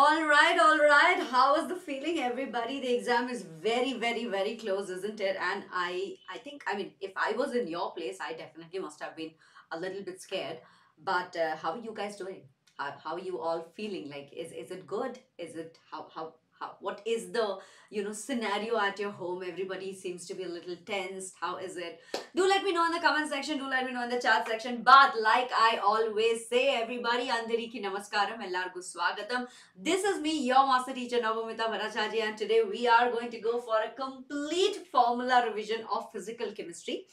All right, all right. How is the feeling, everybody? The exam is very, very, very close, isn't it? And I, I think, I mean, if I was in your place, I definitely must have been a little bit scared. But uh, how are you guys doing? How, how are you all feeling? Like, is is it good? Is it how how how? What is the you know scenario at your home? Everybody seems to be a little tensed. How is it? Do let me know in the comment section. Do let me know in the chat section. But like I always say, everybody, Andariki Namaskaram, Ellargu Swagatam. This is me, your master teacher Nabamita Bhattacharjee, and today we are going to go for a complete formula revision of physical chemistry.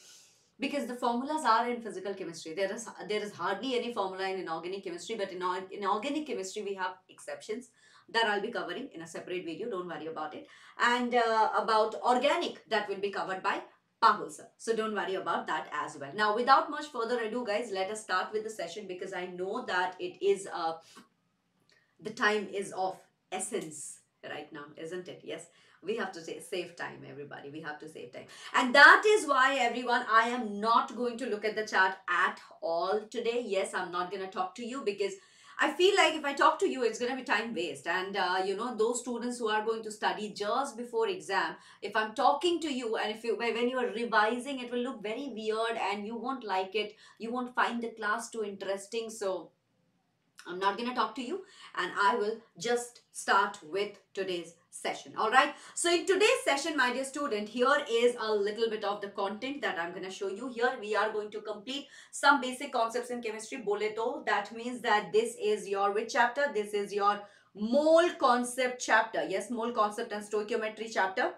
Because the formulas are in physical chemistry. There is there is hardly any formula in inorganic chemistry, but in, in organic chemistry we have exceptions that I'll be covering in a separate video. Don't worry about it. And uh, about organic that will be covered by Pahul sir. So don't worry about that as well. Now, without much further ado, guys, let us start with the session because I know that it is uh, the time is of essence right now, isn't it? Yes. We have to save time, everybody. We have to save time. And that is why, everyone, I am not going to look at the chat at all today. Yes, I'm not going to talk to you because I feel like if I talk to you, it's going to be time waste. And, uh, you know, those students who are going to study just before exam, if I'm talking to you and if you, when you are revising, it will look very weird and you won't like it. You won't find the class too interesting. So, I'm not going to talk to you and I will just start with today's session. All right. So in today's session, my dear student, here is a little bit of the content that I'm going to show you. Here we are going to complete some basic concepts in chemistry. Bole to, that means that this is your which chapter? This is your mole concept chapter. Yes, mole concept and stoichiometry chapter.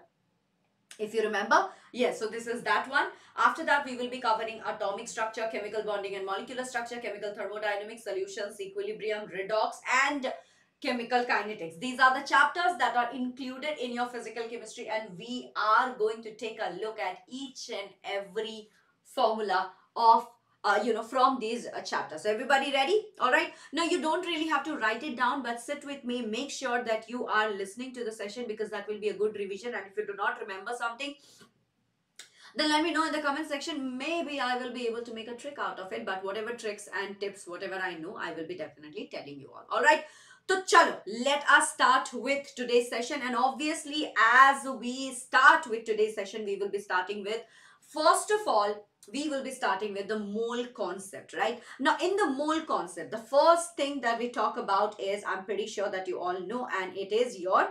If you remember, yes, so this is that one. After that, we will be covering atomic structure, chemical bonding and molecular structure, chemical thermodynamics, solutions, equilibrium, redox, and chemical kinetics. These are the chapters that are included in your physical chemistry, and we are going to take a look at each and every formula of uh, you know from these uh, chapters. Everybody ready? All right. Now you don't really have to write it down but sit with me. Make sure that you are listening to the session because that will be a good revision. And if you do not remember something then let me know in the comment section. Maybe i will be able to make a trick out of it but whatever tricks and tips whatever i know i will be definitely telling you all. All right so chalo let us start with today's session and obviously as we start with today's session we will be starting with first of all we will be starting with the mole concept right? Now in the mole concept the first thing that we talk about is i'm pretty sure that you all know and it is your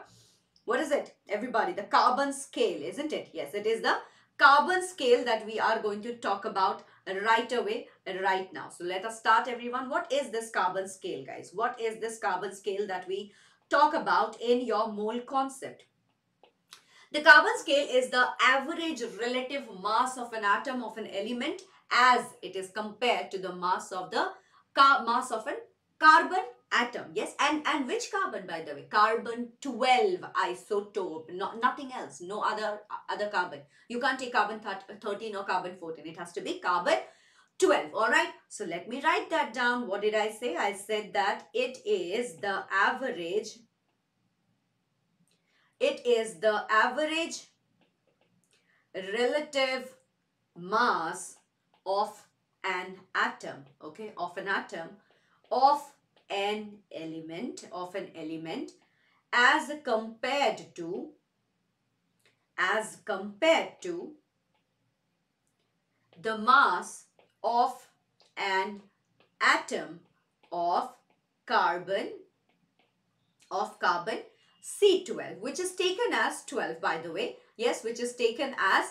what is it? Everybody the carbon scale isn't it? Yes it is the carbon scale that we are going to talk about right away right now. So let us start everyone. What is this carbon scale guys? What is this carbon scale that we talk about in your mole concept? The carbon scale is the average relative mass of an atom of an element as it is compared to the mass of the mass of an carbon atom. Yes, and and which carbon by the way? Carbon 12 isotope, not nothing else, no other other carbon. You can't take carbon 13 or carbon 14. It has to be carbon 12 all right so let me write that down what did i say i said that it is the average it is the average relative mass of an atom okay of an atom of an element of an element as compared to as compared to the mass of an atom of carbon of carbon C12 which is taken as 12 by the way. Yes, which is taken as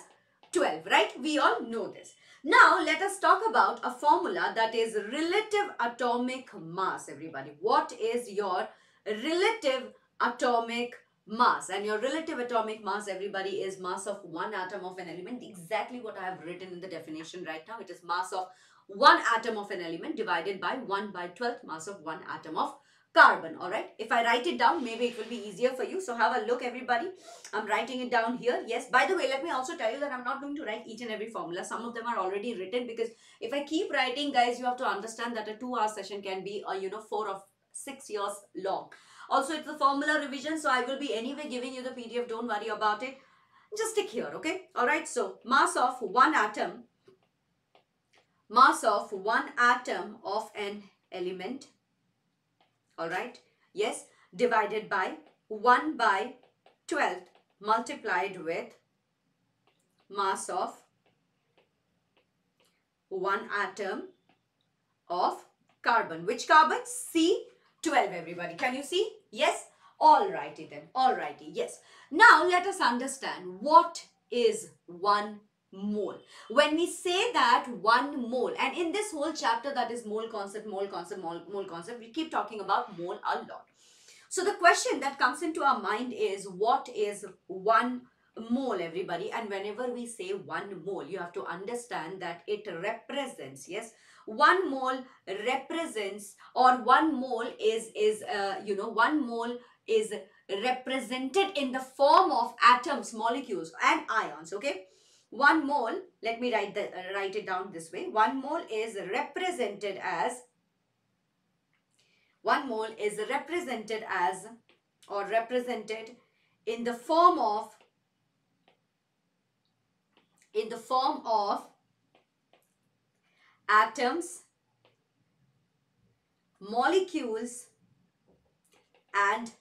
12, right? We all know this. Now, let us talk about a formula that is relative atomic mass, everybody. What is your relative atomic mass? And your relative atomic mass, everybody, is mass of one atom of an element. Exactly what I have written in the definition right now. It is mass of one atom of an element divided by 1 by 12th mass of one atom of carbon all right? If i write it down maybe it will be easier for you. So have a look everybody. I'm writing it down here. Yes by the way let me also tell you that i'm not going to write each and every formula. Some of them are already written because if i keep writing guys you have to understand that a two hour session can be a you know four or six years long. Also it's a formula revision so i will be anyway giving you the pdf don't worry about it. Just stick here okay? All right so mass of one atom mass of one atom of an element all right yes divided by 1 by 12 multiplied with mass of one atom of carbon. Which carbon? C12 everybody. Can you see? Yes? Alrighty then. Alrighty. Yes. Now let us understand what is one mole. When we say that one mole and in this whole chapter that is mole concept, mole concept, mole, mole concept, we keep talking about mole a lot. So the question that comes into our mind is what is one mole everybody and whenever we say one mole you have to understand that it represents yes one mole represents or one mole is is uh, you know one mole is represented in the form of atoms molecules and ions okay one mole let me write the uh, write it down this way one mole is represented as one mole is represented as or represented in the form of in the form of atoms, molecules and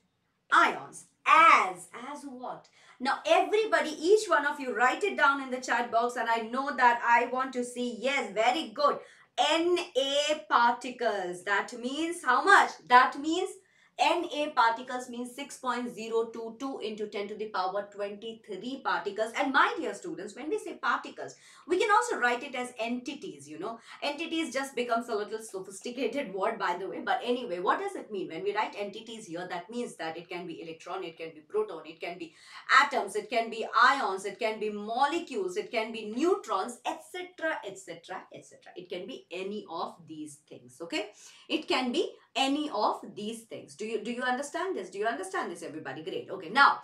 ions. As, as what? Now everybody, each one of you write it down in the chat box and I know that I want to see, yes, very good. Na particles, that means how much? That means Na particles means 6.022 into 10 to the power 23 particles. And my dear students, when we say particles, we can also write it as entities, you know. Entities just becomes a little sophisticated word, by the way. But anyway, what does it mean? When we write entities here, that means that it can be electron, it can be proton, it can be atoms, it can be ions, it can be molecules, it can be neutrons, etc., etc., etc. It can be any of these things, okay? It can be any of these things. Do you, do you understand this? Do you understand this, everybody? Great. Okay, now,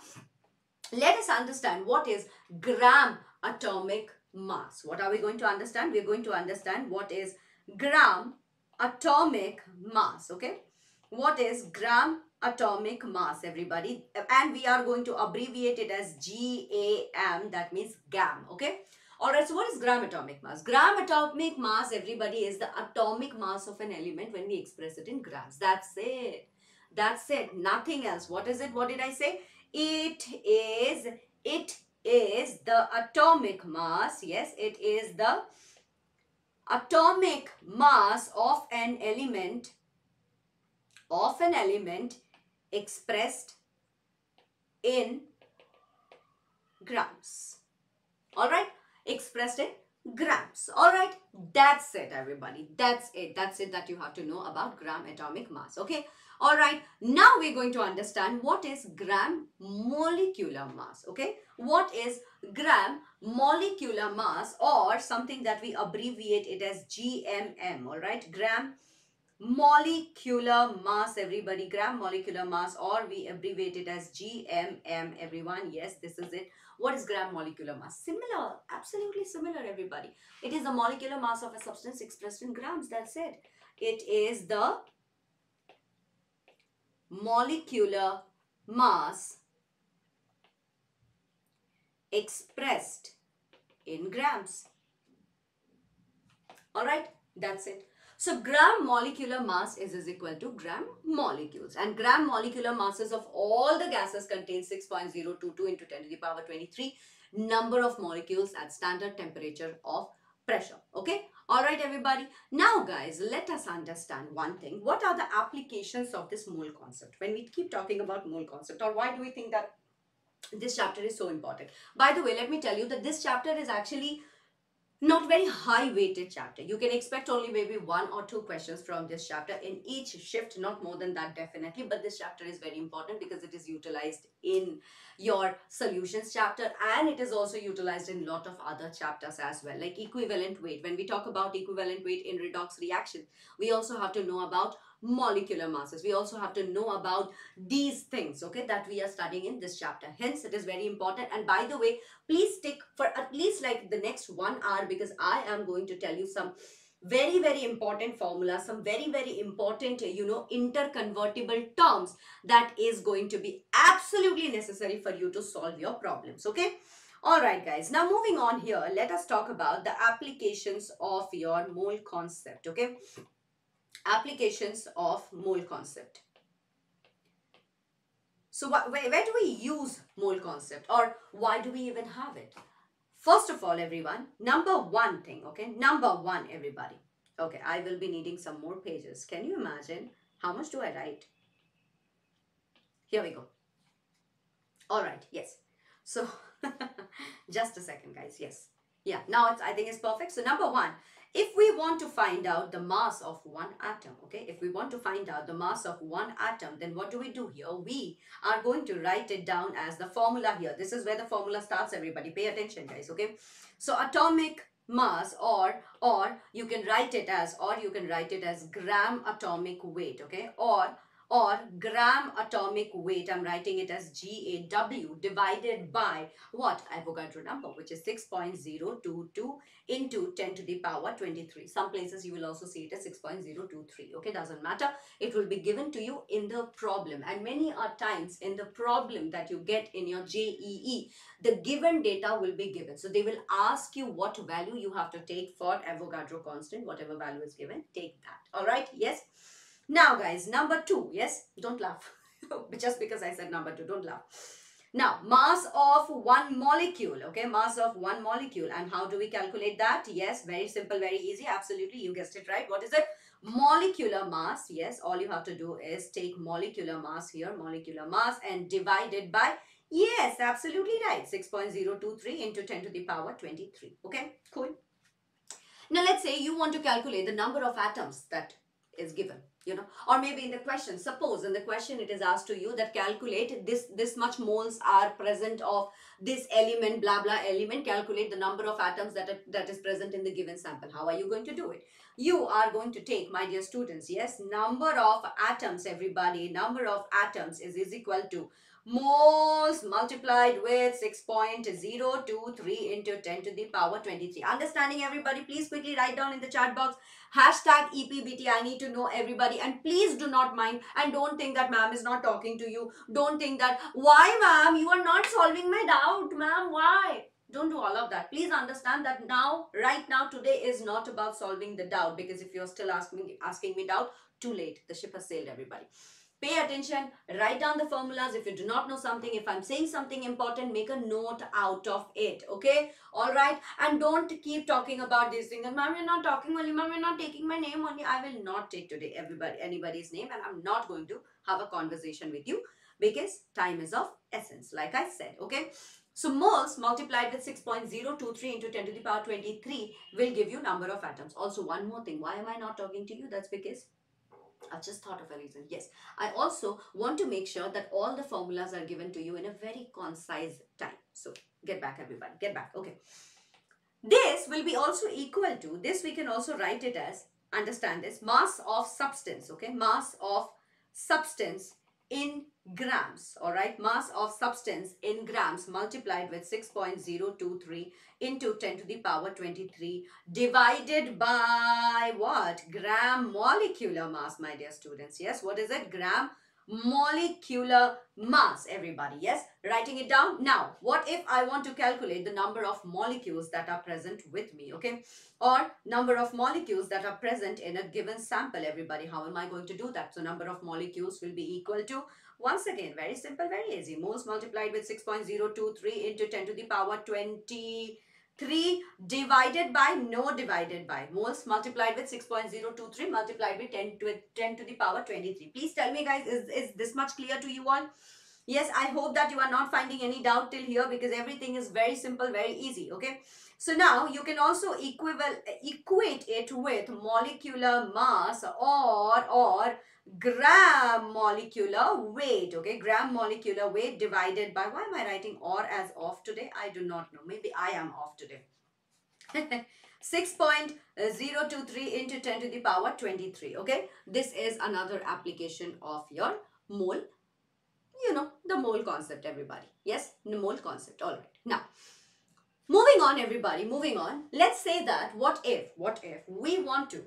let us understand what is gram atomic mass. What are we going to understand? We are going to understand what is gram atomic mass, okay? What is gram atomic mass, everybody? And we are going to abbreviate it as GAM, that means GAM, okay? Alright, so what is gram atomic mass? Gram atomic mass, everybody, is the atomic mass of an element when we express it in grams. That's it. That's it. Nothing else. What is it? What did I say? It is, it is the atomic mass. Yes, it is the atomic mass of an element, of an element expressed in grams. Alright expressed in grams. Alright, that's it everybody. That's it. That's it that you have to know about gram atomic mass. Okay. Alright, now we're going to understand what is gram molecular mass. Okay. What is gram molecular mass or something that we abbreviate it as GMM. Alright, gram molecular mass everybody gram molecular mass or we abbreviate it as GMM everyone yes this is it what is gram molecular mass? Similar, absolutely similar everybody. It is the molecular mass of a substance expressed in grams, that's it. It is the molecular mass expressed in grams. Alright, that's it. So gram molecular mass is, is equal to gram molecules and gram molecular masses of all the gases contain 6.022 into 10 to the power 23 number of molecules at standard temperature of pressure. Okay. Alright everybody. Now guys, let us understand one thing. What are the applications of this mole concept? When we keep talking about mole concept or why do we think that this chapter is so important? By the way, let me tell you that this chapter is actually not very high weighted chapter. You can expect only maybe one or two questions from this chapter in each shift, not more than that definitely. But this chapter is very important because it is utilized in your solutions chapter and it is also utilized in lot of other chapters as well like equivalent weight. When we talk about equivalent weight in redox reaction, we also have to know about molecular masses. We also have to know about these things, okay, that we are studying in this chapter. Hence, it is very important. And by the way, please stick for at least like the next one hour because I am going to tell you some very very important formula some very very important you know interconvertible terms that is going to be absolutely necessary for you to solve your problems okay all right guys now moving on here let us talk about the applications of your mole concept okay applications of mole concept. So wh where, where do we use mole concept or why do we even have it? First of all, everyone, number one thing, okay? Number one, everybody. Okay, I will be needing some more pages. Can you imagine how much do I write? Here we go. All right, yes. So, just a second, guys. Yes. Yeah, now it's, I think it's perfect. So, number one, if we want to find out the mass of one atom, okay, if we want to find out the mass of one atom, then what do we do here? We are going to write it down as the formula here. This is where the formula starts, everybody. Pay attention, guys, okay? So, atomic mass or or you can write it as or you can write it as gram atomic weight okay or or gram atomic weight, I'm writing it as GAW divided by what? Avogadro number, which is 6.022 into 10 to the power 23. Some places you will also see it as 6.023. Okay, doesn't matter. It will be given to you in the problem. And many are times in the problem that you get in your JEE, the given data will be given. So they will ask you what value you have to take for Avogadro constant, whatever value is given, take that. All right, yes. Now guys, number two, yes, don't laugh. Just because I said number two, don't laugh. Now, mass of one molecule, okay, mass of one molecule. And how do we calculate that? Yes, very simple, very easy. Absolutely, you guessed it right. What is it? Molecular mass, yes, all you have to do is take molecular mass here, molecular mass and divide it by, yes, absolutely right, 6.023 into 10 to the power 23. Okay, cool. Now, let's say you want to calculate the number of atoms that is given you know or maybe in the question suppose in the question it is asked to you that calculate this this much moles are present of this element blah blah element calculate the number of atoms that are, that is present in the given sample. How are you going to do it? You are going to take my dear students yes number of atoms everybody number of atoms is, is equal to moles multiplied with 6.023 into 10 to the power 23. Understanding everybody, please quickly write down in the chat box hashtag EPBT. I need to know everybody and please do not mind and don't think that ma'am is not talking to you. Don't think that why ma'am you are not solving my doubt ma'am why? Don't do all of that. Please understand that now, right now, today is not about solving the doubt because if you're still asking, asking me doubt, too late. The ship has sailed everybody. Pay attention, write down the formulas. If you do not know something, if I'm saying something important, make a note out of it. Okay? All right? And don't keep talking about these things. And ma'am, you're not talking only. Ma'am, you're not taking my name only. I will not take today everybody anybody's name and I'm not going to have a conversation with you because time is of essence, like I said. Okay? So moles multiplied with 6.023 into 10 to the power 23 will give you number of atoms. Also one more thing. Why am I not talking to you? That's because I've just thought of a reason. Yes, I also want to make sure that all the formulas are given to you in a very concise time. So get back everybody, get back. Okay. This will be also equal to, this we can also write it as, understand this, mass of substance, okay, mass of substance in grams all right? Mass of substance in grams multiplied with 6.023 into 10 to the power 23 divided by what? Gram molecular mass my dear students. Yes what is it? Gram molecular mass everybody. Yes writing it down. Now what if i want to calculate the number of molecules that are present with me okay? Or number of molecules that are present in a given sample everybody. How am i going to do that? So number of molecules will be equal to once again very simple very easy. Moles multiplied with 6.023 into 10 to the power 23 divided by no divided by. Moles multiplied with 6.023 multiplied with 10 to 10 to the power 23 please tell me guys is, is this much clear to you all? Yes i hope that you are not finding any doubt till here because everything is very simple very easy okay? So now you can also equate it with molecular mass or or gram molecular weight okay? Gram molecular weight divided by why am i writing or as off today? I do not know. Maybe i am off today. 6.023 into 10 to the power 23 okay? This is another application of your mole you know the mole concept everybody. Yes? The mole concept. All right. Now moving on everybody. Moving on. Let's say that what if what if we want to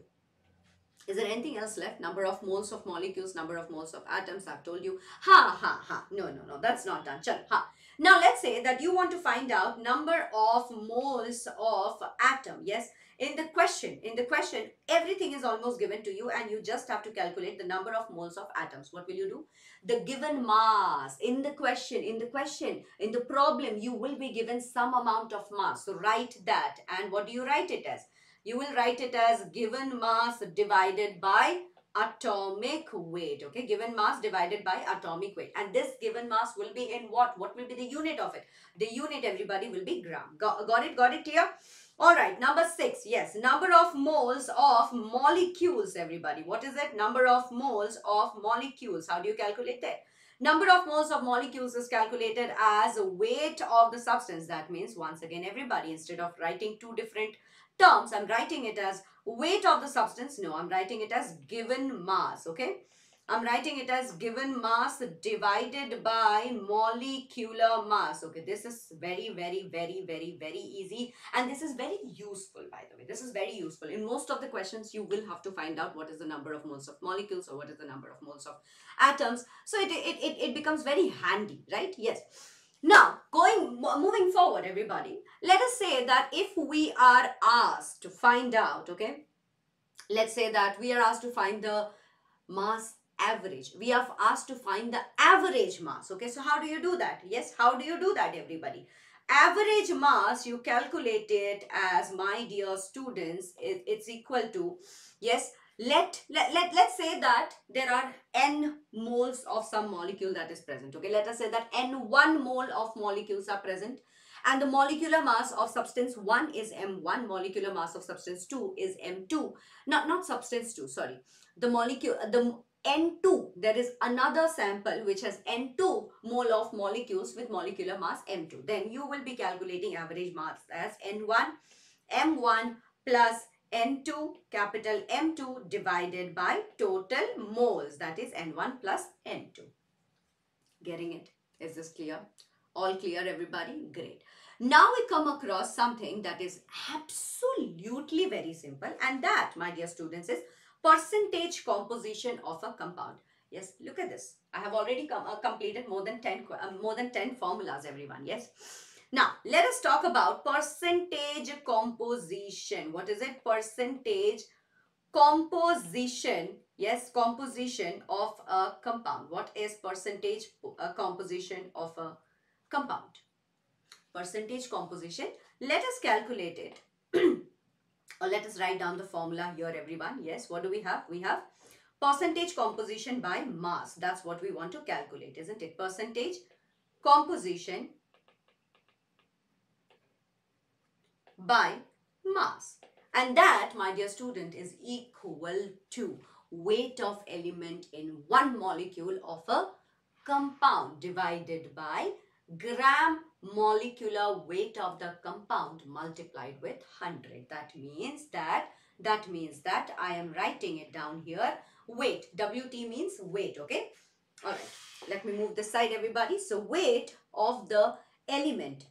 Is there anything else left? Number of moles of molecules, number of moles of atoms. I've told you. Ha, ha, ha. No, no, no. That's not done. Chal, ha. Now, let's say that you want to find out number of moles of atom. Yes. In the question, in the question, everything is almost given to you and you just have to calculate the number of moles of atoms. What will you do? The given mass in the question, in the question, in the problem, you will be given some amount of mass. So write that. And what do you write it as? You will write it as given mass divided by atomic weight okay? Given mass divided by atomic weight. And this given mass will be in what? What will be the unit of it? The unit everybody will be gram. Got, got it? Got it here? All right number six yes. Number of moles of molecules everybody. What is it? Number of moles of molecules. How do you calculate that? Number of moles of molecules is calculated as a weight of the substance. That means once again everybody instead of writing two different terms. I'm writing it as weight of the substance. No i'm writing it as given mass okay? I'm writing it as given mass divided by molecular mass okay? This is very very very very very easy. And this is very useful by the way. This is very useful. In most of the questions you will have to find out what is the number of moles of molecules or what is the number of moles of atoms. So it it, it, it becomes very handy right? Yes now, going moving forward, everybody, let us say that if we are asked to find out, okay, let's say that we are asked to find the mass average. We are asked to find the average mass, okay. So, how do you do that? Yes, how do you do that, everybody? Average mass, you calculate it as, my dear students, it, it's equal to, yes, let, let, let, let's say that there are n moles of some molecule that is present. Okay, let us say that n1 mole of molecules are present and the molecular mass of substance 1 is m1, molecular mass of substance 2 is m2. Not, not substance 2, sorry. The molecule, the N2, there is another sample which has N2 mole of molecules with molecular mass M2. Then you will be calculating average mass as N1, M1 plus N2 capital M2 divided by total moles that is N1 plus N2. Getting it? Is this clear? All clear everybody? Great. Now we come across something that is absolutely very simple and that my dear students is percentage composition of a compound. Yes, look at this. I have already uh, completed more than 10 uh, more than 10 formulas everyone. Yes. Now, let us talk about percentage composition. What is it? Percentage composition. Yes, composition of a compound. What is percentage composition of a compound? Percentage composition. Let us calculate it. or let us write down the formula here everyone. Yes, what do we have? We have percentage composition by mass. That's what we want to calculate, isn't it? Percentage composition by mass. And that, my dear student, is equal to weight of element in one molecule of a compound divided by gram molecular weight of the compound multiplied with 100. That means that, that means that I am writing it down here. Weight, WT means weight, okay? Alright, let me move this side everybody. So weight of the element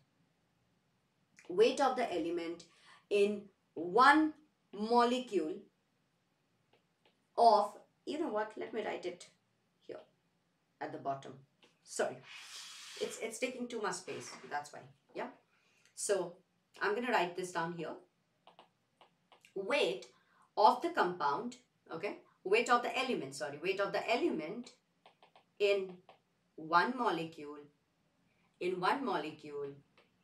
weight of the element in one molecule of, you know what, let me write it here at the bottom. Sorry, it's, it's taking too much space, that's why, yeah. So, I'm going to write this down here. Weight of the compound, okay, weight of the element, sorry, weight of the element in one molecule, in one molecule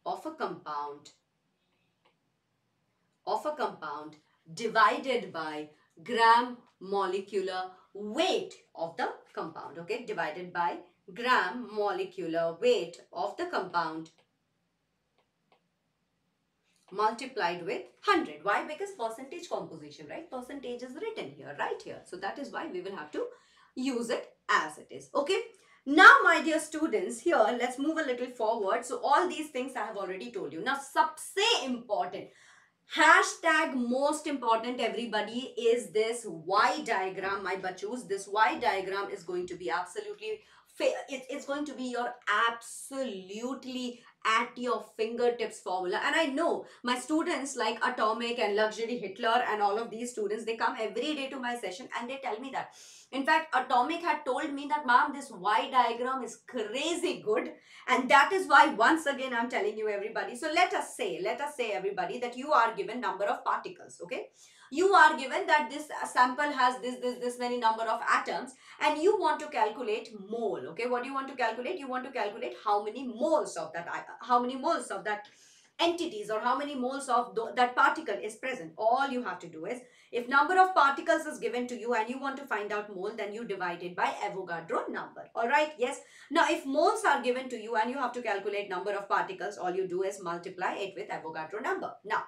of a compound of a compound divided by gram molecular weight of the compound okay? Divided by gram molecular weight of the compound multiplied with 100 why? Because percentage composition right? Percentage is written here right here. So that is why we will have to use it as it is okay now, my dear students, here, let's move a little forward. So, all these things I have already told you. Now, subse important. Hashtag most important everybody is this Y diagram, my bachus. This Y diagram is going to be absolutely it's going to be your absolutely at your fingertips formula. And i know my students like atomic and luxury hitler and all of these students they come every day to my session and they tell me that. In fact atomic had told me that ma'am this y diagram is crazy good and that is why once again i'm telling you everybody. So let us say let us say everybody that you are given number of particles okay you are given that this sample has this this this many number of atoms and you want to calculate mole okay? What do you want to calculate? You want to calculate how many moles of that how many moles of that entities or how many moles of that particle is present. All you have to do is if number of particles is given to you and you want to find out mole then you divide it by avogadro number. All right? Yes. Now if moles are given to you and you have to calculate number of particles all you do is multiply it with avogadro number. Now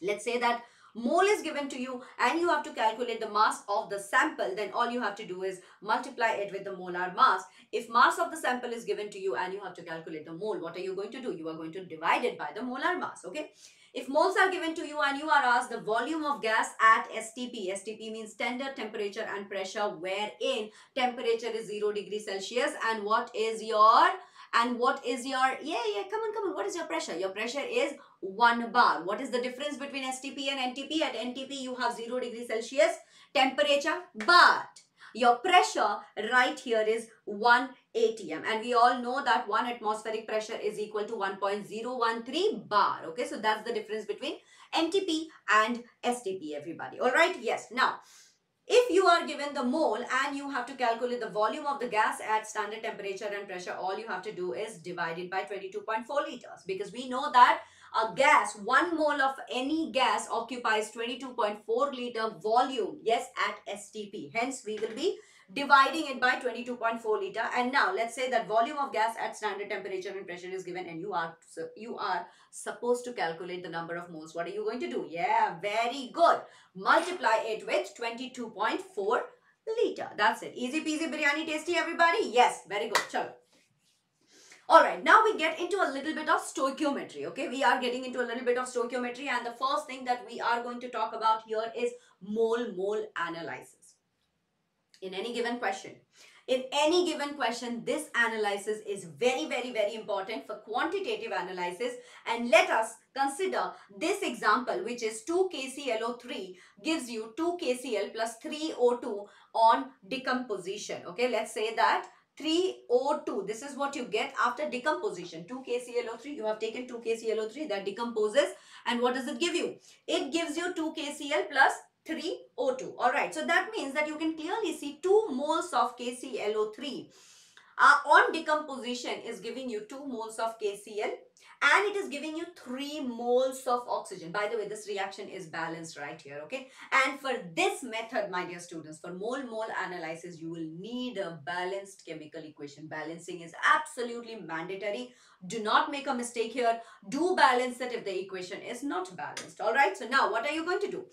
let's say that mole is given to you and you have to calculate the mass of the sample. Then all you have to do is multiply it with the molar mass. If mass of the sample is given to you and you have to calculate the mole what are you going to do? You are going to divide it by the molar mass okay? If moles are given to you and you are asked the volume of gas at STP, STP means standard temperature and pressure wherein temperature is 0 degree Celsius. And what is your and what is your yeah yeah come on come on what is your pressure? Your pressure is 1 bar. What is the difference between STP and NTP at NTP you have 0 degree Celsius temperature but your pressure right here is 1 atm and we all know that 1 atmospheric pressure is equal to 1.013 bar. Okay so that's the difference between NTP and STP everybody. All right yes now if you are given the mole and you have to calculate the volume of the gas at standard temperature and pressure, all you have to do is divide it by 22.4 liters because we know that a gas, one mole of any gas occupies 22.4 liter volume, yes, at STP. Hence, we will be dividing it by 22.4 liter. And now let's say that volume of gas at standard temperature and pressure is given and you are you are supposed to calculate the number of moles. What are you going to do? Yeah very good. Multiply it with 22.4 liter. That's it. Easy peasy biryani tasty everybody? Yes very good. Chalo. All right now we get into a little bit of stoichiometry okay? We are getting into a little bit of stoichiometry and the first thing that we are going to talk about here is mole mole analysis in any given question. In any given question, this analysis is very, very, very important for quantitative analysis. And let us consider this example, which is 2KClO3 gives you 2KCl plus 3O2 on decomposition. Okay, let's say that 3O2. This is what you get after decomposition. 2KClO3. You have taken 2KClO3 that decomposes. And what does it give you? It gives you 2KCl plus 3O2. Alright, so that means that you can clearly see 2 moles of KClO3 uh, on decomposition is giving you 2 moles of KCl and it is giving you 3 moles of oxygen. By the way, this reaction is balanced right here, okay? And for this method, my dear students, for mole-mole analysis, you will need a balanced chemical equation. Balancing is absolutely mandatory. Do not make a mistake here. Do balance it if the equation is not balanced, alright? So now, what are you going to do?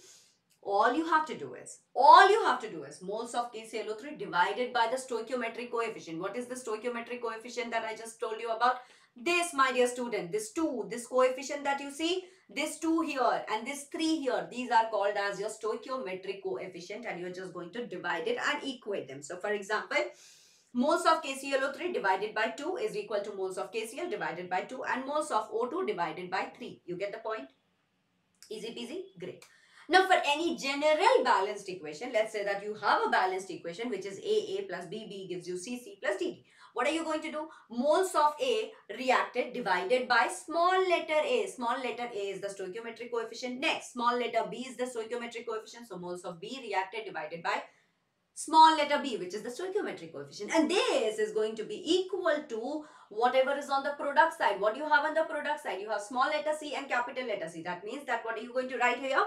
All you have to do is, all you have to do is moles of KClO3 divided by the stoichiometric coefficient. What is the stoichiometric coefficient that I just told you about? This, my dear student, this 2, this coefficient that you see, this 2 here and this 3 here, these are called as your stoichiometric coefficient and you're just going to divide it and equate them. So, for example, moles of KClO3 divided by 2 is equal to moles of KCl divided by 2 and moles of O2 divided by 3. You get the point? Easy peasy? Great. Now for any general balanced equation, let's say that you have a balanced equation which is AA plus BB gives you CC plus DD. What are you going to do? Moles of A reacted divided by small letter A. Small letter A is the stoichiometric coefficient. Next, small letter B is the stoichiometric coefficient. So moles of B reacted divided by small letter b which is the stoichiometric coefficient and this is going to be equal to whatever is on the product side what do you have on the product side you have small letter c and capital letter c that means that what are you going to write here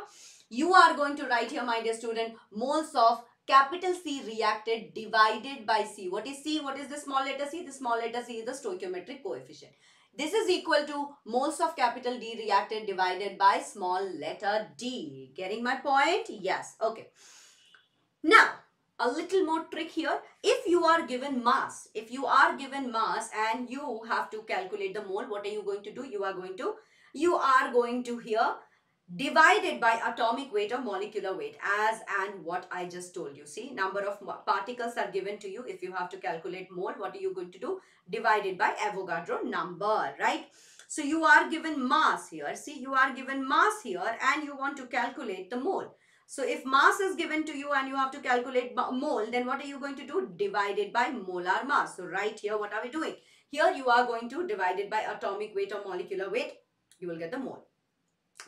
you are going to write here my dear student moles of capital C reacted divided by C. What is C? What is the small letter C? The small letter C is the stoichiometric coefficient. This is equal to moles of capital D reacted divided by small letter D. Getting my point? Yes. Okay. Now, a little more trick here. If you are given mass, if you are given mass and you have to calculate the mole, what are you going to do? You are going to, you are going to here divided by atomic weight or molecular weight as and what I just told you. See, number of particles are given to you. If you have to calculate mole, what are you going to do? Divided by Avogadro number, right? So you are given mass here. See, you are given mass here and you want to calculate the mole. So if mass is given to you and you have to calculate mole, then what are you going to do? Divided by molar mass. So right here, what are we doing? Here you are going to divide it by atomic weight or molecular weight. You will get the mole.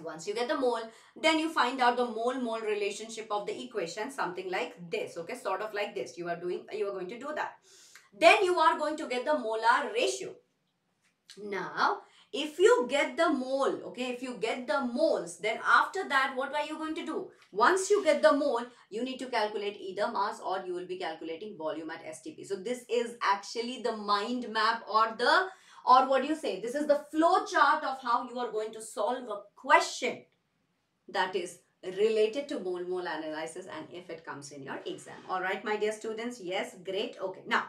Once you get the mole, then you find out the mole-mole relationship of the equation, something like this, okay? Sort of like this. You are doing, you are going to do that. Then you are going to get the molar ratio. Now, if you get the mole, okay, if you get the moles, then after that, what are you going to do? Once you get the mole, you need to calculate either mass or you will be calculating volume at STP. So this is actually the mind map or the or what do you say? This is the flow chart of how you are going to solve a question that is related to mole-mole analysis and if it comes in your exam. Alright, my dear students? Yes, great. Okay, now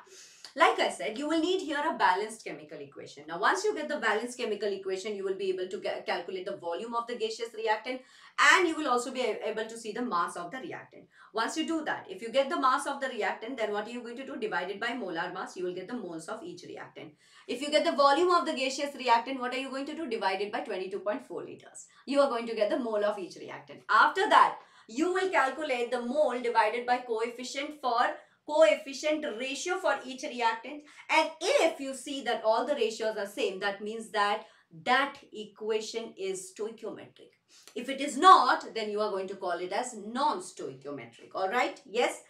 like I said, you will need here a balanced chemical equation. Now, once you get the balanced chemical equation, you will be able to calculate the volume of the gaseous reactant and you will also be able to see the mass of the reactant. Once you do that, if you get the mass of the reactant, then what are you going to do? Divide it by molar mass, you will get the moles of each reactant. If you get the volume of the gaseous reactant, what are you going to do? Divide it by 22.4 liters. You are going to get the mole of each reactant. After that, you will calculate the mole divided by coefficient for coefficient ratio for each reactant. And if you see that all the ratios are same that means that that equation is stoichiometric. If it is not then you are going to call it as non-stoichiometric. All right? Yes?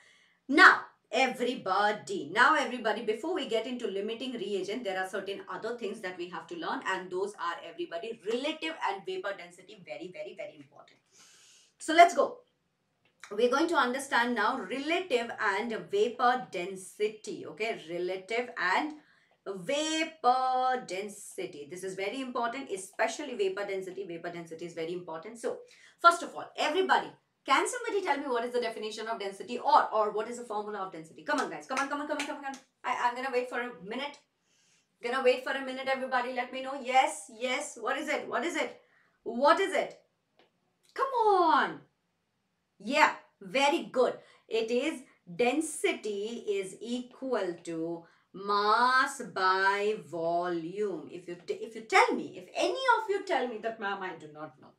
Now everybody. Now everybody before we get into limiting reagent there are certain other things that we have to learn and those are everybody relative and vapor density very very very important. So let's go we're going to understand now relative and vapor density okay? Relative and vapor density. This is very important especially vapor density. Vapor density is very important. So first of all everybody can somebody tell me what is the definition of density or or what is the formula of density? Come on guys. Come on come on come on come on. I, i'm gonna wait for a minute. Gonna wait for a minute everybody. Let me know. Yes yes. What is it? What is it? What is it? Come on yeah, very good. It is density is equal to mass by volume. If you, if you tell me, if any of you tell me that ma'am, I do not know.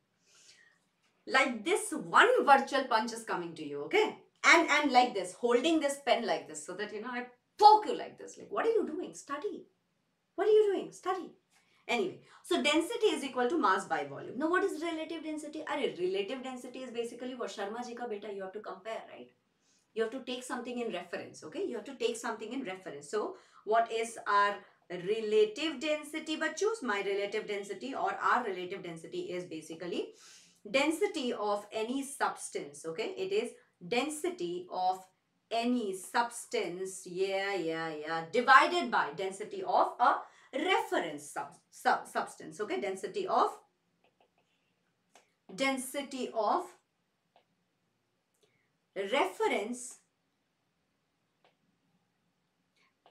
Like this one virtual punch is coming to you, okay? And, and like this, holding this pen like this so that, you know, I poke you like this. Like, what are you doing? Study. What are you doing? Study. Anyway, so density is equal to mass by volume. Now, what is relative density? Are relative density is basically what Sharma ji ka beta you have to compare, right? You have to take something in reference, okay? You have to take something in reference. So, what is our relative density? But choose my relative density or our relative density is basically density of any substance, okay? It is density of any substance, yeah, yeah, yeah, divided by density of a reference sub, sub, substance okay? Density of density of reference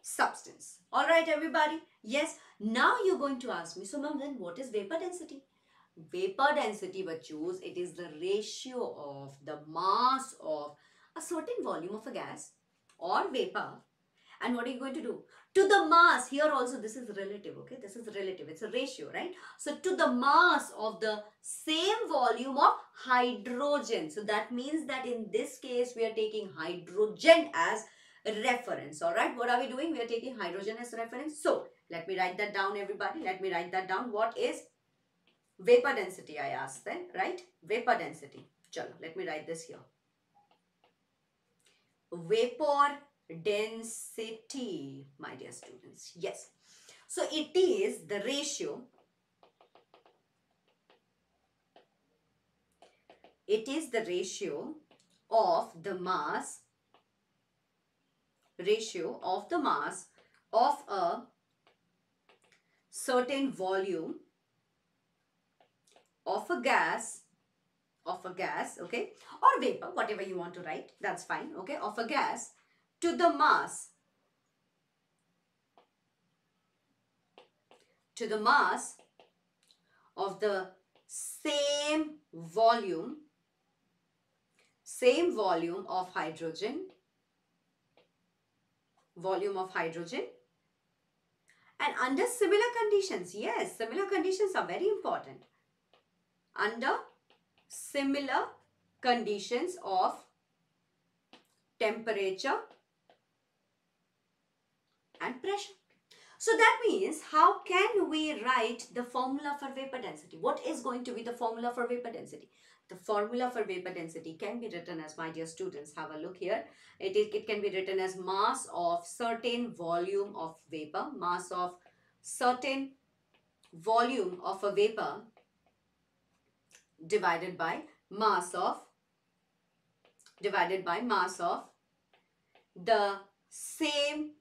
substance. All right everybody? Yes? Now you're going to ask me so ma'am then what is vapor density? Vapor density choose it is the ratio of the mass of a certain volume of a gas or vapor. And what are you going to do? To the mass, here also this is relative, okay? This is relative, it's a ratio, right? So to the mass of the same volume of hydrogen. So that means that in this case, we are taking hydrogen as reference, all right? What are we doing? We are taking hydrogen as reference. So let me write that down, everybody. Let me write that down. What is vapor density, I asked then, right? Vapor density. Chalo, let me write this here. Vapor density, my dear students. Yes. So it is the ratio. It is the ratio of the mass ratio of the mass of a certain volume of a gas of a gas okay or vapor whatever you want to write that's fine okay of a gas to the mass to the mass of the same volume, same volume of hydrogen, volume of hydrogen and under similar conditions, yes, similar conditions are very important. Under similar conditions of temperature and pressure. So that means how can we write the formula for vapor density? What is going to be the formula for vapor density? The formula for vapor density can be written as, my dear students, have a look here. It, is, it can be written as mass of certain volume of vapor, mass of certain volume of a vapor divided by mass of divided by mass of the same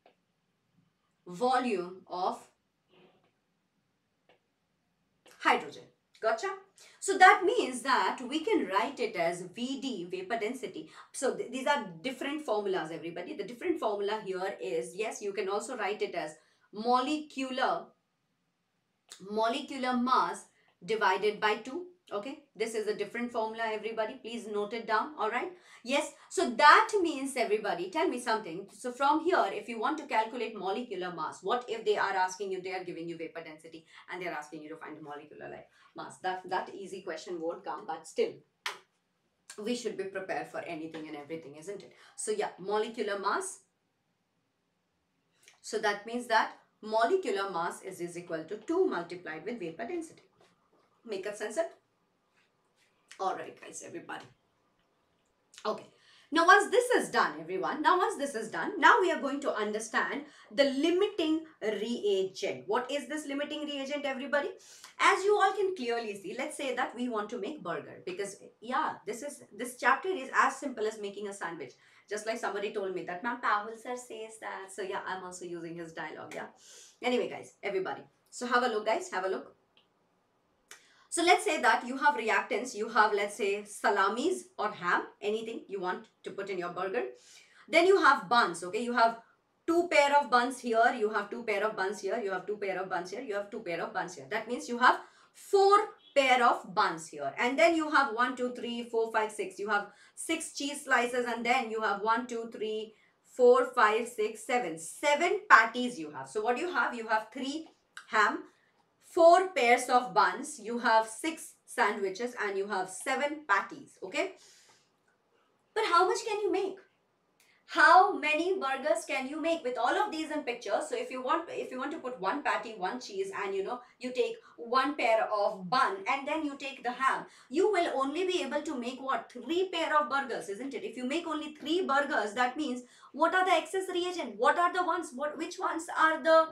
volume of hydrogen. Gotcha? So that means that we can write it as VD, vapor density. So th these are different formulas, everybody. The different formula here is, yes, you can also write it as molecular, molecular mass divided by 2 okay? This is a different formula everybody. Please note it down all right yes so that means everybody tell me something. So from here if you want to calculate molecular mass what if they are asking you they are giving you vapor density and they're asking you to find molecular like mass? That that easy question won't come but still we should be prepared for anything and everything isn't it? So yeah molecular mass. So that means that molecular mass is, is equal to 2 multiplied with vapor density. Make a sense of all right, guys, everybody. Okay. Now, once this is done, everyone, now once this is done, now we are going to understand the limiting reagent. What is this limiting reagent, everybody? As you all can clearly see, let's say that we want to make burger because, yeah, this is this chapter is as simple as making a sandwich. Just like somebody told me that, ma'am, Pawel sir says that. So, yeah, I'm also using his dialogue, yeah. Anyway, guys, everybody. So, have a look, guys, have a look. So let's say that you have reactants, you have let's say salamis or ham, anything you want to put in your burger. Then you have buns, okay? You have two pair of buns here, you have two pair of buns here, you have two pair of buns here, you have two pair of buns here. That means you have four pair of buns here. And then you have one, two, three, four, five, six. You have six cheese slices and then you have one, two, three, four, five, six, seven. Seven patties you have. So what do you have? You have three ham, four pairs of buns, you have six sandwiches and you have seven patties, okay? But how much can you make? How many burgers can you make with all of these in pictures? So if you want, if you want to put one patty, one cheese and you know, you take one pair of bun and then you take the ham, you will only be able to make what? Three pair of burgers, isn't it? If you make only three burgers, that means what are the excess reagent? What are the ones, what, which ones are the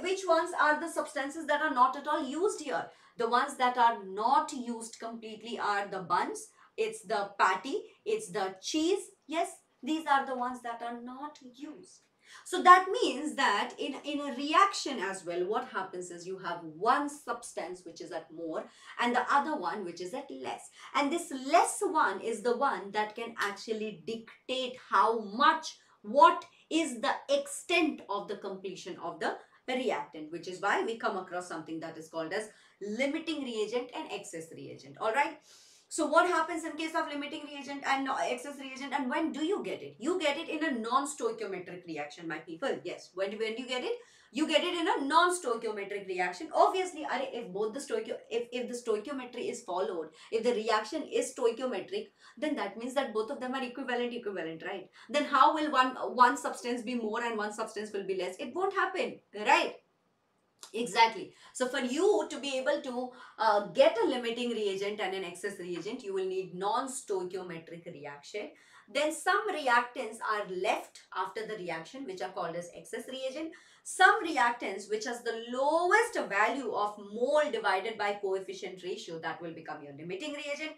which ones are the substances that are not at all used here? The ones that are not used completely are the buns, it's the patty, it's the cheese. Yes, these are the ones that are not used. So that means that in, in a reaction as well, what happens is you have one substance which is at more and the other one which is at less. And this less one is the one that can actually dictate how much, what is the extent of the completion of the reactant which is why we come across something that is called as limiting reagent and excess reagent. All right? So what happens in case of limiting reagent and excess reagent and when do you get it? You get it in a non-stoichiometric reaction my people. Yes. When, when do you get it you get it in a non-stoichiometric reaction. Obviously, if both the stoichio if, if the stoichiometry is followed, if the reaction is stoichiometric, then that means that both of them are equivalent, equivalent, right? Then how will one one substance be more and one substance will be less? It won't happen, right? Exactly. So for you to be able to uh, get a limiting reagent and an excess reagent, you will need non-stoichiometric reaction. Then some reactants are left after the reaction which are called as excess reagent. Some reactants which has the lowest value of mole divided by coefficient ratio that will become your limiting reagent.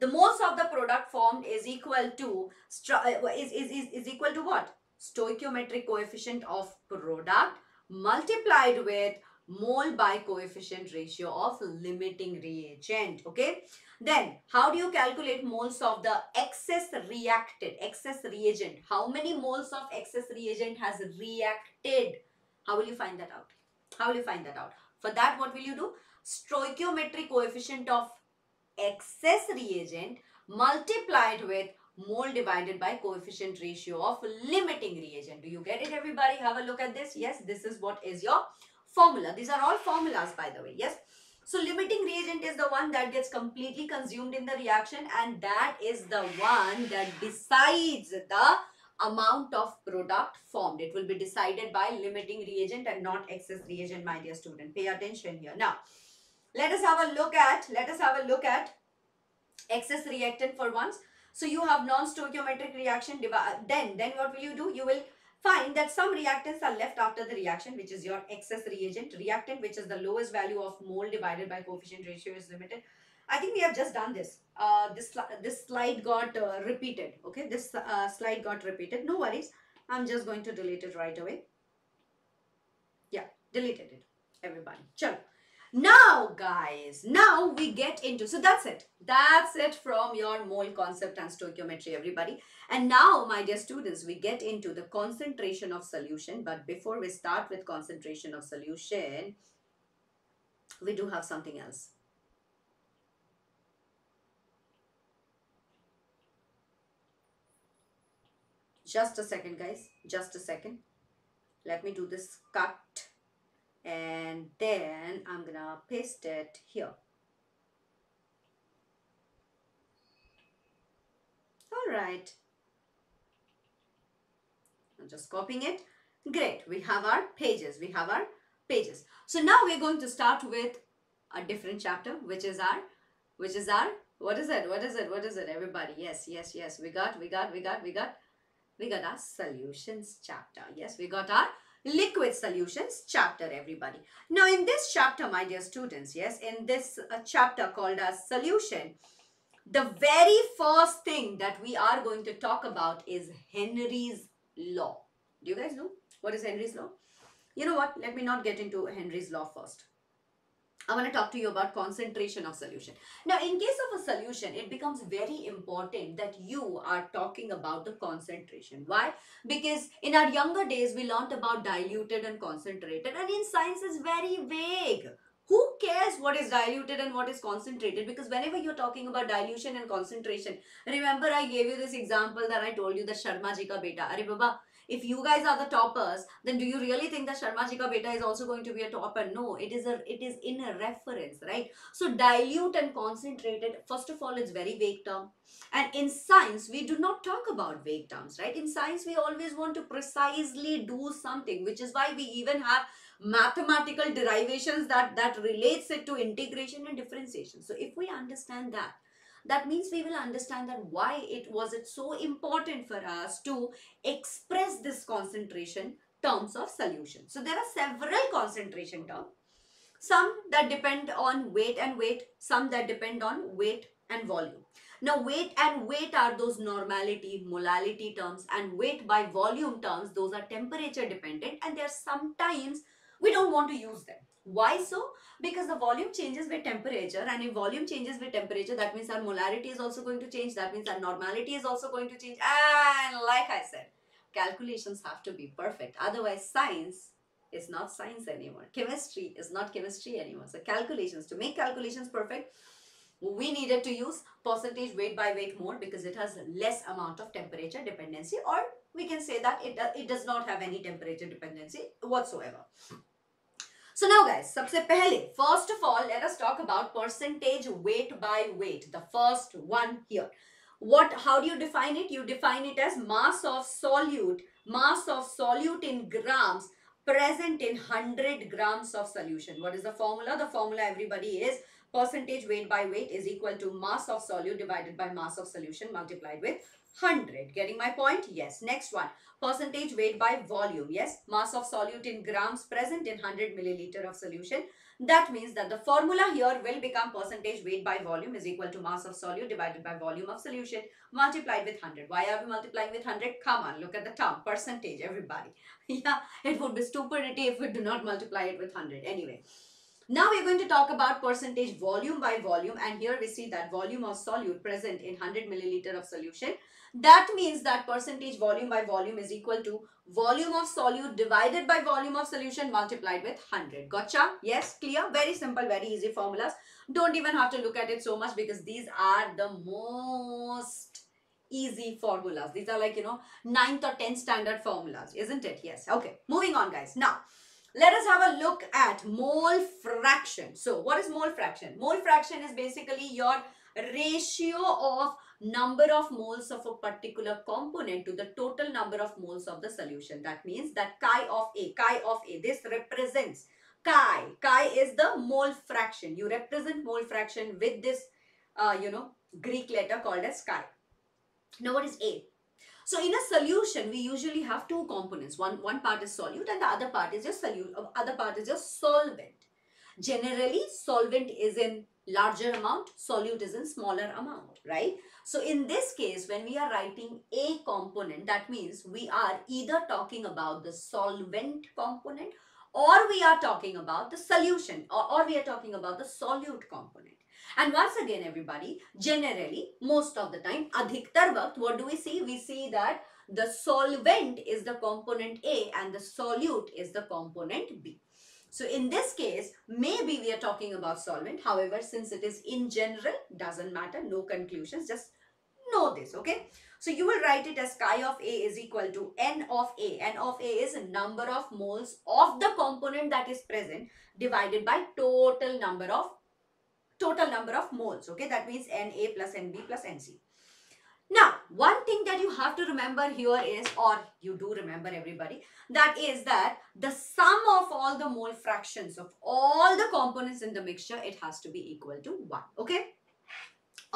The moles of the product formed is equal to uh, is, is, is, is equal to what? Stoichiometric coefficient of product multiplied with mole by coefficient ratio of limiting reagent okay then how do you calculate moles of the excess reacted excess reagent how many moles of excess reagent has reacted how will you find that out how will you find that out For that, what will you do? Stoichiometric coefficient of excess reagent multiplied with mole divided by coefficient ratio of limiting reagent. Do you get it everybody? Have a look at this. Yes, this is what is your formula. These are all formulas by the way. Yes. So limiting reagent is the one that gets completely consumed in the reaction and that is the one that decides the amount of product formed. It will be decided by limiting reagent and not excess reagent, my dear student. Pay attention here. Now, let us have a look at, let us have a look at excess reactant for once. So you have non-stoichiometric reaction, then, then what will you do? You will find that some reactants are left after the reaction, which is your excess reagent. Reactant, which is the lowest value of mole divided by coefficient ratio is limited. I think we have just done this. Uh, this, this slide got uh, repeated. Okay, this uh, slide got repeated. No worries. I'm just going to delete it right away. Yeah, deleted it. Everybody. Chalo. Now, guys, now we get into, so that's it. That's it from your mole concept and stoichiometry, everybody. And now, my dear students, we get into the concentration of solution. But before we start with concentration of solution, we do have something else. Just a second, guys. Just a second. Let me do this cut and then I'm gonna paste it here. All right. I'm just copying it. Great. We have our pages. We have our pages. So now we're going to start with a different chapter, which is our, which is our, what is it? What is it? What is it? Everybody. Yes, yes, yes. We got, we got, we got, we got, we got our solutions chapter. Yes, we got our liquid solutions chapter everybody. Now in this chapter my dear students yes in this uh, chapter called as solution the very first thing that we are going to talk about is henry's law. Do you guys know what is henry's law? You know what? Let me not get into henry's law first I want to talk to you about concentration of solution. Now, in case of a solution, it becomes very important that you are talking about the concentration. Why? Because in our younger days, we learned about diluted and concentrated and in science is very vague. Who cares what is diluted and what is concentrated? Because whenever you're talking about dilution and concentration, remember I gave you this example that I told you the Sharma Ji ka beta. Are Baba, if you guys are the toppers, then do you really think that Sharma Ji ka beta is also going to be a topper? No, it is a it is in a reference, right? So dilute and concentrated, first of all, it's very vague term. And in science, we do not talk about vague terms, right? In science, we always want to precisely do something, which is why we even have mathematical derivations that, that relates it to integration and differentiation. So if we understand that, that means we will understand that why it was it so important for us to express this concentration terms of solution. So there are several concentration terms. Some that depend on weight and weight, some that depend on weight and volume. Now weight and weight are those normality, molality terms and weight by volume terms, those are temperature dependent and they are sometimes we don't want to use them. Why so? Because the volume changes with temperature and if volume changes with temperature, that means our molarity is also going to change. That means our normality is also going to change. And like I said, calculations have to be perfect. Otherwise, science is not science anymore. Chemistry is not chemistry anymore. So calculations, to make calculations perfect, we needed to use percentage weight by weight mode because it has less amount of temperature dependency or we can say that it, it does not have any temperature dependency whatsoever. So now guys, सबसे पहले, first of all, let us talk about percentage weight by weight. The first one here. What, how do you define it? You define it as mass of solute, mass of solute in grams present in 100 grams of solution. What is the formula? The formula everybody is percentage weight by weight is equal to mass of solute divided by mass of solution multiplied with 100. Getting my point? Yes. Next one. Percentage weight by volume. Yes. Mass of solute in grams present in 100 milliliter of solution. That means that the formula here will become percentage weight by volume is equal to mass of solute divided by volume of solution multiplied with 100. Why are we multiplying with 100? Come on, look at the term. Percentage, everybody. yeah, it would be stupidity if we do not multiply it with 100. Anyway. Now we're going to talk about percentage volume by volume and here we see that volume of solute present in 100 milliliter of solution. That means that percentage volume by volume is equal to volume of solute divided by volume of solution multiplied with 100. Gotcha? Yes, clear? Very simple, very easy formulas. Don't even have to look at it so much because these are the most easy formulas. These are like, you know, 9th or 10th standard formulas, isn't it? Yes. Okay, moving on guys. Now, let us have a look at mole fraction. So, what is mole fraction? Mole fraction is basically your ratio of number of moles of a particular component to the total number of moles of the solution. That means that chi of A, chi of A, this represents chi. Chi is the mole fraction. You represent mole fraction with this, uh, you know, Greek letter called as chi. Now, what is A? So, in a solution, we usually have two components. One, one part is solute and the other part is just solute, uh, other part is just solvent. Generally, solvent is in larger amount, solute is in smaller amount, right? So in this case, when we are writing a component, that means we are either talking about the solvent component or we are talking about the solution or, or we are talking about the solute component. And once again, everybody, generally, most of the time, adhiktar vakt, what do we see? We see that the solvent is the component A and the solute is the component B. So in this case, maybe we are talking about solvent. However, since it is in general, doesn't matter, no conclusions, just know this, okay? So you will write it as chi of A is equal to N of A. N of A is number of moles of the component that is present divided by total number of total number of moles, okay? That means Na plus Nb plus Nc. Now, one thing that you have to remember here is, or you do remember everybody, that is that the sum of all the mole fractions of all the components in the mixture, it has to be equal to 1. Okay?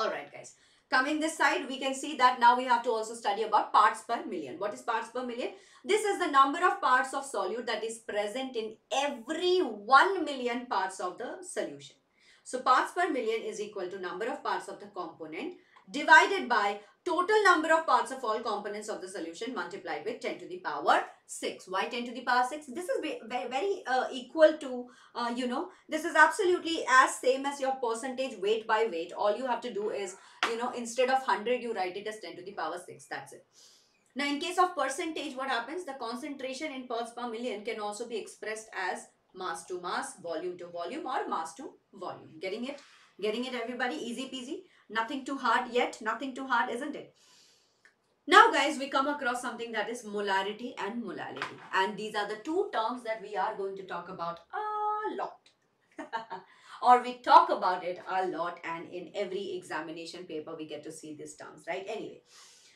Alright guys. Coming this side, we can see that now we have to also study about parts per million. What is parts per million? This is the number of parts of solute that is present in every 1 million parts of the solution. So parts per million is equal to number of parts of the component divided by total number of parts of all components of the solution multiplied with 10 to the power 6. Why 10 to the power 6? This is very, very uh, equal to, uh, you know, this is absolutely as same as your percentage weight by weight. All you have to do is, you know, instead of 100, you write it as 10 to the power 6. That's it. Now, in case of percentage, what happens? The concentration in parts per million can also be expressed as mass to mass, volume to volume or mass to volume. Getting it? Getting it everybody? Easy peasy? Nothing too hard yet. Nothing too hard, isn't it? Now guys, we come across something that is molarity and molality. And these are the two terms that we are going to talk about a lot. or we talk about it a lot and in every examination paper we get to see these terms, right? Anyway.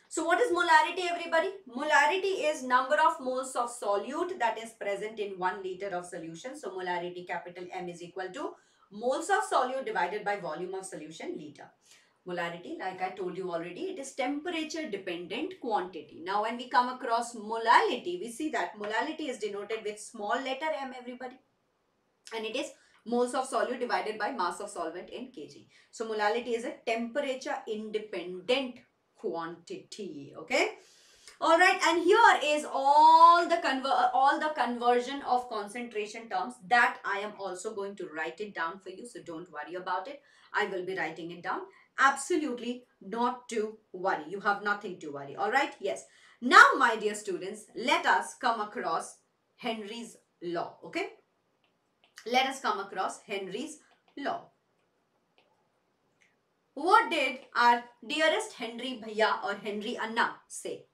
So what is molarity everybody? Molarity is number of moles of solute that is present in 1 liter of solution. So molarity capital M is equal to moles of solute divided by volume of solution liter. Molarity, like I told you already, it is temperature dependent quantity. Now when we come across molality, we see that molality is denoted with small letter m everybody. And it is moles of solute divided by mass of solvent in kg. So molality is a temperature independent quantity. Okay. All right, and here is all the conver all the conversion of concentration terms that I am also going to write it down for you. So don't worry about it. I will be writing it down. Absolutely not to worry. You have nothing to worry. All right. Yes. Now, my dear students, let us come across Henry's law. Okay. Let us come across Henry's law. What did our dearest Henry Bhaiya or Henry Anna say?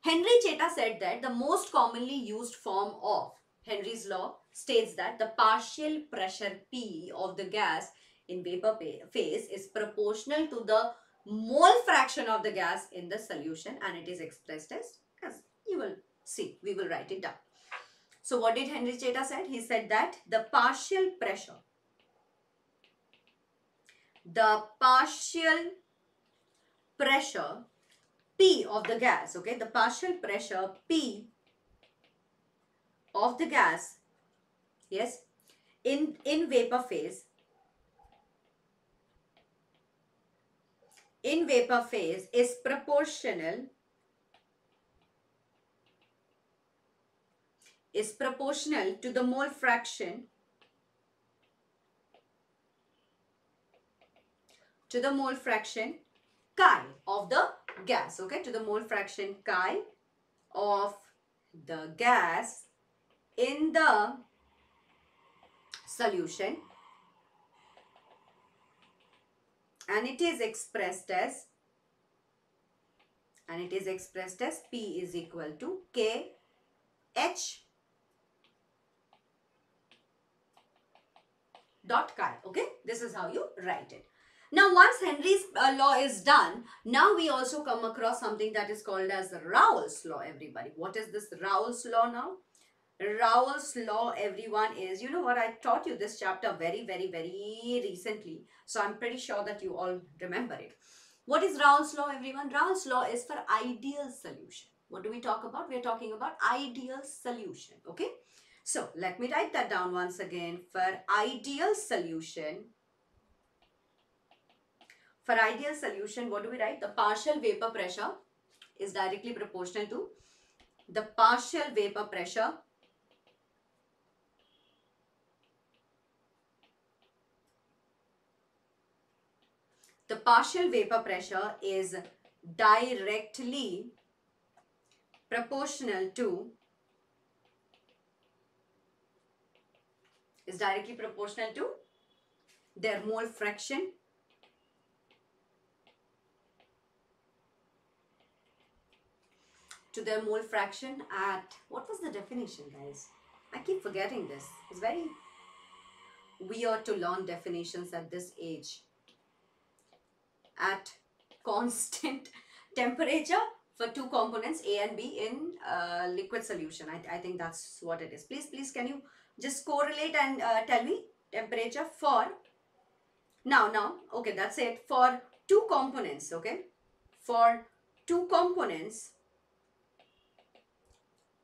Henry Cheta said that the most commonly used form of Henry's law states that the partial pressure P of the gas in vapor phase is proportional to the mole fraction of the gas in the solution and it is expressed as, you will see, we will write it down. So what did Henry Cheta said? He said that the partial pressure, the partial pressure P of the gas, okay, the partial pressure P of the gas, yes, in, in vapor phase, in vapor phase is proportional is proportional to the mole fraction to the mole fraction chi of the gas. Okay, to the mole fraction chi of the gas in the solution and it is expressed as and it is expressed as P is equal to K H dot chi. Okay, this is how you write it. Now, once Henry's uh, law is done, now we also come across something that is called as Raoult's law, everybody. What is this Raoult's law now? Raoult's law, everyone, is, you know what, I taught you this chapter very, very, very recently. So, I'm pretty sure that you all remember it. What is Raoult's law, everyone? Raoult's law is for ideal solution. What do we talk about? We're talking about ideal solution, okay? So, let me write that down once again. For ideal solution, for ideal solution, what do we write? The partial vapor pressure is directly proportional to the partial vapor pressure the partial vapor pressure is directly proportional to is directly proportional to their mole fraction to their mole fraction at what was the definition guys? I keep forgetting this. It's very weird to learn definitions at this age. At constant temperature for two components a and b in uh, liquid solution. I, I think that's what it is. Please please can you just correlate and uh, tell me temperature for now now okay that's it. For two components okay? For two components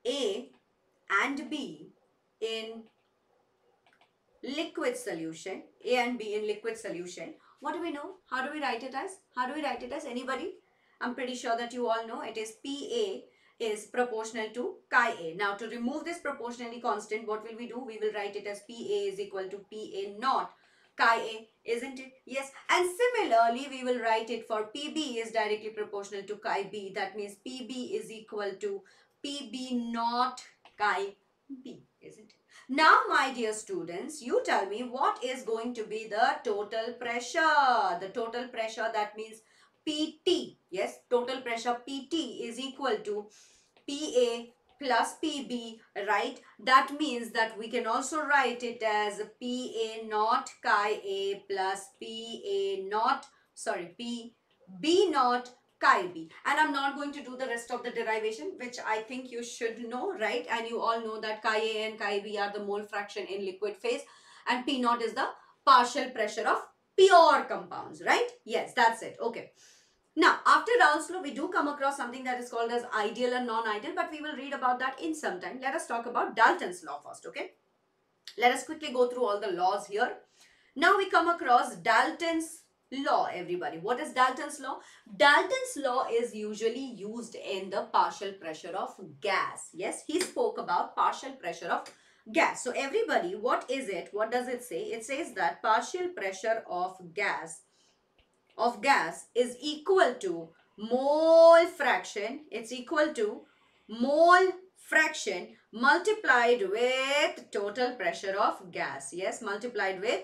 a and B in liquid solution, A and B in liquid solution. What do we know? How do we write it as? How do we write it as? Anybody? I'm pretty sure that you all know it is PA is proportional to chi A. Now to remove this proportionally constant, what will we do? We will write it as PA is equal to PA naught chi A, isn't it? Yes. And similarly, we will write it for PB is directly proportional to chi B. That means PB is equal to PB naught chi B, isn't it? Now, my dear students, you tell me what is going to be the total pressure. The total pressure that means PT. Yes, total pressure PT is equal to PA plus PB, right? That means that we can also write it as PA naught chi A plus PA naught, sorry, PB naught and i'm not going to do the rest of the derivation which i think you should know right? And you all know that chi a and chi b are the mole fraction in liquid phase and p naught is the partial pressure of pure compounds right? Yes that's it. Okay. Now after Raoult's law we do come across something that is called as ideal and non-ideal but we will read about that in some time. Let us talk about Dalton's law first okay? Let us quickly go through all the laws here. Now we come across Dalton's law everybody. What is dalton's law? Dalton's law is usually used in the partial pressure of gas. Yes he spoke about partial pressure of gas. So everybody what is it? What does it say? It says that partial pressure of gas of gas is equal to mole fraction. It's equal to mole fraction multiplied with total pressure of gas. Yes multiplied with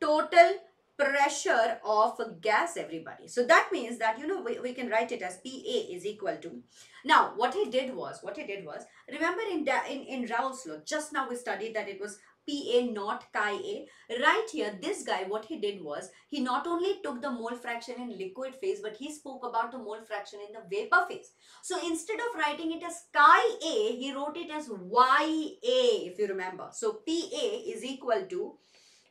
total pressure of a gas everybody. So that means that you know we, we can write it as pa is equal to. Now what he did was what he did was remember in in in Raoult's law just now we studied that it was pa naught chi a. Right here this guy what he did was he not only took the mole fraction in liquid phase but he spoke about the mole fraction in the vapor phase. So instead of writing it as chi a he wrote it as ya if you remember. So pa is equal to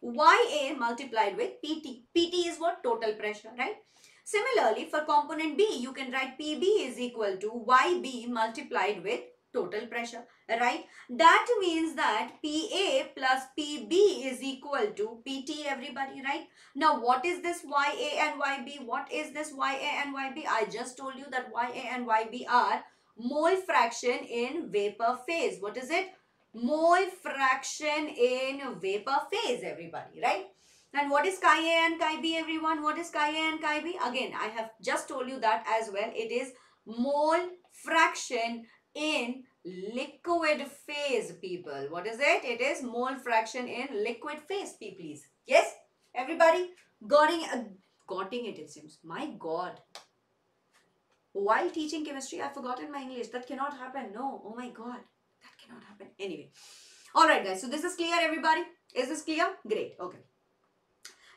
Ya multiplied with PT. PT is what? Total pressure, right? Similarly, for component B, you can write PB is equal to YB multiplied with total pressure, right? That means that PA plus PB is equal to PT, everybody, right? Now, what is this YA and YB? What is this YA and YB? I just told you that YA and YB are mole fraction in vapor phase. What is it? Mole fraction in vapor phase everybody right And what is chi A and chi B everyone? What is chi A and chi B? Again, I have just told you that as well. It is mole fraction in liquid phase people. What is it? It is mole fraction in liquid phase people. Yes? Everybody getting, uh, getting it it seems. My God. While teaching chemistry, I've forgotten my English. That cannot happen. No. Oh my God. Cannot happen. Anyway. Alright guys. So this is clear everybody? Is this clear? Great. Okay.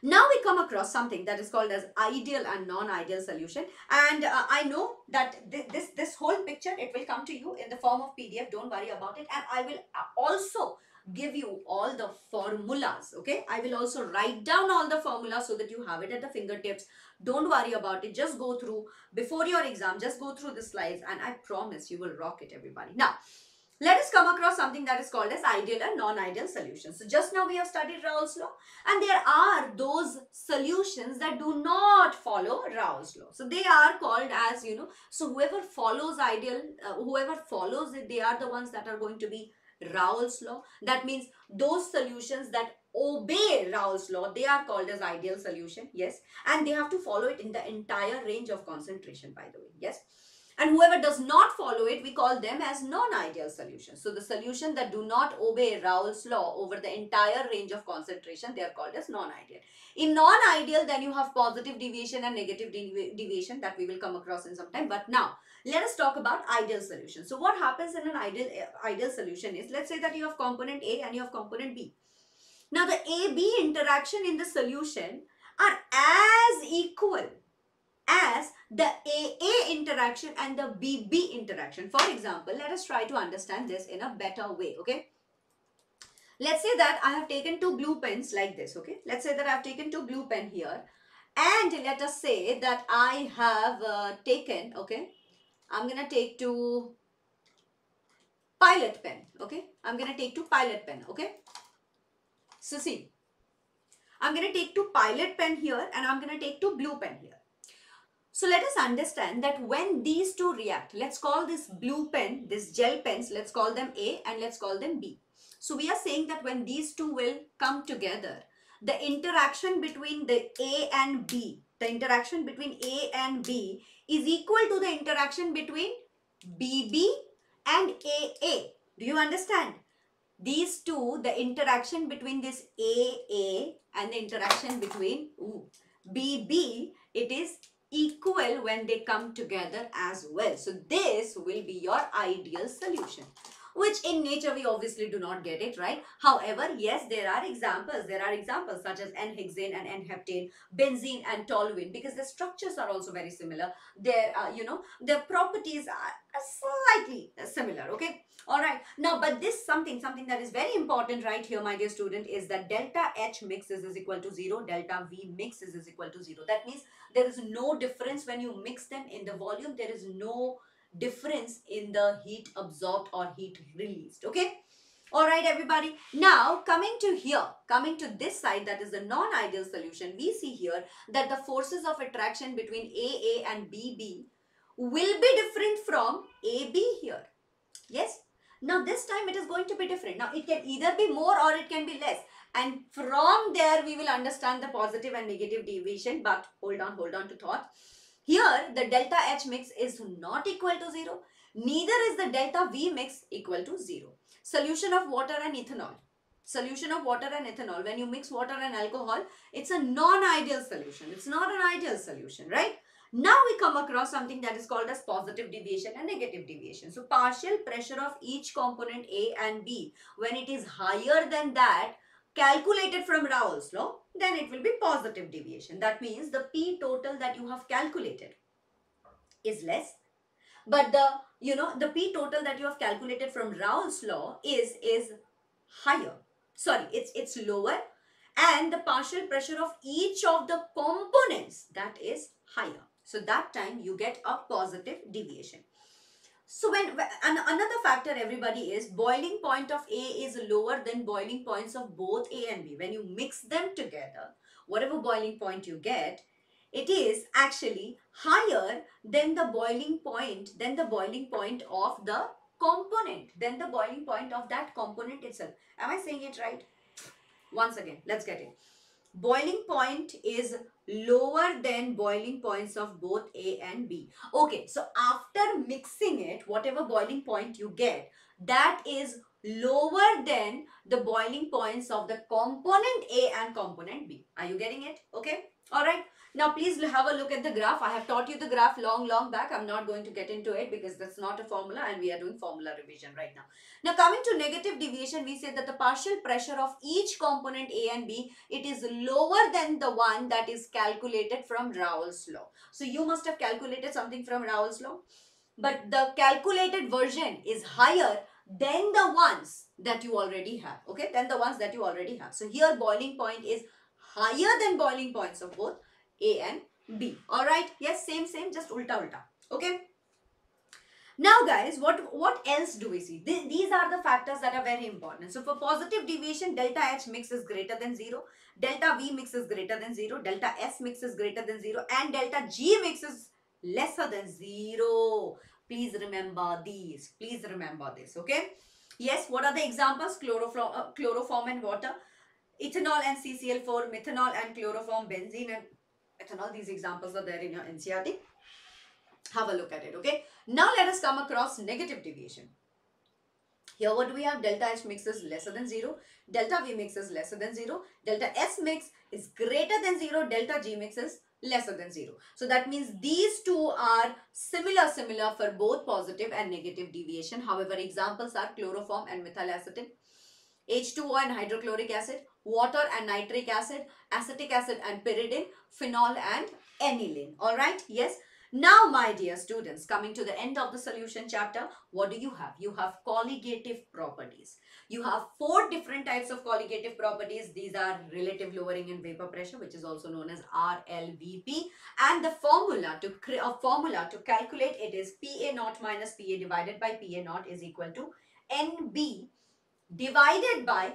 Now we come across something that is called as ideal and non-ideal solution and uh, I know that th this this whole picture it will come to you in the form of PDF don't worry about it and I will uh, also give you all the formulas okay I will also write down all the formulas so that you have it at the fingertips don't worry about it just go through before your exam just go through the slides and I promise you will rock it everybody now let us come across something that is called as ideal and non-ideal solutions. So just now we have studied Raoult's law and there are those solutions that do not follow Raoult's law. So they are called as, you know, so whoever follows ideal, uh, whoever follows it, they are the ones that are going to be Raoult's law. That means those solutions that obey Raoult's law, they are called as ideal solution. Yes. And they have to follow it in the entire range of concentration, by the way. Yes. And whoever does not follow it, we call them as non-ideal solutions. So the solution that do not obey Raoult's law over the entire range of concentration, they are called as non-ideal. In non-ideal, then you have positive deviation and negative devi deviation that we will come across in some time. But now, let us talk about ideal solution. So what happens in an ideal, ideal solution is, let's say that you have component A and you have component B. Now the AB interaction in the solution are as equal as the AA interaction and the BB interaction. For example, let us try to understand this in a better way, okay? Let's say that I have taken two blue pens like this, okay? Let's say that I have taken two blue pen here and let us say that I have uh, taken, okay? I'm going to take two pilot pen, okay? I'm going to take two pilot pen, okay? So see, I'm going to take two pilot pen here and I'm going to take two blue pen here. So let us understand that when these two react, let's call this blue pen, this gel pens, let's call them A and let's call them B. So we are saying that when these two will come together, the interaction between the A and B, the interaction between A and B is equal to the interaction between BB and AA. Do you understand? These two, the interaction between this AA and the interaction between ooh, BB, it is equal when they come together as well. So this will be your ideal solution which in nature we obviously do not get it right? However yes there are examples. There are examples such as n-hexane and n-heptane benzene and toluene because the structures are also very similar. Their uh, you know their properties are slightly similar okay? All right. Now but this something something that is very important right here my dear student is that delta h mixes is equal to 0 delta v mixes is equal to 0 that means there is no difference when you mix them in the volume. There is no difference in the heat absorbed or heat released okay? All right everybody. Now coming to here coming to this side that is the non-ideal solution we see here that the forces of attraction between aa and bb will be different from ab here yes? Now this time it is going to be different. Now it can either be more or it can be less. And from there we will understand the positive and negative deviation. But hold on hold on to thought here, the delta H mix is not equal to 0. Neither is the delta V mix equal to 0. Solution of water and ethanol. Solution of water and ethanol. When you mix water and alcohol, it's a non-ideal solution. It's not an ideal solution, right? Now we come across something that is called as positive deviation and negative deviation. So partial pressure of each component A and B, when it is higher than that, calculated from Raoult's law, then it will be positive deviation. That means the P total that you have calculated is less. But the, you know, the P total that you have calculated from Raoult's law is, is higher. Sorry, it's, it's lower. And the partial pressure of each of the components that is higher. So that time you get a positive deviation. So when and another factor everybody is boiling point of A is lower than boiling points of both A and B. When you mix them together, whatever boiling point you get, it is actually higher than the boiling point, than the boiling point of the component, than the boiling point of that component itself. Am I saying it right? Once again, let's get it. Boiling point is lower than boiling points of both A and B. Okay, so after mixing it, whatever boiling point you get, that is lower than the boiling points of the component A and component B. Are you getting it? Okay. Alright. Now please have a look at the graph. I have taught you the graph long, long back. I'm not going to get into it because that's not a formula and we are doing formula revision right now. Now coming to negative deviation, we say that the partial pressure of each component A and B, it is lower than the one that is calculated from Raoult's law. So you must have calculated something from Raoult's law. But the calculated version is higher than the ones that you already have. Okay, than the ones that you already have. So here boiling point is higher than boiling points of both A and B. Alright, yes, same, same, just ulta ulta. Okay. Now guys, what, what else do we see? Th these are the factors that are very important. So for positive deviation, delta H mix is greater than 0, delta V mix is greater than 0, delta S mix is greater than 0 and delta G mix is lesser than 0. Please remember these. Please remember this. Okay. Yes. What are the examples? Chloroform, uh, chloroform and water. Ethanol and CCl4. Methanol and chloroform. Benzene and ethanol. These examples are there in your NCERT. Have a look at it. Okay. Now let us come across negative deviation. Here what do we have? Delta H mix is lesser than 0. Delta V mix is lesser than 0. Delta S mix is greater than 0. Delta G mix is lesser than 0. So that means these two are similar similar for both positive and negative deviation. However, examples are chloroform and methyl acetate, H2O and hydrochloric acid, water and nitric acid, acetic acid and pyridine, phenol and aniline. Alright, yes. Now, my dear students, coming to the end of the solution chapter, what do you have? You have colligative properties. You have four different types of colligative properties. These are relative lowering in vapor pressure, which is also known as RLVP. And the formula to a uh, formula to calculate it is PA naught minus PA divided by PA naught is equal to NB divided by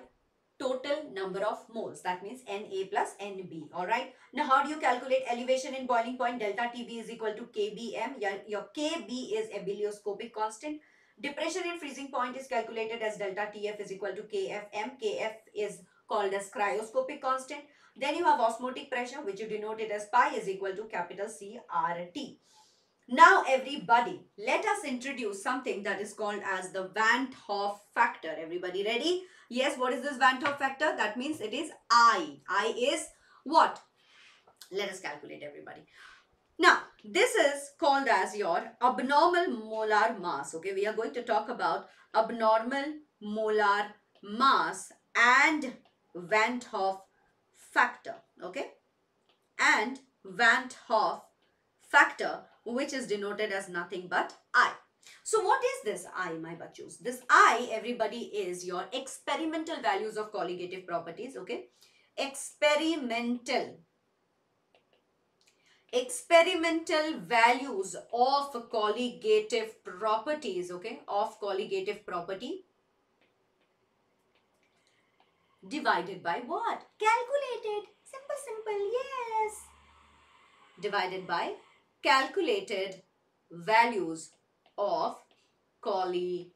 total number of moles. That means Na plus Nb. Alright. Now how do you calculate elevation in boiling point? Delta Tb is equal to Kbm. Your, your Kb is ebullioscopic constant. Depression in freezing point is calculated as delta Tf is equal to Kfm. Kf is called as cryoscopic constant. Then you have osmotic pressure which you denote it as pi is equal to capital C RT. Now everybody, let us introduce something that is called as the Van't Hoff factor. Everybody ready? Yes, what is this Van't Hoff factor? That means it is I. I is what? Let us calculate everybody. Now, this is called as your abnormal molar mass. Okay, we are going to talk about abnormal molar mass and Van't Hoff factor. Okay, and Van't Hoff factor which is denoted as nothing but I. So what is this I, my bachos? This I, everybody, is your experimental values of colligative properties, okay? Experimental. Experimental values of colligative properties, okay? Of colligative property divided by what? Calculated. Simple, simple, yes. Divided by calculated values of colligative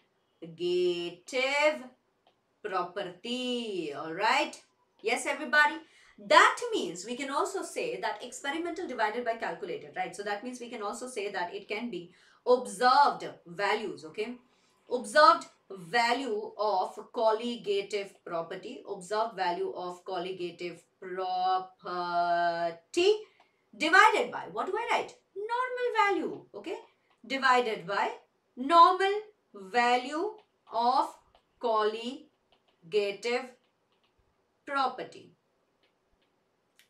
property. Alright? Yes, everybody? That means we can also say that experimental divided by calculated, right? So that means we can also say that it can be observed values, okay? Observed value of colligative property, observed value of colligative property divided by, what do I write? Normal value, okay? Divided by normal value of colligative property.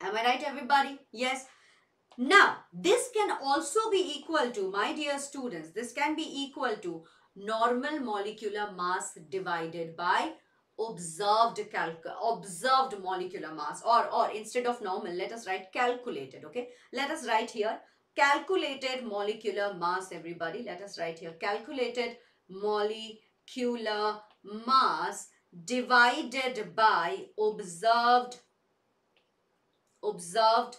Am I right everybody? Yes. Now, this can also be equal to, my dear students, this can be equal to normal molecular mass divided by observed calc, observed molecular mass or or instead of normal let us write calculated okay let us write here calculated molecular mass everybody. Let us write here. Calculated molecular mass divided by observed observed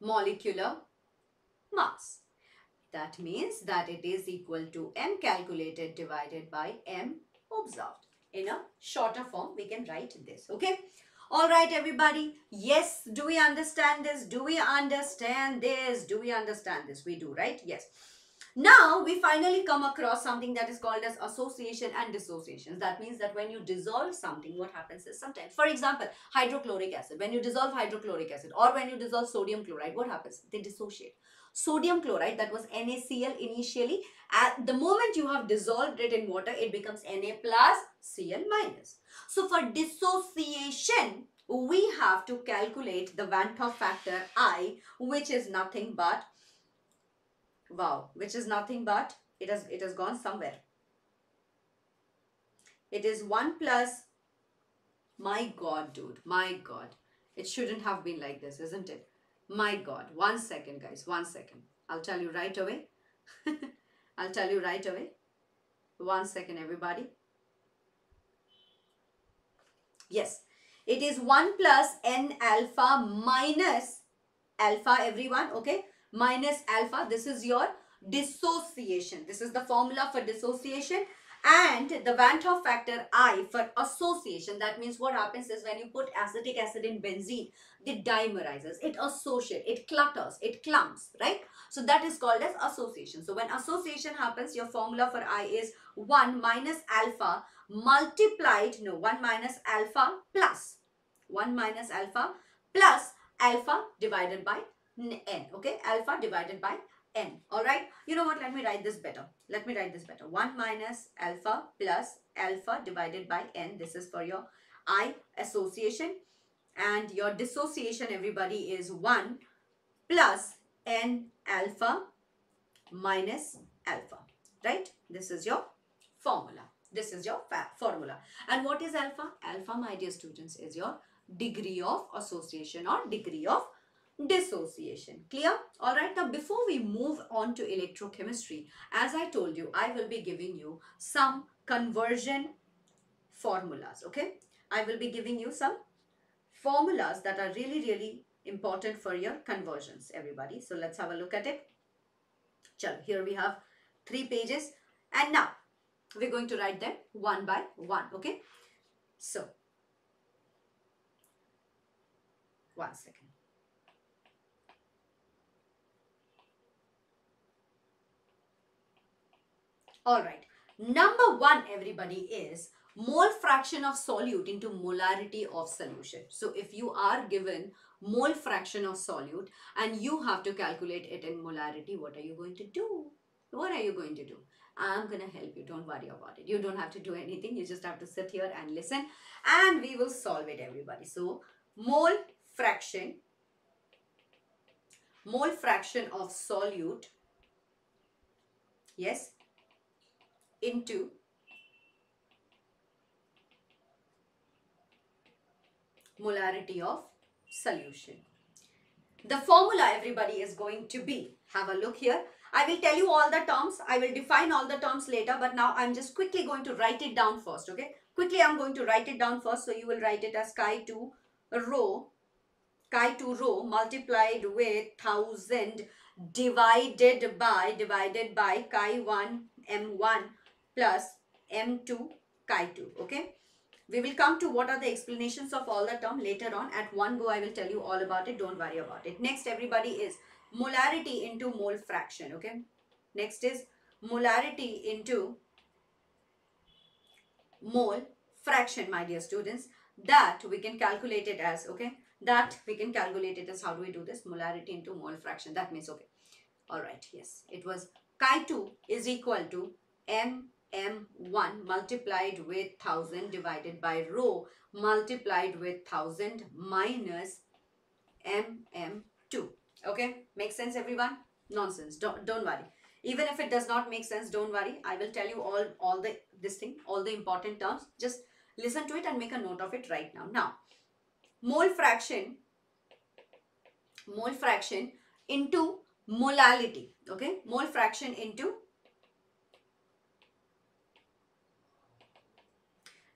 molecular mass. That means that it is equal to m calculated divided by m observed. In a shorter form we can write this okay All right, everybody. Yes, do we understand this? Do we understand this? Do we understand this? We do, right? Yes. Now, we finally come across something that is called as association and dissociation. That means that when you dissolve something, what happens is sometimes, for example, hydrochloric acid. When you dissolve hydrochloric acid or when you dissolve sodium chloride, what happens? They dissociate. Sodium chloride, that was NaCl initially. At the moment you have dissolved it in water, it becomes Na plus Cl minus. So for dissociation, we have to calculate the Van 't Hoff factor I, which is nothing but wow which is nothing but it has it has gone somewhere. It is 1 plus my god dude my god. It shouldn't have been like this isn't it? My god one second guys one second. I'll tell you right away. I'll tell you right away. One second everybody yes it is 1 plus n alpha minus alpha everyone okay minus alpha. This is your dissociation. This is the formula for dissociation and the Van 't Hoff factor I for association. That means what happens is when you put acetic acid in benzene, it dimerizes, it associates, it clutters, it clumps, right? So that is called as association. So when association happens, your formula for I is 1 minus alpha multiplied, no, 1 minus alpha plus 1 minus alpha plus alpha divided by n okay? Alpha divided by n all right? You know what? Let me write this better. Let me write this better. 1 minus alpha plus alpha divided by n this is for your i association. And your dissociation everybody is 1 plus n alpha minus alpha right? This is your formula this is your formula and what is alpha alpha my dear students is your degree of association or degree of dissociation. Clear? Alright, now before we move on to electrochemistry, as I told you, I will be giving you some conversion formulas. Okay? I will be giving you some formulas that are really, really important for your conversions, everybody. So let's have a look at it. Chalo, here we have three pages. And now, we're going to write them one by one. Okay? So, one second. All right. Number one, everybody, is mole fraction of solute into molarity of solution. So if you are given mole fraction of solute and you have to calculate it in molarity, what are you going to do? What are you going to do? I'm going to help you. Don't worry about it. You don't have to do anything. You just have to sit here and listen and we will solve it, everybody. So mole fraction, mole fraction of solute, yes, into molarity of solution. The formula everybody is going to be, have a look here. I will tell you all the terms. I will define all the terms later but now I'm just quickly going to write it down first. Okay. Quickly I'm going to write it down first. So you will write it as chi2 rho chi2 rho multiplied with 1000 divided by divided by chi1 m1 plus m2 chi2 okay we will come to what are the explanations of all the term later on at one go i will tell you all about it don't worry about it next everybody is molarity into mole fraction okay? Next is molarity into mole fraction my dear students. That we can calculate it as okay? That we can calculate it as how do we do this? Molarity into mole fraction. That means okay. All right yes. It was chi 2 is equal to m m1 multiplied with 1000 divided by rho multiplied with 1000 minus mm2 okay? Make sense everyone? Nonsense. Don't don't worry. Even if it does not make sense don't worry. I will tell you all all the this thing all the important terms. Just listen to it and make a note of it right now. Now mole fraction mole fraction into molality. Okay? Mole fraction into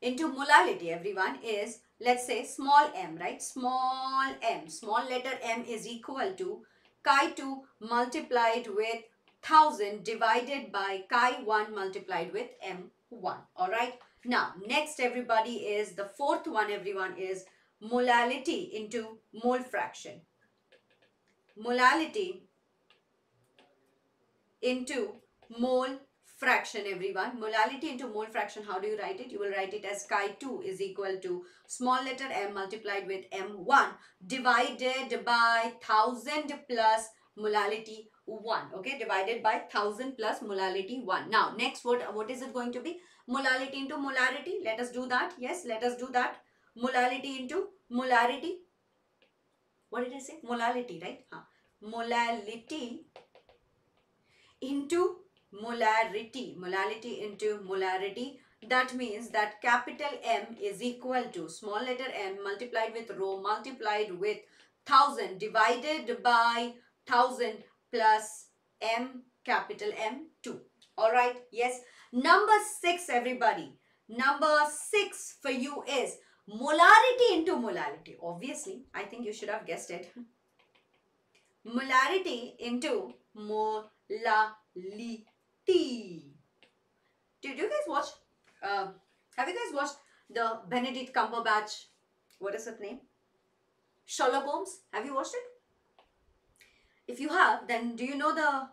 into molality everyone is let's say small m right small m small letter m is equal to chi2 multiplied with 1000 divided by chi1 multiplied with m1 all right now next everybody is the fourth one everyone is molality into mole fraction. Molality into mole fraction everyone. Molality into mole fraction, how do you write it? You will write it as chi2 is equal to small letter m multiplied with m1 divided by 1000 plus molality 1 okay? Divided by 1000 plus molality 1 now next what what is it going to be? Molality into molarity. Let us do that. Yes let us do that. Molality into molarity. What did i say? Molality right? Huh. molality into molarity molality into molarity. That means that capital M is equal to small letter m multiplied with rho multiplied with 1000 divided by 1000 plus m capital M2 all right yes. Number 6 everybody. Number 6 for you is molarity into molarity. obviously I think you should have guessed it. Molarity into did you guys watch uh, have you guys watched the Benedict Cumberbatch what is his name? Sherlock Holmes? Have you watched it? If you have then do you know the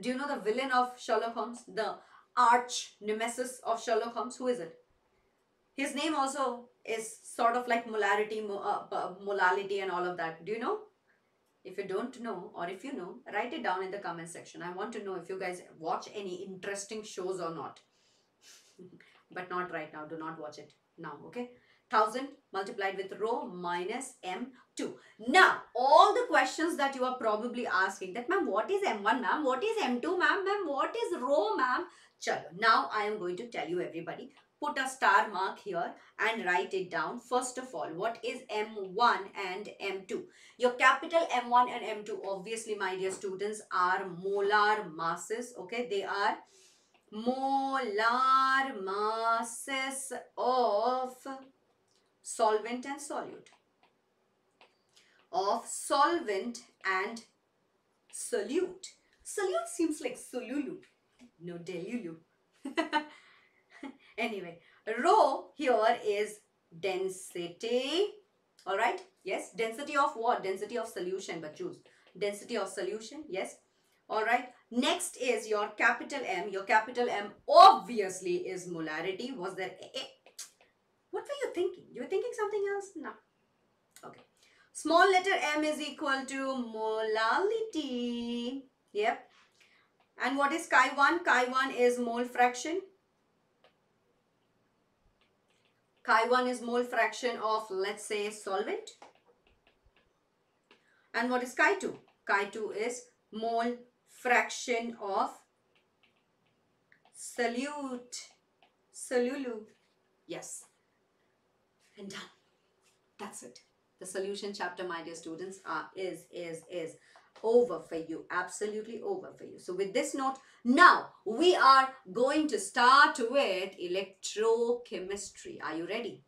do you know the villain of Sherlock Holmes? The arch nemesis of Sherlock Holmes? Who is it? His name also is sort of like molarity uh, molality and all of that. Do you know if you don't know or if you know, write it down in the comment section. I want to know if you guys watch any interesting shows or not. but not right now. Do not watch it now, okay? 1000 multiplied with rho minus m2. Now, all the questions that you are probably asking that, ma'am, what is m1, ma'am? What is m2, ma'am? Ma'am, what is rho, ma'am? Chalo, now I am going to tell you everybody put a star mark here and write it down. First of all, what is M1 and M2? Your capital M1 and M2, obviously, my dear students, are molar masses. Okay, they are molar masses of solvent and solute. Of solvent and solute. Solute seems like solulu. No, delulu. Anyway, rho here is density. All right. Yes. Density of what? Density of solution. But choose density of solution. Yes. All right. Next is your capital M. Your capital M obviously is molarity. Was there a, a what were you thinking? You were thinking something else? No. Okay. Small letter m is equal to molality. Yep. And what is chi1? Chi1 is mole fraction. Chi1 is mole fraction of, let's say, solvent. And what is Chi2? Chi2 is mole fraction of solute. Solulu. Yes. And done. That's it. The solution chapter, my dear students, uh, is, is, is over for you. Absolutely over for you. So with this note, now we are going to start with electrochemistry. Are you ready?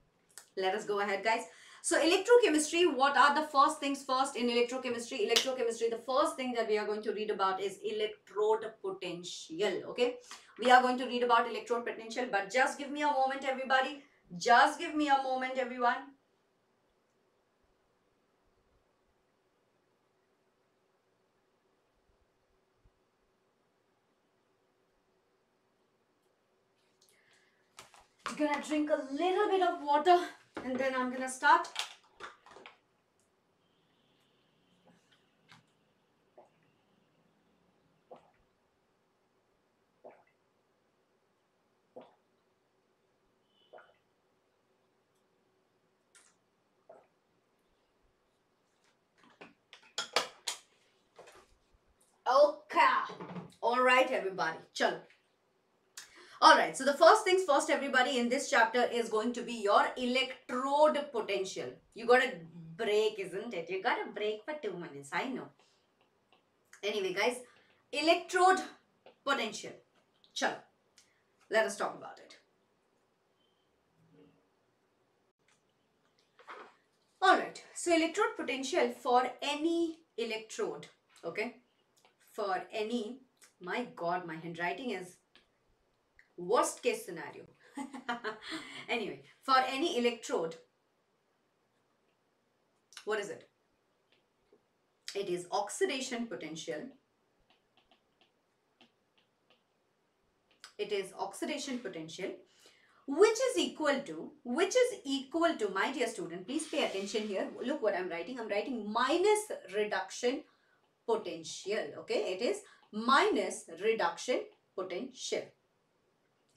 Let us go ahead guys. So electrochemistry, what are the first things first in electrochemistry? Electrochemistry, the first thing that we are going to read about is electrode potential. Okay, we are going to read about electrode potential, but just give me a moment everybody. Just give me a moment everyone. I'm gonna drink a little bit of water and then I'm gonna start. Okay. All right, everybody. Chalo. Alright, so the first things first everybody in this chapter is going to be your electrode potential. You got a break, isn't it? You got a break for two minutes, I know. Anyway, guys, electrode potential. Chalo, let us talk about it. Alright, so electrode potential for any electrode, okay? For any, my god, my handwriting is worst case scenario. anyway, for any electrode, What is it? It is oxidation potential. It is oxidation potential which is equal to, which is equal to, my dear student, please pay attention here. Look what I'm writing. I'm writing minus reduction potential. Okay, it is minus reduction potential.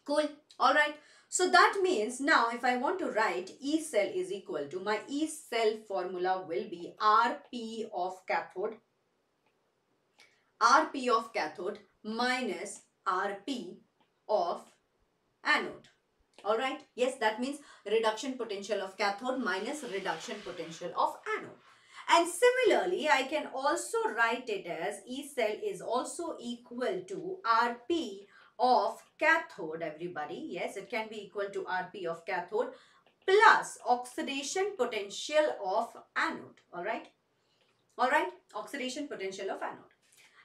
Cool. All right. So that means now if I want to write E cell is equal to my E cell formula will be Rp of cathode Rp of cathode minus Rp of anode. Alright, yes that means reduction potential of cathode minus reduction potential of anode. And similarly, I can also write it as E cell is also equal to Rp of cathode everybody. Yes, it can be equal to Rp of cathode plus oxidation potential of anode. Alright. Alright, oxidation potential of anode.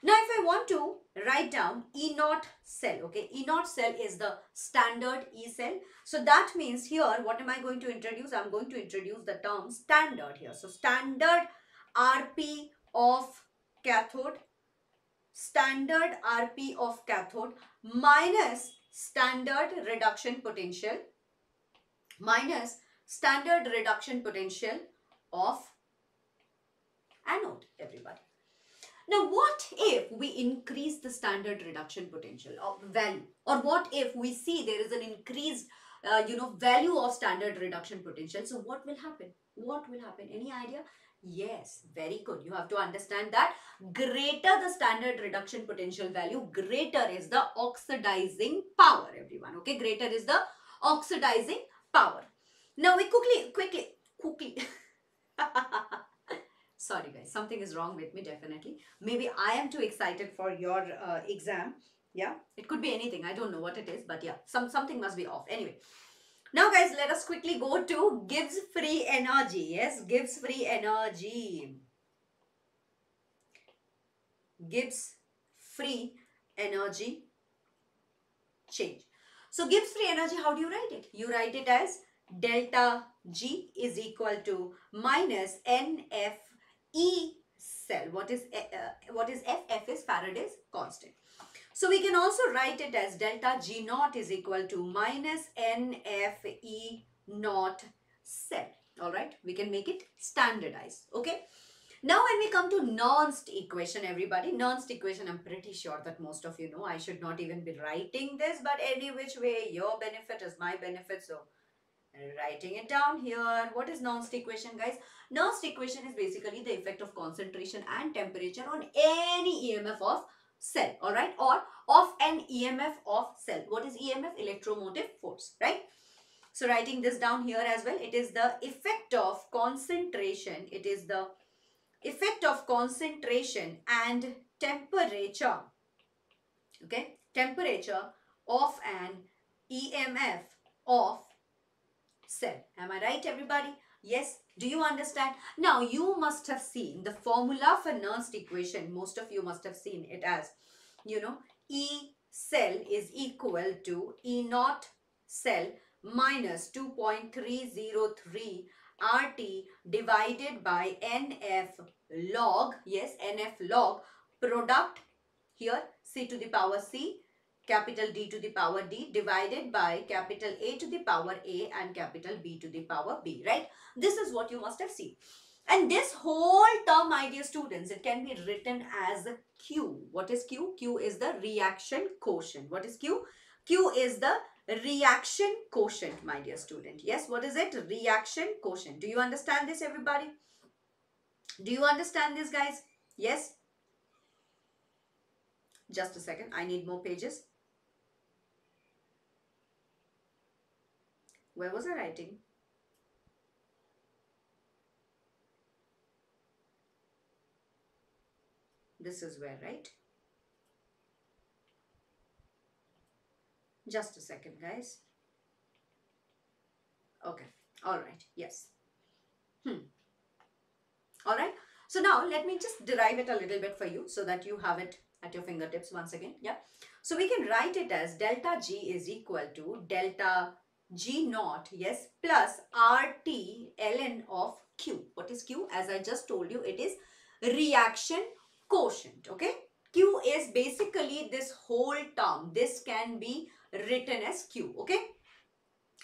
Now, if I want to write down E naught cell, okay, E naught cell is the standard E cell. So that means here, what am I going to introduce? I'm going to introduce the term standard here. So standard RP of cathode, standard RP of cathode minus standard reduction potential minus standard reduction potential of anode, everybody. Now, what if we increase the standard reduction potential of value? Or what if we see there is an increased, uh, you know, value of standard reduction potential? So, what will happen? What will happen? Any idea? Yes, very good. You have to understand that greater the standard reduction potential value, greater is the oxidizing power, everyone. Okay, greater is the oxidizing power. Now, we quickly, quickly, quickly. sorry guys something is wrong with me definitely maybe i am too excited for your uh, exam yeah it could be anything i don't know what it is but yeah some something must be off anyway now guys let us quickly go to gibbs free energy yes gibbs free energy gibbs free energy change so gibbs free energy how do you write it you write it as delta g is equal to minus nf E cell. What is uh, what is F? F is Faraday's constant. So we can also write it as delta G naught is equal to minus NFE naught cell. Alright, we can make it standardized. Okay. Now when we come to Nernst equation, everybody, Nernst equation, I'm pretty sure that most of you know. I should not even be writing this, but any which way, your benefit is my benefit. So writing it down here. What is Nernst equation, guys? Nernst equation is basically the effect of concentration and temperature on any EMF of cell, alright? Or of an EMF of cell. What is EMF? Electromotive force, right? So writing this down here as well, it is the effect of concentration. It is the effect of concentration and temperature, okay? Temperature of an EMF of cell. Am I right everybody? Yes. Do you understand? Now you must have seen the formula for Nernst equation. Most of you must have seen it as, you know, E cell is equal to E naught cell minus 2.303 RT divided by NF log, yes, NF log product here C to the power C capital D to the power D divided by capital A to the power A and capital B to the power B, right? This is what you must have seen. And this whole term, my dear students, it can be written as Q. What is Q? Q is the reaction quotient. What is Q? Q is the reaction quotient, my dear student. Yes, what is it? Reaction quotient. Do you understand this, everybody? Do you understand this, guys? Yes? Just a second. I need more pages. Where was I writing? This is where, right? Just a second, guys. Okay. All right. Yes. Hmm. All right. So now let me just derive it a little bit for you so that you have it at your fingertips once again. Yeah. So we can write it as delta G is equal to delta G naught, yes, plus RT ln of Q. What is Q? As I just told you, it is reaction quotient. Okay. Q is basically this whole term. This can be written as Q. Okay.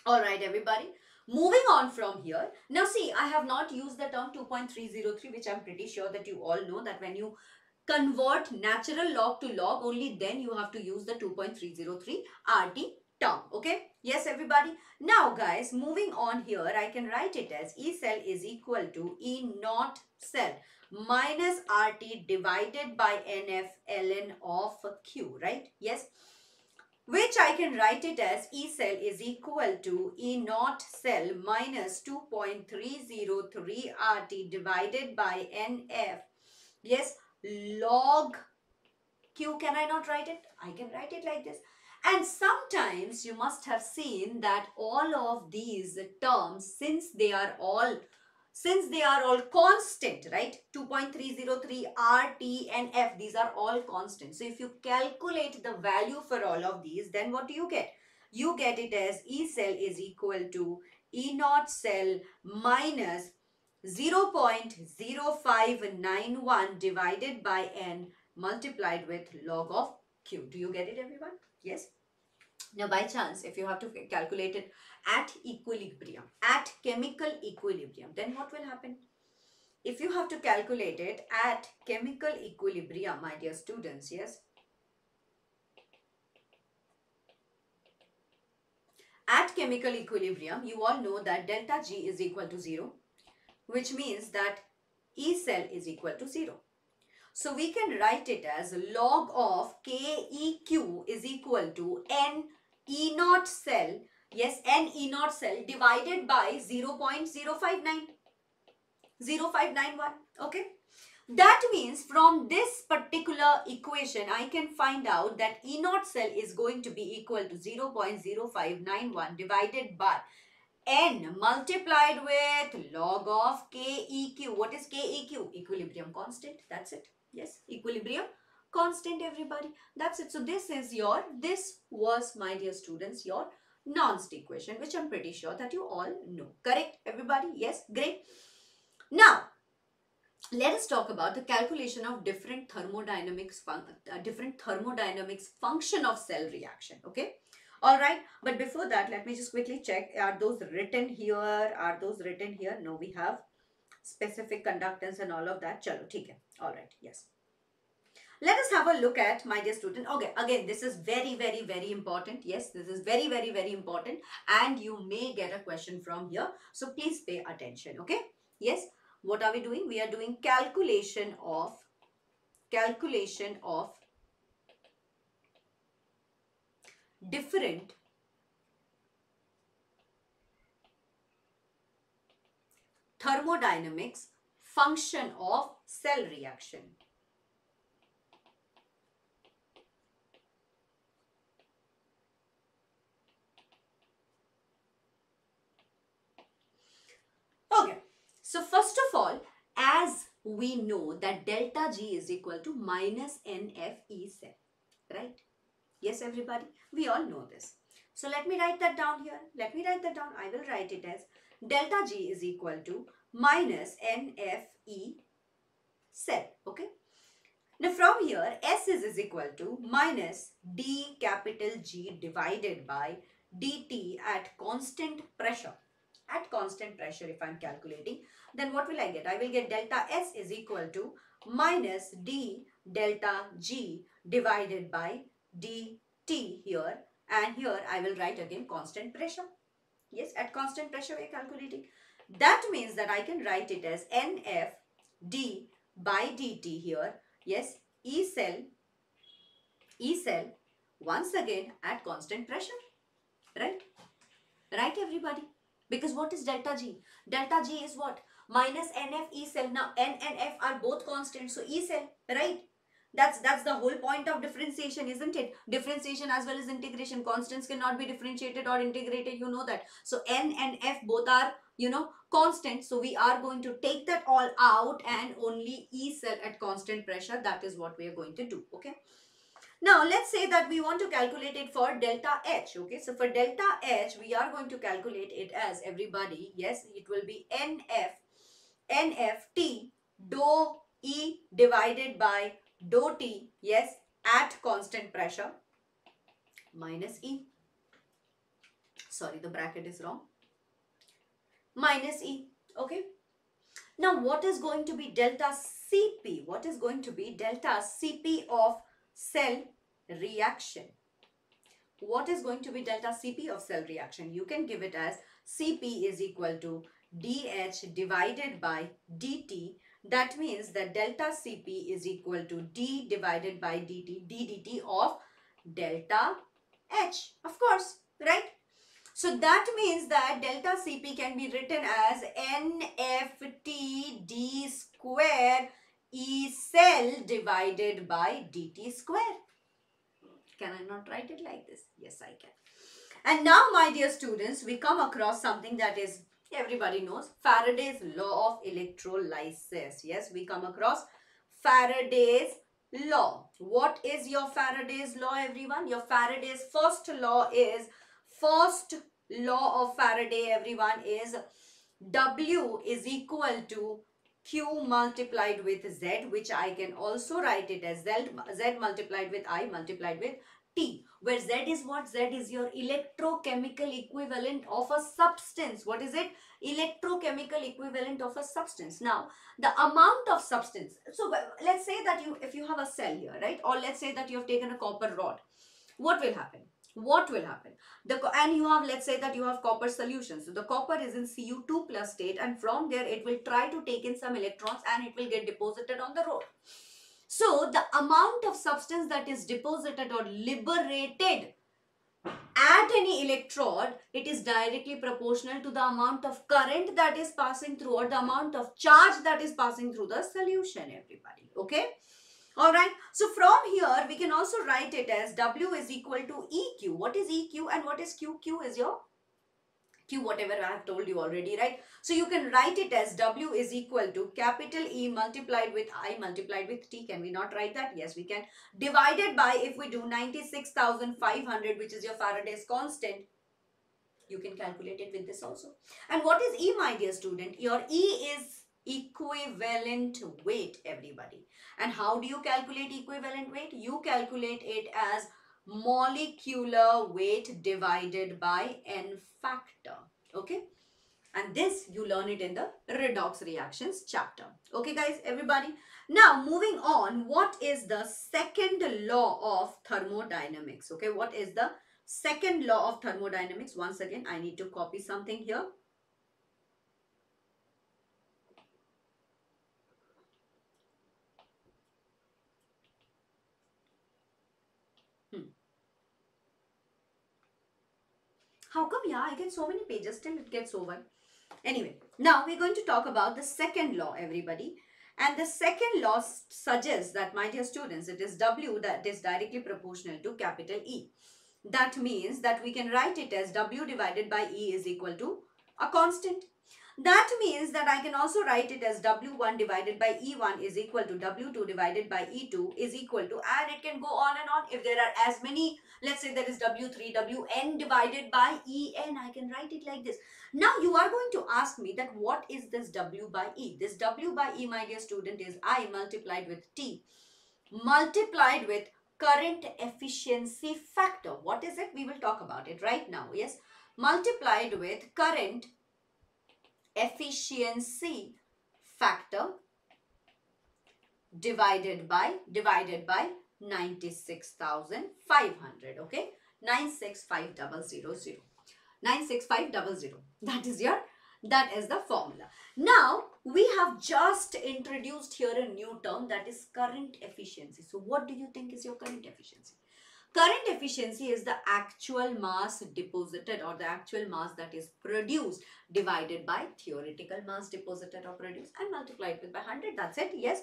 All right, everybody. Moving on from here. Now see, I have not used the term 2.303, which I'm pretty sure that you all know that when you convert natural log to log, only then you have to use the 2.303 RT term. Okay. Yes, everybody. Now, guys, moving on here, I can write it as E cell is equal to E naught cell minus RT divided by NF ln of Q, right? Yes which I can write it as E cell is equal to E naught cell minus 2.303 RT divided by NF. Yes, log Q. Can I not write it? I can write it like this. And sometimes you must have seen that all of these terms, since they are all since they are all constant, right? 2.303 R, T and F, these are all constant. So if you calculate the value for all of these, then what do you get? You get it as E cell is equal to E naught cell minus 0 0.0591 divided by N multiplied with log of Q. Do you get it everyone? Yes. Now by chance, if you have to calculate it at equilibrium, at chemical equilibrium, then what will happen? If you have to calculate it at chemical equilibrium, my dear students, yes, at chemical equilibrium, you all know that delta G is equal to 0, which means that E cell is equal to 0. So we can write it as log of KEQ is equal to N E naught cell, yes, N E naught cell divided by 0 0.059, 0591, okay. That means from this particular equation, I can find out that E naught cell is going to be equal to 0 0.0591 divided by N multiplied with log of KEQ. What is KEQ? Equilibrium constant. That's it. Yes, equilibrium constant everybody. That's it. So this is your, this was my dear students, your Nernst equation, which I'm pretty sure that you all know. Correct everybody? Yes, great. Now, let us talk about the calculation of different thermodynamics, uh, different thermodynamics function of cell reaction. Okay. All right. But before that, let me just quickly check. Are those written here? Are those written here? No, we have specific conductance and all of that. Chalo, okay. All right. Yes. Let us have a look at, my dear student. Okay, again, this is very, very, very important. Yes, this is very, very, very important. And you may get a question from here. So please pay attention. Okay. Yes. What are we doing? We are doing calculation of, calculation of different thermodynamics function of cell reaction. Okay, so first of all, as we know that delta G is equal to minus NFE cell, right? Yes, everybody, we all know this. So let me write that down here. Let me write that down. I will write it as delta G is equal to minus NFE cell, okay? Now from here, S is, is equal to minus D capital G divided by dt at constant pressure at constant pressure if I'm calculating, then what will I get? I will get delta S is equal to minus d delta G divided by dt here and here I will write again constant pressure. Yes, at constant pressure we are calculating. That means that I can write it as NF d by dt here. Yes, E cell, E cell once again at constant pressure. Right? Right everybody? Because what is delta G? Delta G is what? Minus NF E cell. Now N and F are both constant. So E cell, right? That's that's the whole point of differentiation, isn't it? Differentiation as well as integration. Constants cannot be differentiated or integrated. You know that. So N and F both are, you know, constant. So we are going to take that all out and only E cell at constant pressure. That is what we are going to do. Okay. Now, let's say that we want to calculate it for delta H. Okay, so for delta H, we are going to calculate it as everybody. Yes, it will be NF nft dou e divided by dou t yes at constant pressure minus e. Sorry the bracket is wrong. Minus e okay. Now what is going to be delta cp what is going to be delta cp of cell reaction? What is going to be delta cp of cell reaction? You can give it as cp is equal to dh divided by dt that means that delta cp is equal to d divided by dt ddt of delta h of course right so that means that delta cp can be written as nft d square e cell divided by dt square can I not write it like this? Yes, I can. And now, my dear students, we come across something that is, everybody knows, Faraday's law of electrolysis. Yes, we come across Faraday's law. What is your Faraday's law, everyone? Your Faraday's first law is, first law of Faraday, everyone, is W is equal to Q multiplied with Z, which I can also write it as Z, Z multiplied with I multiplied with T, where Z is what? Z is your electrochemical equivalent of a substance. What is it? Electrochemical equivalent of a substance. Now, the amount of substance. So, let's say that you, if you have a cell here, right? Or let's say that you have taken a copper rod. What will happen? what will happen the and you have let's say that you have copper solution so the copper is in cu2 plus state and from there it will try to take in some electrons and it will get deposited on the road so the amount of substance that is deposited or liberated at any electrode, it is directly proportional to the amount of current that is passing through or the amount of charge that is passing through the solution, everybody. Okay. Alright, so from here we can also write it as W is equal to EQ. What is EQ and what is Q? Q is your Q whatever I have told you already, right? So you can write it as W is equal to capital E multiplied with I multiplied with T. Can we not write that? Yes, we can. Divided by if we do 96,500 which is your Faraday's constant, you can calculate it with this also. And what is E my dear student? Your E is equivalent weight everybody and how do you calculate equivalent weight you calculate it as molecular weight divided by n factor okay? And this you learn it in the redox reactions chapter. Okay guys everybody? Now moving on what is the second law of thermodynamics? Okay what is the second law of thermodynamics? Once again i need to copy something here How come? Yeah, I get so many pages till it gets over. Anyway, now we're going to talk about the second law, everybody. And the second law suggests that, my dear students, it is W that is directly proportional to capital E. That means that we can write it as W divided by E is equal to a constant. That means that I can also write it as W1 divided by E1 is equal to W2 divided by E2 is equal to and it can go on and on. If there are as many, let's say there is W3, Wn divided by En, I can write it like this. Now you are going to ask me that what is this W by E? This W by E, my dear student, is I multiplied with T multiplied with current efficiency factor. What is it? We will talk about it right now. Yes. Multiplied with current efficiency factor divided by divided by 96500 okay? 965000 96500 that is your that is the formula. Now we have just introduced here a new term that is current efficiency. So what do you think is your current efficiency Current efficiency is the actual mass deposited or the actual mass that is produced divided by theoretical mass deposited or produced and multiplied with by 100. That's it. Yes.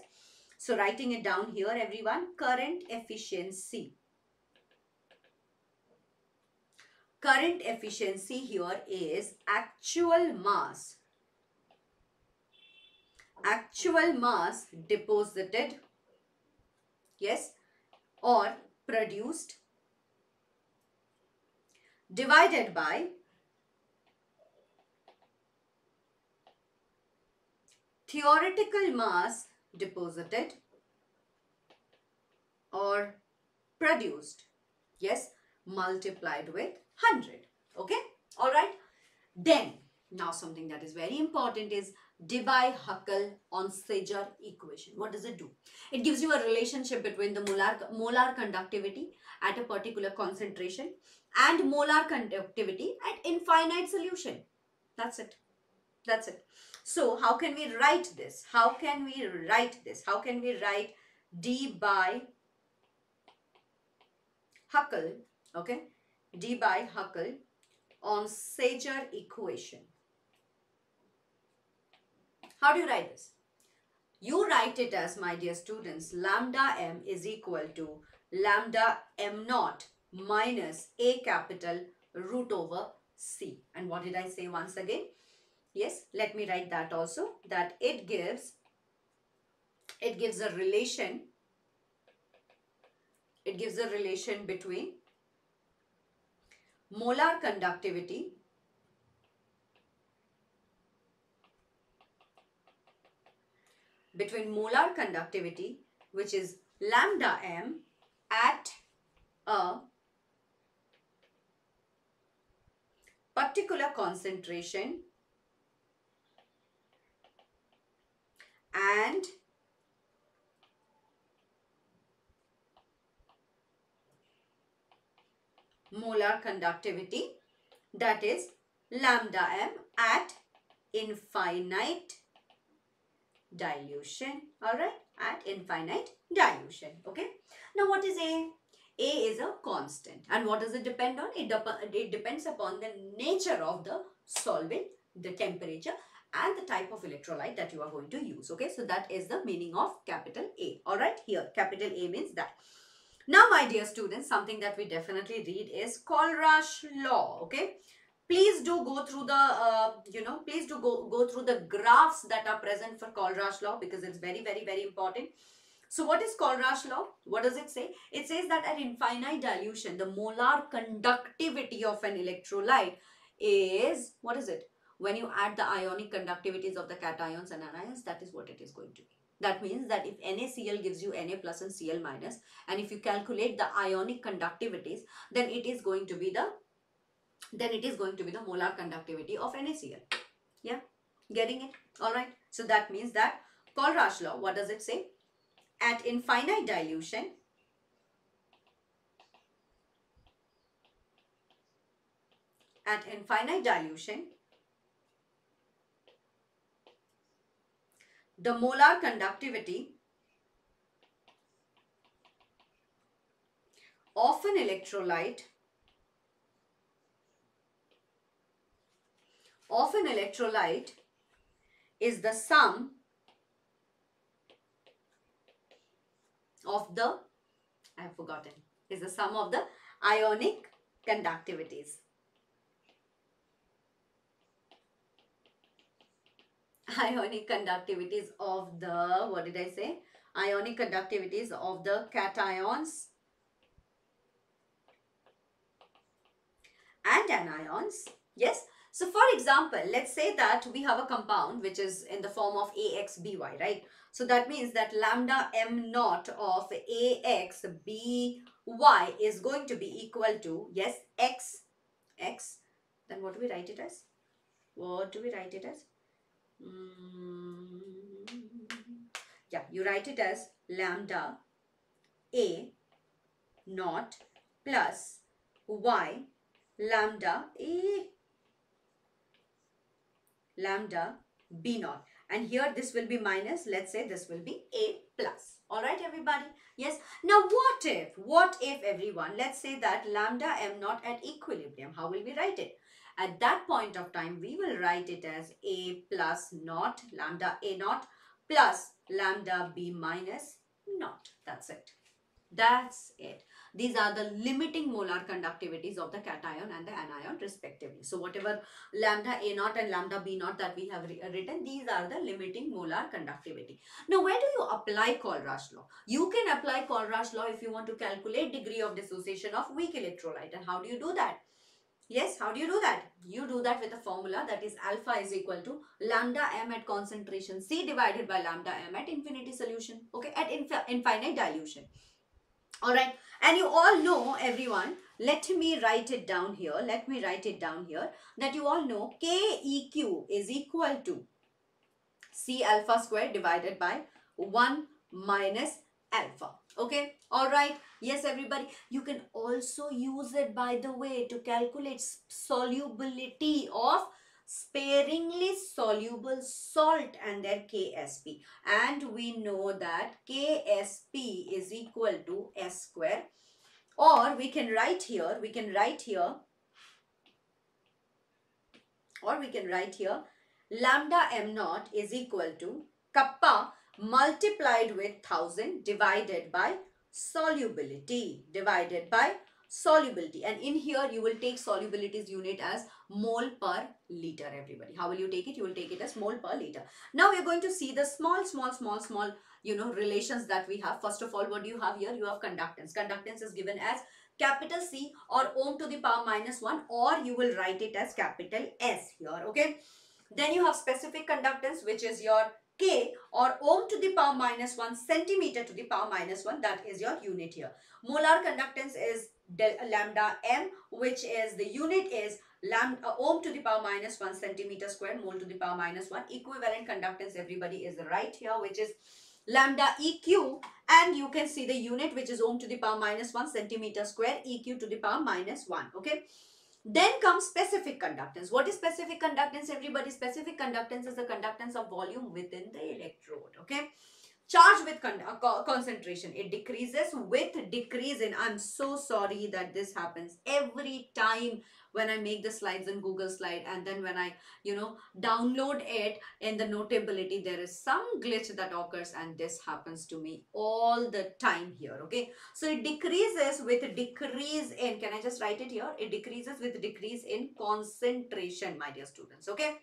So writing it down here everyone. Current efficiency. Current efficiency here is actual mass. Actual mass deposited. Yes. Or produced divided by theoretical mass deposited or produced. Yes, multiplied with 100. Okay, all right. Then, now something that is very important is Debye-Huckel-Onsager equation. What does it do? It gives you a relationship between the molar, molar conductivity at a particular concentration and molar conductivity at infinite solution. That's it. That's it. So how can we write this? How can we write this? How can we write d by Huckel, okay? Debye-Huckel Onsager equation. How do you write this? You write it as, my dear students, lambda m is equal to lambda m naught minus a capital root over c. And what did I say once again? Yes, let me write that also. That it gives, it gives a relation, it gives a relation between molar conductivity between molar conductivity which is lambda m at a particular concentration and molar conductivity that is lambda m at infinite dilution. All right at infinite dilution okay? Now what is a? A is a constant. And what does it depend on? It, it depends upon the nature of the solvent the temperature and the type of electrolyte that you are going to use okay? So that is the meaning of capital a. All right here capital a means that. Now, my dear students, something that we definitely read is Kohlrausch's law, okay? Please do go through the, uh, you know, please do go, go through the graphs that are present for Kohlrausch's law because it's very, very, very important. So what is Kohlrausch's law? What does it say? It says that at infinite dilution, the molar conductivity of an electrolyte is, what is it? When you add the ionic conductivities of the cations and anions, that is what it is going to be. That means that if NaCl gives you Na plus and Cl minus and if you calculate the ionic conductivities then it is going to be the then it is going to be the molar conductivity of NaCl. Yeah, getting it? Alright. So that means that Kohlrausch's law, what does it say? At infinite dilution, at infinite dilution, the molar conductivity of an electrolyte of an electrolyte is the sum of the I have forgotten is the sum of the ionic conductivities ionic conductivities of the, what did I say? Ionic conductivities of the cations and anions. Yes. So for example, let's say that we have a compound which is in the form of AXBY, right? So that means that lambda m naught of AXBY is going to be equal to, yes, X, X. Then what do we write it as? What do we write it as? Mm, yeah, you write it as lambda a naught plus y lambda a lambda b naught and here this will be minus let's say this will be a plus all right everybody yes now what if what if everyone let's say that lambda m naught at equilibrium how will we write it at that point of time, we will write it as A plus naught, lambda A naught plus lambda B minus naught. That's it. That's it. These are the limiting molar conductivities of the cation and the anion respectively. So whatever lambda A naught and lambda B naught that we have written, these are the limiting molar conductivity. Now where do you apply Kohlrausch's law? You can apply Kohlrausch's law if you want to calculate degree of dissociation of weak electrolyte. And how do you do that? Yes, how do you do that? You do that with a formula that is alpha is equal to lambda m at concentration C divided by lambda m at infinity solution. Okay, at infi infinite dilution. Alright, and you all know everyone, let me write it down here. Let me write it down here that you all know KEQ is equal to C alpha square divided by 1 minus alpha. Okay, alright. Yes, everybody. You can also use it, by the way, to calculate solubility of sparingly soluble salt and their KSP. And we know that KSP is equal to S square. Or we can write here, we can write here, or we can write here, lambda m naught is equal to kappa multiplied with 1000 divided by solubility divided by solubility and in here you will take solubility's unit as mole per liter everybody. How will you take it? You will take it as mole per liter. Now we are going to see the small small small small you know relations that we have. First of all what do you have here? You have conductance. Conductance is given as capital C or ohm to the power minus 1 or you will write it as capital S here okay? Then you have specific conductance which is your K or ohm to the power minus 1 centimeter to the power minus 1 that is your unit here. Molar conductance is lambda m which is the unit is lambda uh, ohm to the power minus 1 centimeter square mole to the power minus 1 equivalent conductance everybody is right here which is lambda eq and you can see the unit which is ohm to the power minus 1 centimeter square eq to the power minus 1 okay then comes specific conductance. What is specific conductance? Everybody, specific conductance is the conductance of volume within the electrode. Okay. Charge with con uh, concentration. It decreases with decrease in. I'm so sorry that this happens every time when I make the slides in Google Slide and then when I, you know, download it in the notability, there is some glitch that occurs and this happens to me all the time here, okay? So it decreases with decrease in, can I just write it here? It decreases with decrease in concentration, my dear students, okay?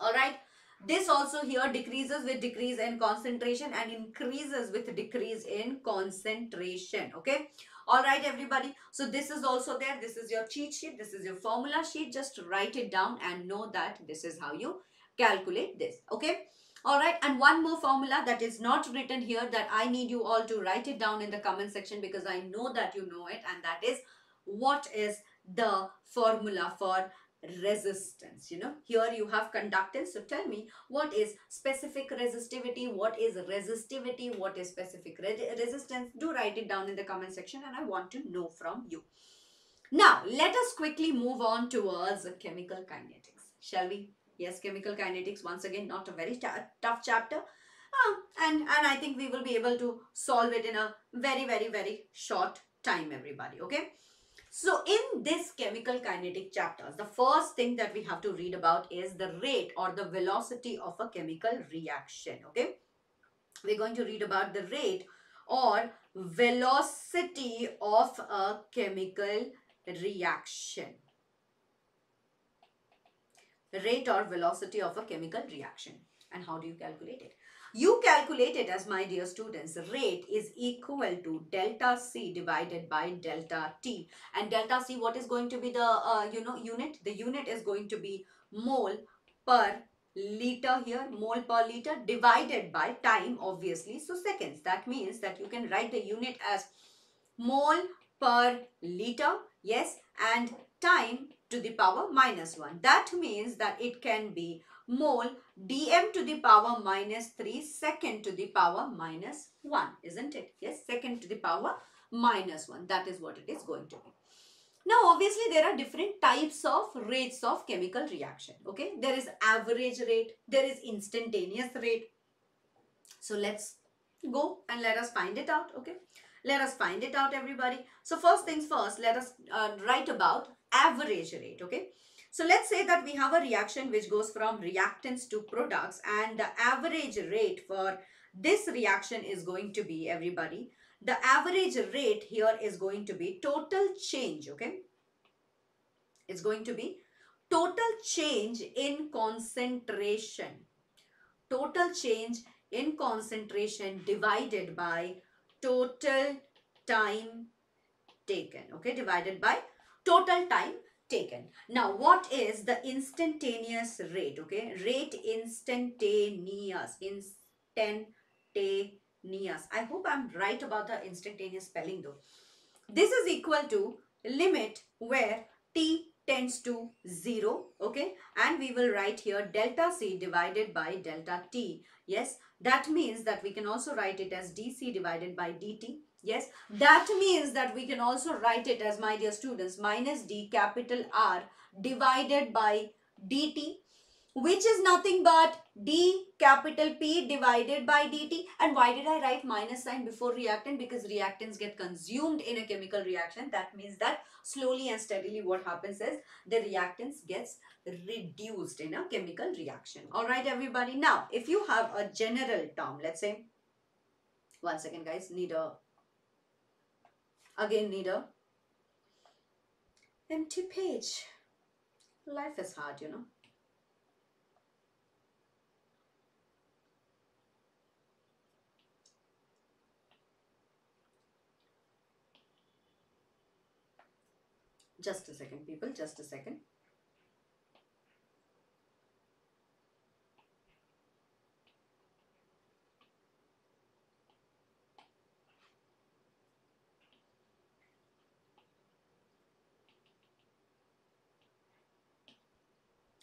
All right. This also here decreases with decrease in concentration and increases with decrease in concentration. Okay. All right, everybody. So this is also there. This is your cheat sheet. This is your formula sheet. Just write it down and know that this is how you calculate this. Okay. All right. And one more formula that is not written here that I need you all to write it down in the comment section because I know that you know it. And that is what is the formula for resistance you know. Here you have conductance so tell me what is specific resistivity what is resistivity what is specific re resistance? Do write it down in the comment section and i want to know from you. Now let us quickly move on towards chemical kinetics shall we? Yes chemical kinetics once again not a very tough chapter. Uh, and and i think we will be able to solve it in a very very very short time everybody okay so in this chemical kinetic chapters, the first thing that we have to read about is the rate or the velocity of a chemical reaction. Okay. We're going to read about the rate or velocity of a chemical reaction. Rate or velocity of a chemical reaction. And how do you calculate it? You calculate it as my dear students, rate is equal to delta C divided by delta T. And delta C, what is going to be the, uh, you know, unit? The unit is going to be mole per liter here, mole per liter divided by time, obviously. So seconds. That means that you can write the unit as mole per liter, yes, and time to the power minus 1. That means that it can be mole dm to the power minus 3 second to the power minus 1 isn't it? Yes second to the power minus 1 that is what it is going to be. Now obviously there are different types of rates of chemical reaction okay? There is average rate there is instantaneous rate. So let's go and let us find it out okay? Let us find it out everybody. So first things first let us uh, write about average rate okay so let's say that we have a reaction which goes from reactants to products and the average rate for this reaction is going to be everybody. The average rate here is going to be total change, okay? It's going to be total change in concentration. Total change in concentration divided by total time taken, okay? Divided by total time taken. Now, what is the instantaneous rate? Okay, rate instantaneous, instantaneous. I hope I'm right about the instantaneous spelling though. This is equal to limit where t tends to 0 okay and we will write here delta c divided by delta t yes that means that we can also write it as dc divided by dt Yes, that means that we can also write it as, my dear students, minus d capital R divided by dt, which is nothing but d capital P divided by dt. And why did I write minus sign before reactant? Because reactants get consumed in a chemical reaction. That means that slowly and steadily what happens is the reactants gets reduced in a chemical reaction. All right, everybody. Now, if you have a general term, let's say, one second guys, need a Again need a empty page. Life is hard, you know. Just a second, people, just a second.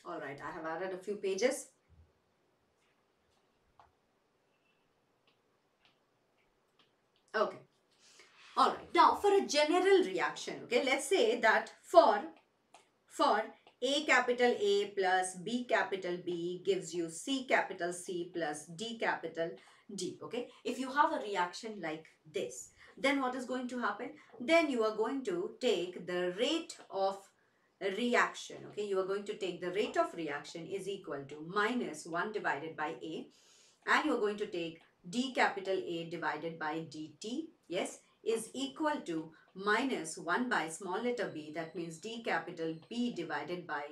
All right, I have added a few pages. Okay. All right. Now, for a general reaction, okay, let's say that for, for A capital A plus B capital B gives you C capital C plus D capital D, okay. If you have a reaction like this, then what is going to happen? Then you are going to take the rate of reaction okay? You are going to take the rate of reaction is equal to minus 1 divided by a and you are going to take d capital A divided by dt yes is equal to minus 1 by small letter b that means d capital B divided by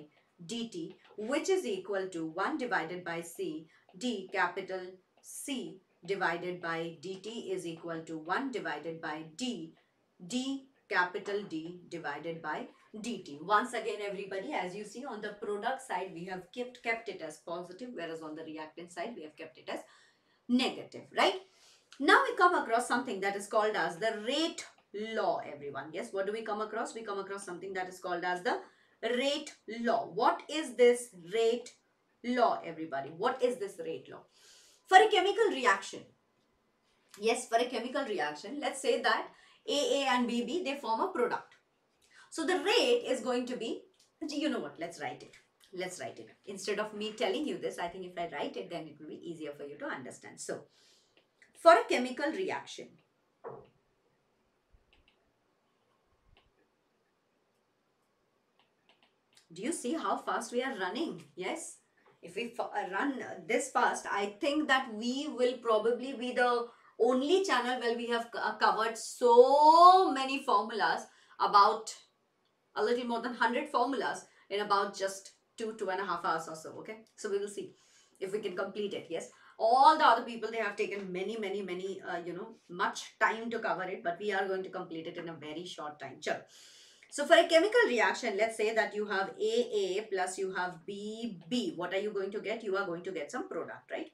dt which is equal to 1 divided by c. D capital C divided by dt is equal to 1 divided by d. D capital D divided by dt. Once again everybody as you see on the product side we have kept, kept it as positive whereas on the reactant side we have kept it as negative right. Now we come across something that is called as the rate law everyone. Yes what do we come across? We come across something that is called as the rate law. What is this rate law everybody? What is this rate law? For a chemical reaction yes for a chemical reaction let's say that AA and BB they form a product so the rate is going to be, you know what, let's write it. Let's write it. Instead of me telling you this, I think if I write it, then it will be easier for you to understand. So, for a chemical reaction, do you see how fast we are running? Yes. If we uh, run this fast, I think that we will probably be the only channel where we have uh, covered so many formulas about a little more than 100 formulas in about just two, two and a half hours or so, okay? So we will see if we can complete it, yes? All the other people, they have taken many, many, many, uh, you know, much time to cover it, but we are going to complete it in a very short time. Sure. So for a chemical reaction, let's say that you have AA plus you have BB. What are you going to get? You are going to get some product, right?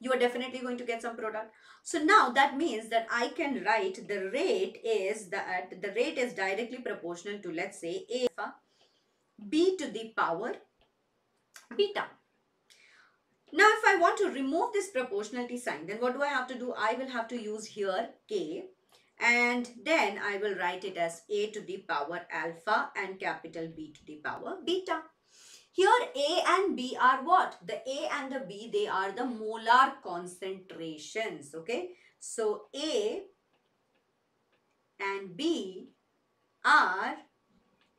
You are definitely going to get some product. So now that means that I can write the rate is that the rate is directly proportional to let's say alpha b to the power beta. Now if I want to remove this proportionality sign then what do I have to do? I will have to use here k and then I will write it as a to the power alpha and capital B to the power beta. Here A and B are what? The A and the B, they are the molar concentrations. Okay. So A and B are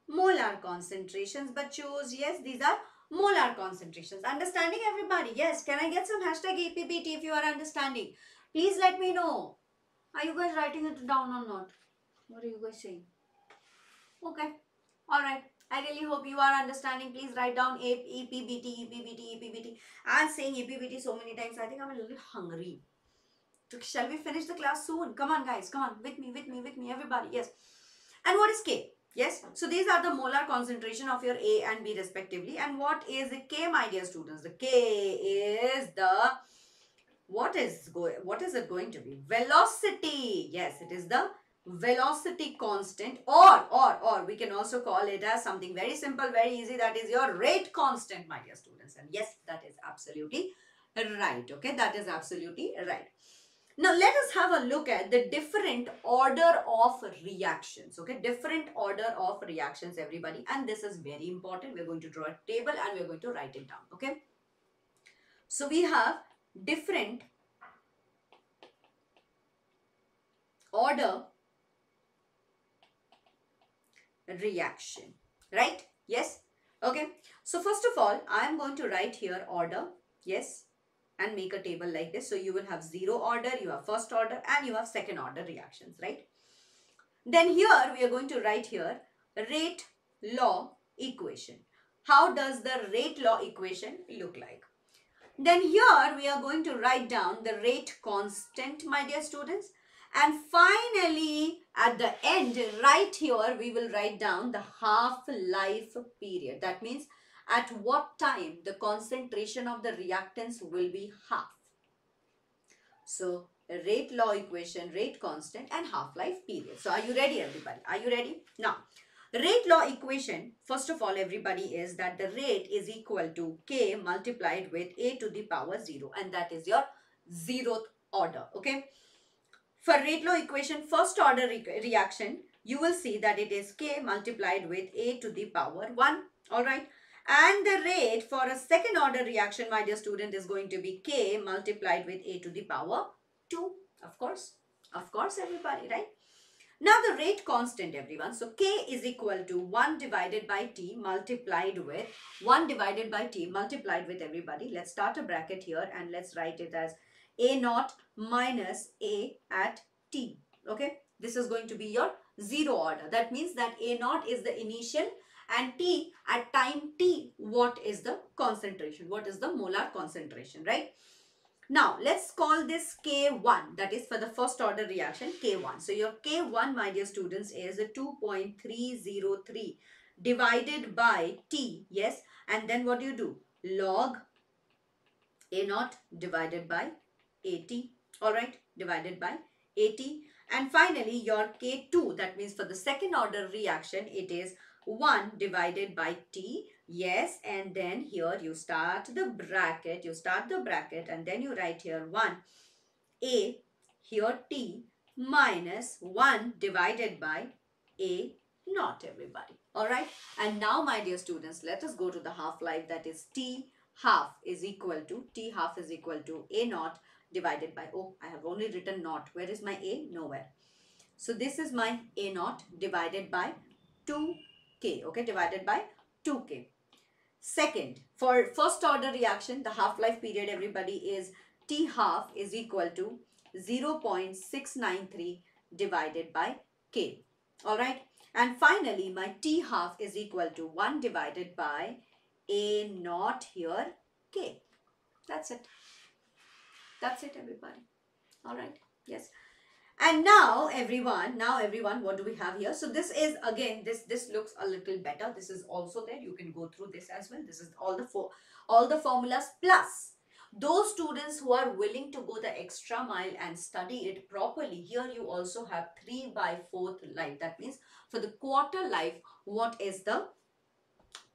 molar concentrations. But choose, yes, these are molar concentrations. Understanding everybody? Yes. Can I get some hashtag EPBT if you are understanding? Please let me know. Are you guys writing it down or not? What are you guys saying? Okay. Alright. I really hope you are understanding. Please write down EPBT, EPBT, EPBT. I'm saying EPBT so many times. I think I'm a little hungry. So shall we finish the class soon? Come on guys, come on. With me, with me, with me, everybody. Yes. And what is K? Yes, so these are the molar concentration of your A and B respectively. And what is the K, my dear students? The K is the, what is going, what is it going to be? Velocity. Yes, it is the velocity constant or, or, or we can also call it as something very simple, very easy. That is your rate constant, my dear students. And yes, that is absolutely right. Okay, that is absolutely right. Now let us have a look at the different order of reactions. Okay, different order of reactions everybody and this is very important. We're going to draw a table and we're going to write it down. Okay. So we have different order reaction. Right? Yes? Okay. So first of all, I am going to write here order. Yes and make a table like this. So you will have zero order, you have first order and you have second order reactions, right? Then here we are going to write here rate law equation. How does the rate law equation look like? Then here we are going to write down the rate constant, my dear students. And finally, at the end, right here, we will write down the half-life period. That means at what time the concentration of the reactants will be half. So rate law equation, rate constant and half-life period. So are you ready everybody? Are you ready? Now, rate law equation, first of all everybody is that the rate is equal to k multiplied with a to the power 0 and that is your zeroth order. Okay. For rate law equation, first order re reaction, you will see that it is k multiplied with a to the power 1. Alright. And the rate for a second order reaction, my dear student, is going to be K multiplied with A to the power 2. Of course. Of course, everybody, right? Now the rate constant, everyone. So K is equal to 1 divided by T multiplied with 1 divided by T multiplied with everybody. Let's start a bracket here and let's write it as A naught minus A at T. Okay. This is going to be your zero order. That means that A naught is the initial and T at time T, what is the concentration? What is the molar concentration, right? Now, let's call this K1, that is for the first order reaction, K1. So, your K1, my dear students, is 2.303 divided by T, yes? And then what do you do? Log A naught divided by AT, alright, divided by AT And finally, your K2, that means for the second order reaction, it is 1 divided by t. Yes, and then here you start the bracket. You start the bracket and then you write here 1. A, here t minus 1 divided by a naught everybody. Alright. And now my dear students, let us go to the half-life that is t half is equal to, t half is equal to a naught divided by, oh, I have only written naught. Where is my a? Nowhere. So this is my a naught divided by 2 k okay divided by 2k second for first order reaction the half life period everybody is t half is equal to 0.693 divided by k all right and finally my t half is equal to 1 divided by a naught here k that's it that's it everybody all right yes and now everyone, now everyone, what do we have here? So this is again, this this looks a little better. This is also there. You can go through this as well. This is all the four, all the formulas plus those students who are willing to go the extra mile and study it properly. Here you also have 3 by 4th life. That means for the quarter life, what is the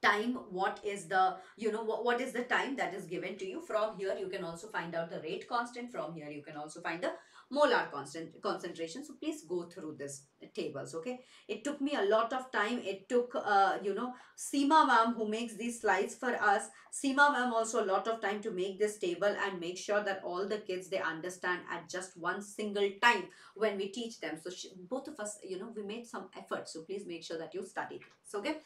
time what is the you know what, what is the time that is given to you? From here you can also find out the rate constant. From here you can also find the molar constant concentration. So please go through this tables okay? It took me a lot of time. It took uh, you know Seema ma'am who makes these slides for us. Seema ma'am also a lot of time to make this table and make sure that all the kids they understand at just one single time when we teach them. So she, both of us you know we made some effort. So please make sure that you study this okay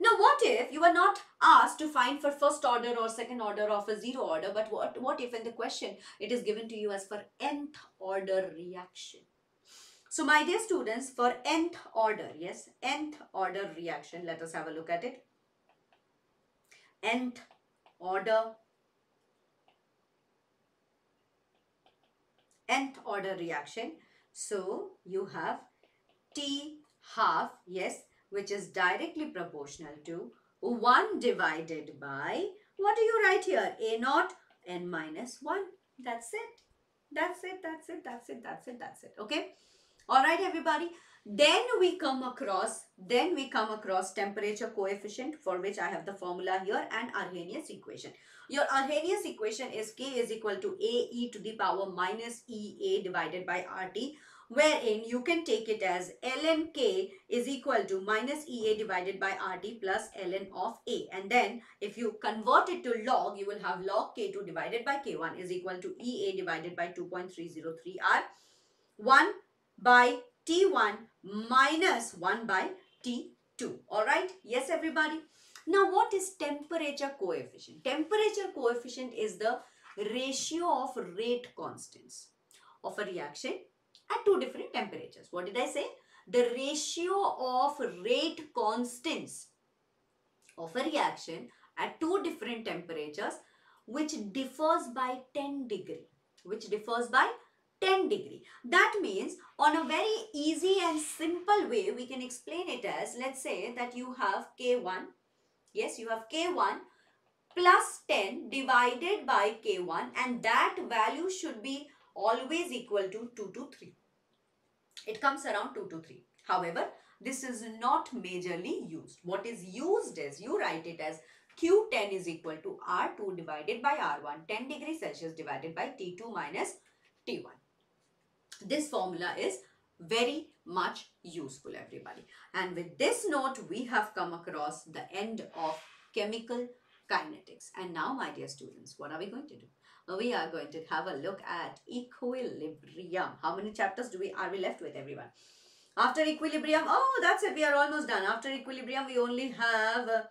now, what if you are not asked to find for first order or second order of a zero order, but what, what if in the question it is given to you as for nth order reaction? So, my dear students, for nth order, yes, nth order reaction, let us have a look at it. Nth order, nth order reaction. So, you have T half, yes, which is directly proportional to 1 divided by, what do you write here? A naught n minus 1. That's it. That's it, that's it, that's it, that's it, that's it. Okay. All right, everybody. Then we come across, then we come across temperature coefficient for which I have the formula here and Arrhenius equation. Your Arrhenius equation is K is equal to A e to the power minus E A divided by RT wherein you can take it as ln k is equal to minus ea divided by rt plus ln of a. And then if you convert it to log you will have log k2 divided by k1 is equal to ea divided by 2.303 r. 1 by t1 minus 1 by t2 all right? Yes everybody? Now what is temperature coefficient? Temperature coefficient is the ratio of rate constants of a reaction at two different temperatures. What did I say? The ratio of rate constants of a reaction at two different temperatures which differs by 10 degree. Which differs by 10 degree. That means on a very easy and simple way we can explain it as let's say that you have K1. Yes, you have K1 plus 10 divided by K1 and that value should be always equal to 2 to 3. It comes around 2 to 3. However, this is not majorly used. What is used is you write it as Q10 is equal to R2 divided by R1 10 degrees Celsius divided by T2 minus T1. This formula is very much useful everybody. And with this note we have come across the end of chemical kinetics. And now my dear students, what are we going to do? We are going to have a look at equilibrium. How many chapters do we are we left with everyone? After equilibrium, oh that's it, we are almost done. After equilibrium, we only have uh,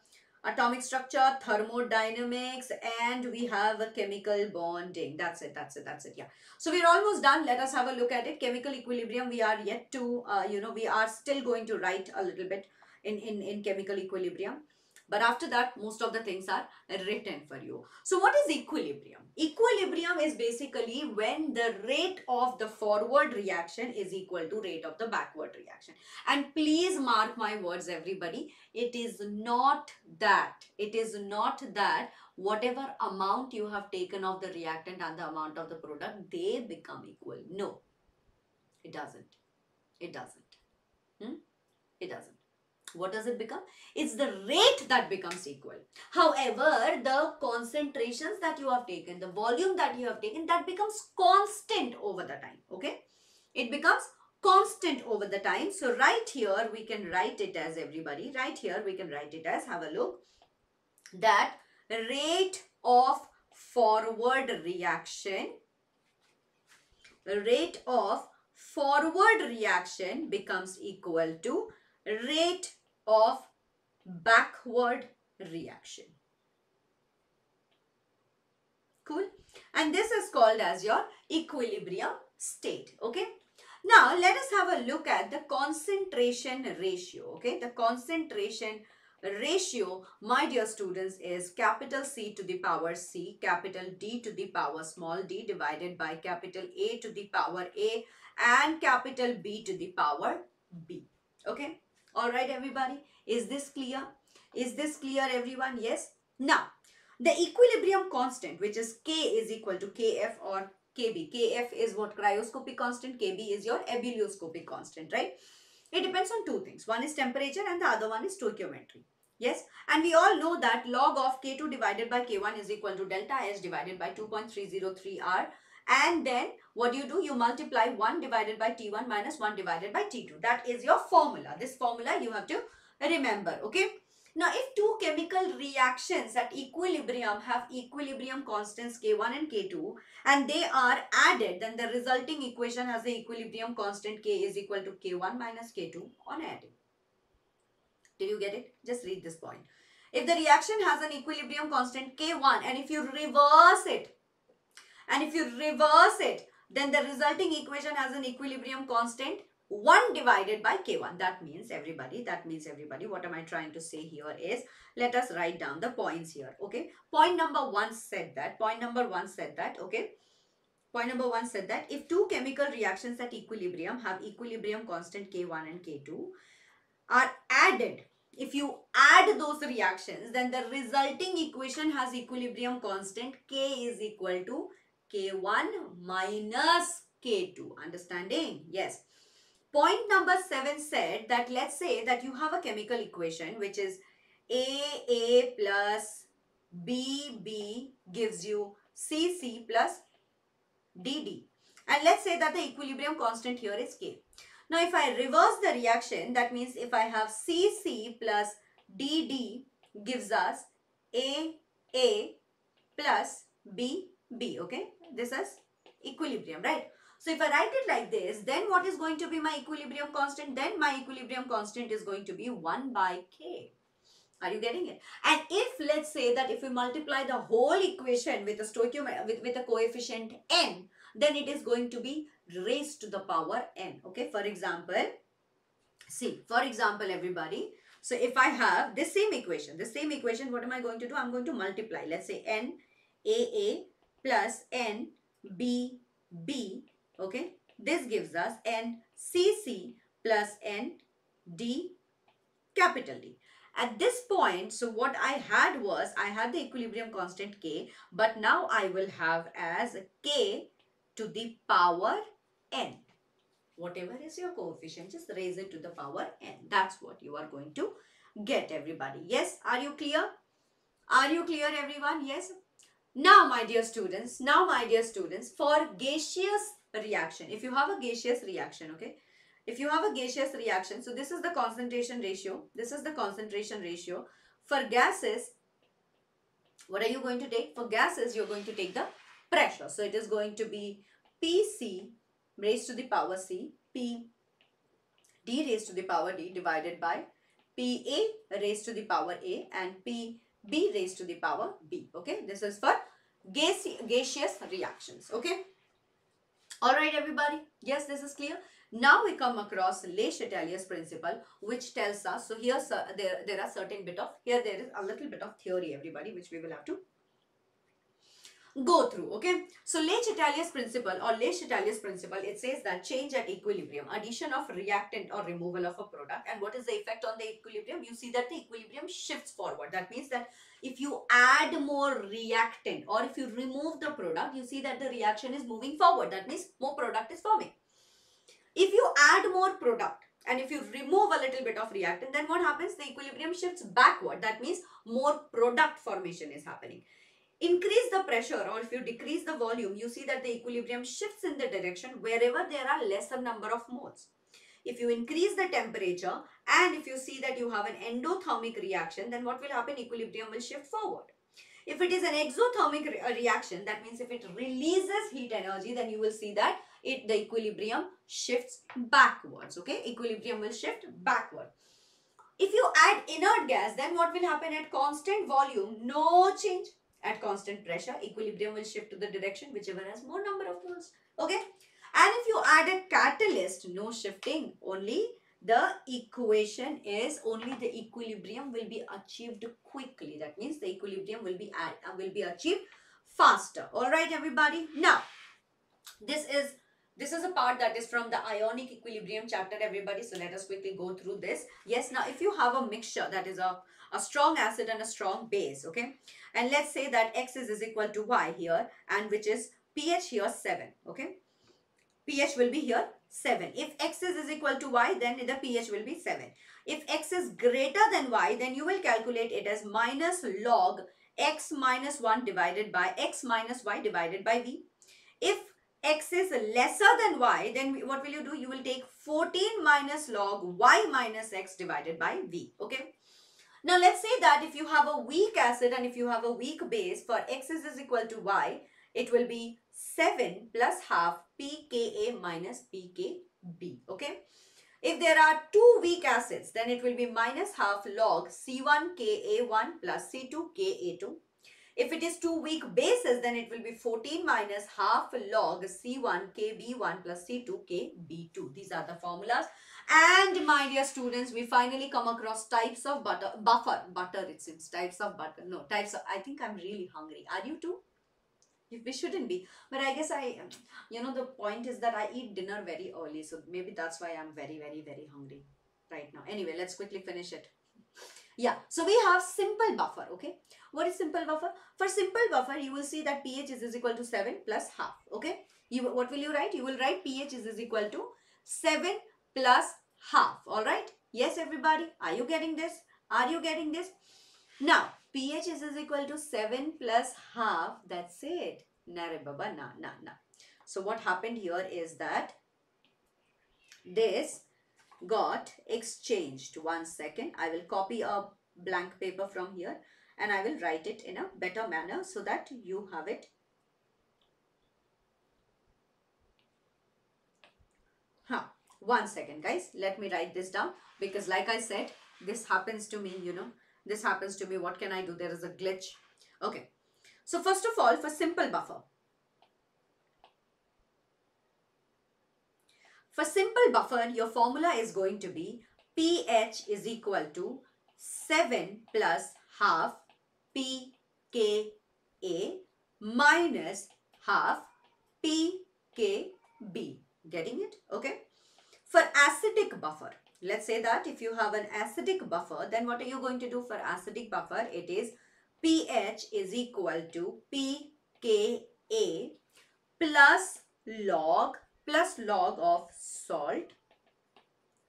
atomic structure, thermodynamics, and we have a chemical bonding. That's it, that's it, that's it, yeah. So we're almost done. Let us have a look at it. Chemical equilibrium, we are yet to, uh, you know, we are still going to write a little bit in, in, in chemical equilibrium. But after that, most of the things are written for you. So what is equilibrium? Equilibrium is basically when the rate of the forward reaction is equal to rate of the backward reaction. And please mark my words everybody. It is not that. It is not that whatever amount you have taken of the reactant and the amount of the product, they become equal. No, it doesn't. It doesn't. Hmm? It doesn't what does it become? It's the rate that becomes equal. However, the concentrations that you have taken, the volume that you have taken, that becomes constant over the time. Okay? It becomes constant over the time. So right here, we can write it as everybody. Right here, we can write it as, have a look, that rate of forward reaction, rate of forward reaction becomes equal to rate of backward reaction. Cool. And this is called as your equilibrium state. Okay. Now, let us have a look at the concentration ratio. Okay. The concentration ratio, my dear students, is capital C to the power C, capital D to the power small d divided by capital A to the power A and capital B to the power B. Okay. All right, everybody. Is this clear? Is this clear, everyone? Yes. Now, the equilibrium constant, which is K is equal to Kf or Kb. Kf is what cryoscopic constant. Kb is your ebullioscopic constant, right? It depends on two things. One is temperature and the other one is stoichiometry. Yes, and we all know that log of K2 divided by K1 is equal to delta H divided by 2.303 R and then what do you do? You multiply 1 divided by T1 minus 1 divided by T2. That is your formula. This formula you have to remember. Okay. Now, if two chemical reactions at equilibrium have equilibrium constants K1 and K2 and they are added, then the resulting equation has the equilibrium constant K is equal to K1 minus K2 on adding. Did you get it? Just read this point. If the reaction has an equilibrium constant K1 and if you reverse it, and if you reverse it, then the resulting equation has an equilibrium constant 1 divided by k1 that means everybody that means everybody what am i trying to say here is let us write down the points here okay? Point number 1 said that point number 1 said that okay? Point number 1 said that if two chemical reactions at equilibrium have equilibrium constant k1 and k2 are added, if you add those reactions, then the resulting equation has equilibrium constant K is equal to K1 minus K2. Understanding? Yes. Point number 7 said that let's say that you have a chemical equation which is AA plus BB gives you CC plus DD. And let's say that the equilibrium constant here is K. Now if I reverse the reaction, that means if I have CC plus DD gives us AA plus BB, okay? This is equilibrium, right? So if I write it like this, then what is going to be my equilibrium constant? Then my equilibrium constant is going to be 1 by K. Are you getting it? And if let's say that if we multiply the whole equation with a stoichiometry with, with a coefficient n, then it is going to be raised to the power n. Okay, for example, see, for example, everybody. So if I have this same equation, the same equation, what am I going to do? I'm going to multiply. Let's say n AA plus n B B. Okay, this gives us n CC plus n D capital D. At this point, so what I had was, I had the equilibrium constant K, but now I will have as K to the power n. Whatever is your coefficient, just raise it to the power n. That's what you are going to get everybody. Yes, are you clear? Are you clear everyone? Yes. Now my dear students, now my dear students, for gaseous reaction, if you have a gaseous reaction, okay, if you have a gaseous reaction, so this is the concentration ratio, this is the concentration ratio. For gases, what are you going to take? For gases, you're going to take the pressure. So it is going to be PC raised to the power C, P D raised to the power D divided by PA raised to the power A and P B raised to the power B. Okay, this is for gas gaseous reactions. Okay. Alright everybody, yes this is clear. Now we come across Le Chatelier's principle which tells us, so here there, there are certain bit of, here there is a little bit of theory everybody which we will have to go through okay? So Le Chatelier's principle or Le Chatelier's principle it says that change at equilibrium addition of reactant or removal of a product and what is the effect on the equilibrium? You see that the equilibrium shifts forward. That means that if you add more reactant or if you remove the product you see that the reaction is moving forward. That means more product is forming. If you add more product and if you remove a little bit of reactant then what happens? The equilibrium shifts backward. That means more product formation is happening increase the pressure or if you decrease the volume, you see that the equilibrium shifts in the direction wherever there are lesser number of moles. If you increase the temperature and if you see that you have an endothermic reaction, then what will happen? Equilibrium will shift forward. If it is an exothermic re uh, reaction, that means if it releases heat energy, then you will see that it the equilibrium shifts backwards. Okay, equilibrium will shift backward. If you add inert gas, then what will happen at constant volume? No change. At constant pressure, equilibrium will shift to the direction whichever has more number of moles. Okay. And if you add a catalyst, no shifting, only the equation is only the equilibrium will be achieved quickly. That means the equilibrium will be at, uh, will be achieved faster. All right, everybody. Now, this is this is a part that is from the ionic equilibrium chapter, everybody. So let us quickly go through this. Yes, now if you have a mixture that is a a strong acid and a strong base, okay? And let's say that X is, is equal to Y here and which is pH here 7, okay? pH will be here 7. If X is, is equal to Y, then the pH will be 7. If X is greater than Y, then you will calculate it as minus log X minus 1 divided by X minus Y divided by V. If X is lesser than Y, then what will you do? You will take 14 minus log Y minus X divided by V, okay? Now let's say that if you have a weak acid and if you have a weak base for x is, equal to y, it will be 7 plus half pKa minus pKb. Okay. If there are two weak acids, then it will be minus half log C1Ka1 plus C2Ka2. If it is two weak bases, then it will be 14 minus half log C1Kb1 plus C2Kb2. These are the formulas. And my dear students, we finally come across types of butter, buffer, butter it seems, types of butter. No, types of, I think I'm really hungry. Are you too? If we shouldn't be. But I guess I, um, you know, the point is that I eat dinner very early. So maybe that's why I'm very, very, very hungry. right now. Anyway, let's quickly finish it. Yeah, so we have simple buffer, okay? What is simple buffer? For simple buffer, you will see that pH is, is equal to 7 plus half, okay? You What will you write? You will write pH is, is equal to 7 plus half, alright? Yes, everybody, are you getting this? Are you getting this? Now, pH is, equal to 7 plus half, that's it. Nare baba, na, na, na. So what happened here is that this got exchanged. One second. I will copy a blank paper from here and I will write it in a better manner so that you have it. Huh. One second guys. Let me write this down because like I said, this happens to me, you know. This happens to me. What can I do? There is a glitch. Okay. So first of all, for simple buffer, For simple buffer, your formula is going to be pH is equal to 7 plus half pKa minus half pKb. Getting it? Okay. For acidic buffer, let's say that if you have an acidic buffer, then what are you going to do for acidic buffer? It is pH is equal to pKa plus log plus log of salt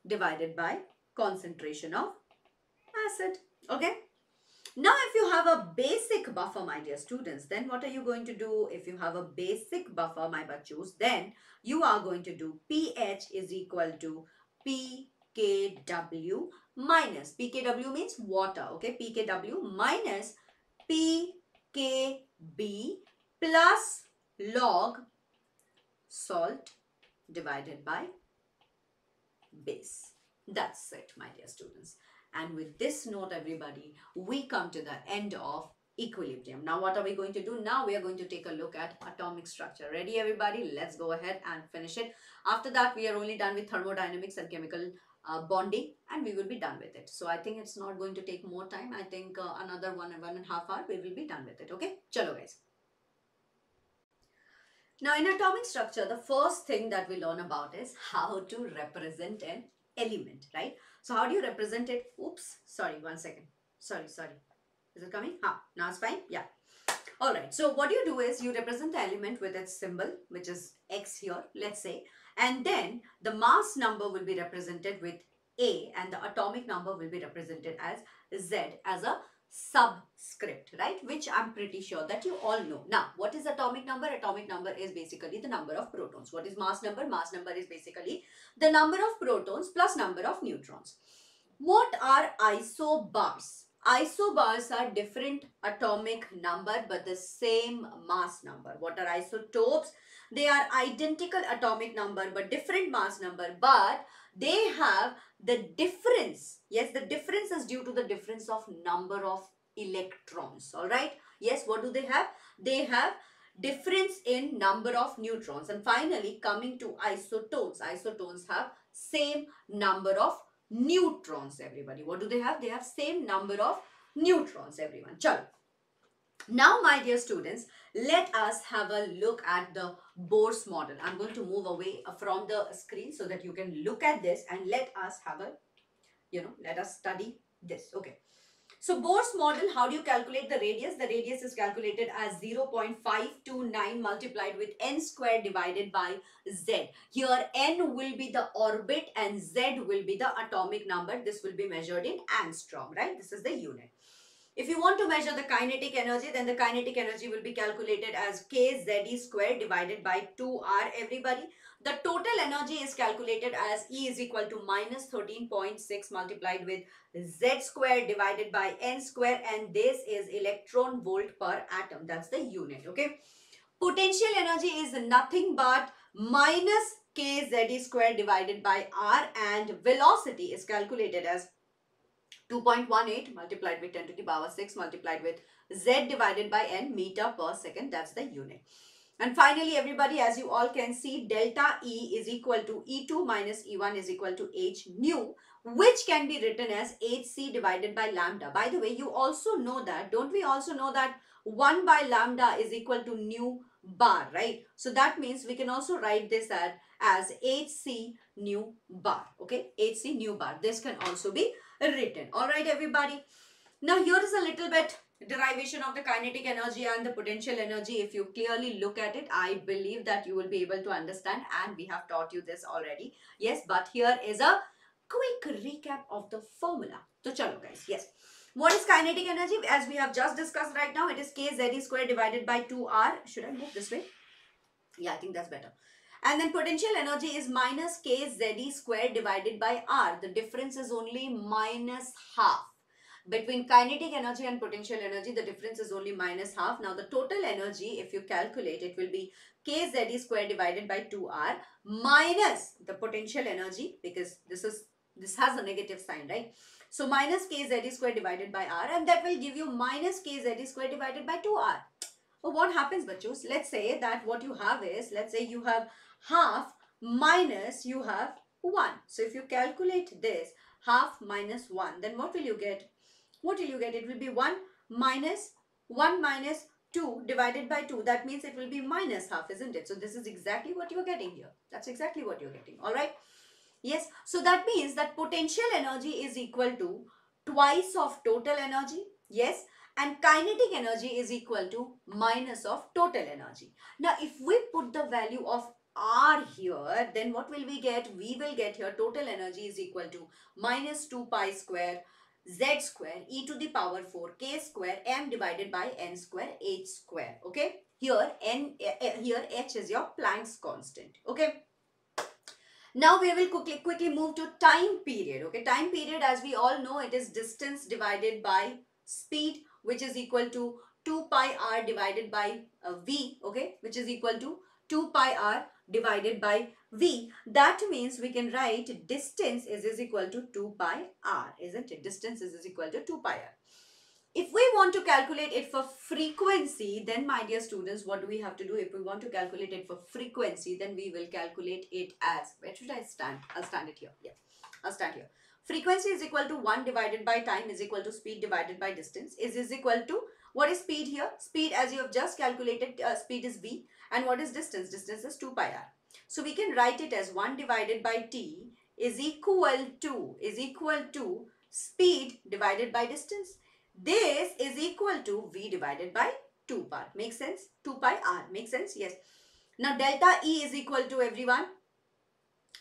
divided by concentration of acid. Okay. Now, if you have a basic buffer, my dear students, then what are you going to do? If you have a basic buffer, my bachos, then you are going to do pH is equal to pKw minus, pKw means water, okay, pKw minus pKb plus log salt divided by base. That's it, my dear students. And with this note, everybody, we come to the end of equilibrium. Now, what are we going to do? Now, we are going to take a look at atomic structure. Ready, everybody? Let's go ahead and finish it. After that, we are only done with thermodynamics and chemical uh, bonding and we will be done with it. So, I think it's not going to take more time. I think uh, another one, and one and a half hour, we will be done with it. Okay? Chalo, guys. Now in atomic structure, the first thing that we learn about is how to represent an element, right? So how do you represent it? Oops, sorry, one second. Sorry, sorry. Is it coming? Ah, now it's fine? Yeah. Alright, so what you do is you represent the element with its symbol, which is X here, let's say. And then the mass number will be represented with A and the atomic number will be represented as Z as a subscript, right? Which I'm pretty sure that you all know. Now, what is atomic number? Atomic number is basically the number of protons. What is mass number? Mass number is basically the number of protons plus number of neutrons. What are isobars? Isobars are different atomic number but the same mass number. What are isotopes? They are identical atomic number but different mass number but they have the difference. Yes, the difference is due to the difference of number of electrons. Alright. Yes, what do they have? They have difference in number of neutrons. And finally, coming to isotones. Isotones have same number of neutrons, everybody. What do they have? They have same number of neutrons, everyone. Chalo. Now, my dear students, let us have a look at the Bohr's model. I'm going to move away from the screen so that you can look at this and let us have a, you know, let us study this. Okay. So Bohr's model, how do you calculate the radius? The radius is calculated as 0.529 multiplied with n square divided by z. Here n will be the orbit and z will be the atomic number. This will be measured in angstrom, right? This is the unit. If you want to measure the kinetic energy, then the kinetic energy will be calculated as kZe square divided by 2R everybody. The total energy is calculated as E is equal to minus 13.6 multiplied with Z square divided by N square and this is electron volt per atom. That's the unit, okay? Potential energy is nothing but minus kZe square divided by R and velocity is calculated as 2.18 multiplied with 10 to the power 6 multiplied with z divided by n meter per second. That's the unit. And finally, everybody, as you all can see, delta E is equal to E2 minus E1 is equal to H nu, which can be written as HC divided by lambda. By the way, you also know that, don't we also know that 1 by lambda is equal to nu bar, right? So that means we can also write this as, as hc nu bar, okay? hc nu bar. This can also be written. All right, everybody. Now here is a little bit derivation of the kinetic energy and the potential energy. If you clearly look at it, I believe that you will be able to understand and we have taught you this already. Yes, but here is a quick recap of the formula. So chalo guys, yes. What is kinetic energy? As we have just discussed right now, it is kze square divided by 2r. Should I move this way? Yeah, I think that's better. And then potential energy is minus kze square divided by r. The difference is only minus half. Between kinetic energy and potential energy, the difference is only minus half. Now, the total energy, if you calculate, it will be kze square divided by 2r minus the potential energy because this is this has a negative sign, right? So minus kz square divided by r and that will give you minus kz square divided by 2r. So what happens bachos? Let's say that what you have is, let's say you have half minus you have 1. So if you calculate this, half minus 1, then what will you get? What will you get? It will be 1 minus 1 minus 2 divided by 2. That means it will be minus half, isn't it? So this is exactly what you're getting here. That's exactly what you're getting. All right. Yes, so that means that potential energy is equal to twice of total energy. Yes, and kinetic energy is equal to minus of total energy. Now, if we put the value of R here, then what will we get? We will get here total energy is equal to minus 2 pi square z square e to the power 4 k square m divided by n square h square. Okay, here n eh, eh, here h is your Planck's constant. Okay. Now we will quickly, quickly move to time period. Okay, time period as we all know it is distance divided by speed which is equal to 2 pi r divided by uh, v. Okay, which is equal to 2 pi r divided by v. That means we can write distance is, is equal to 2 pi r, isn't it? Distance is, is equal to 2 pi r. If we want to calculate it for frequency, then my dear students, what do we have to do? If we want to calculate it for frequency, then we will calculate it as, where should I stand? I'll stand it here. Yeah, I'll stand here. Frequency is equal to 1 divided by time is equal to speed divided by distance is, is equal to, what is speed here? Speed as you have just calculated, uh, speed is v. And what is distance? Distance is 2 pi r. So we can write it as 1 divided by t is equal to, is equal to speed divided by distance. This is equal to V divided by 2 pi. Makes sense? 2 pi R. Makes sense? Yes. Now delta E is equal to everyone.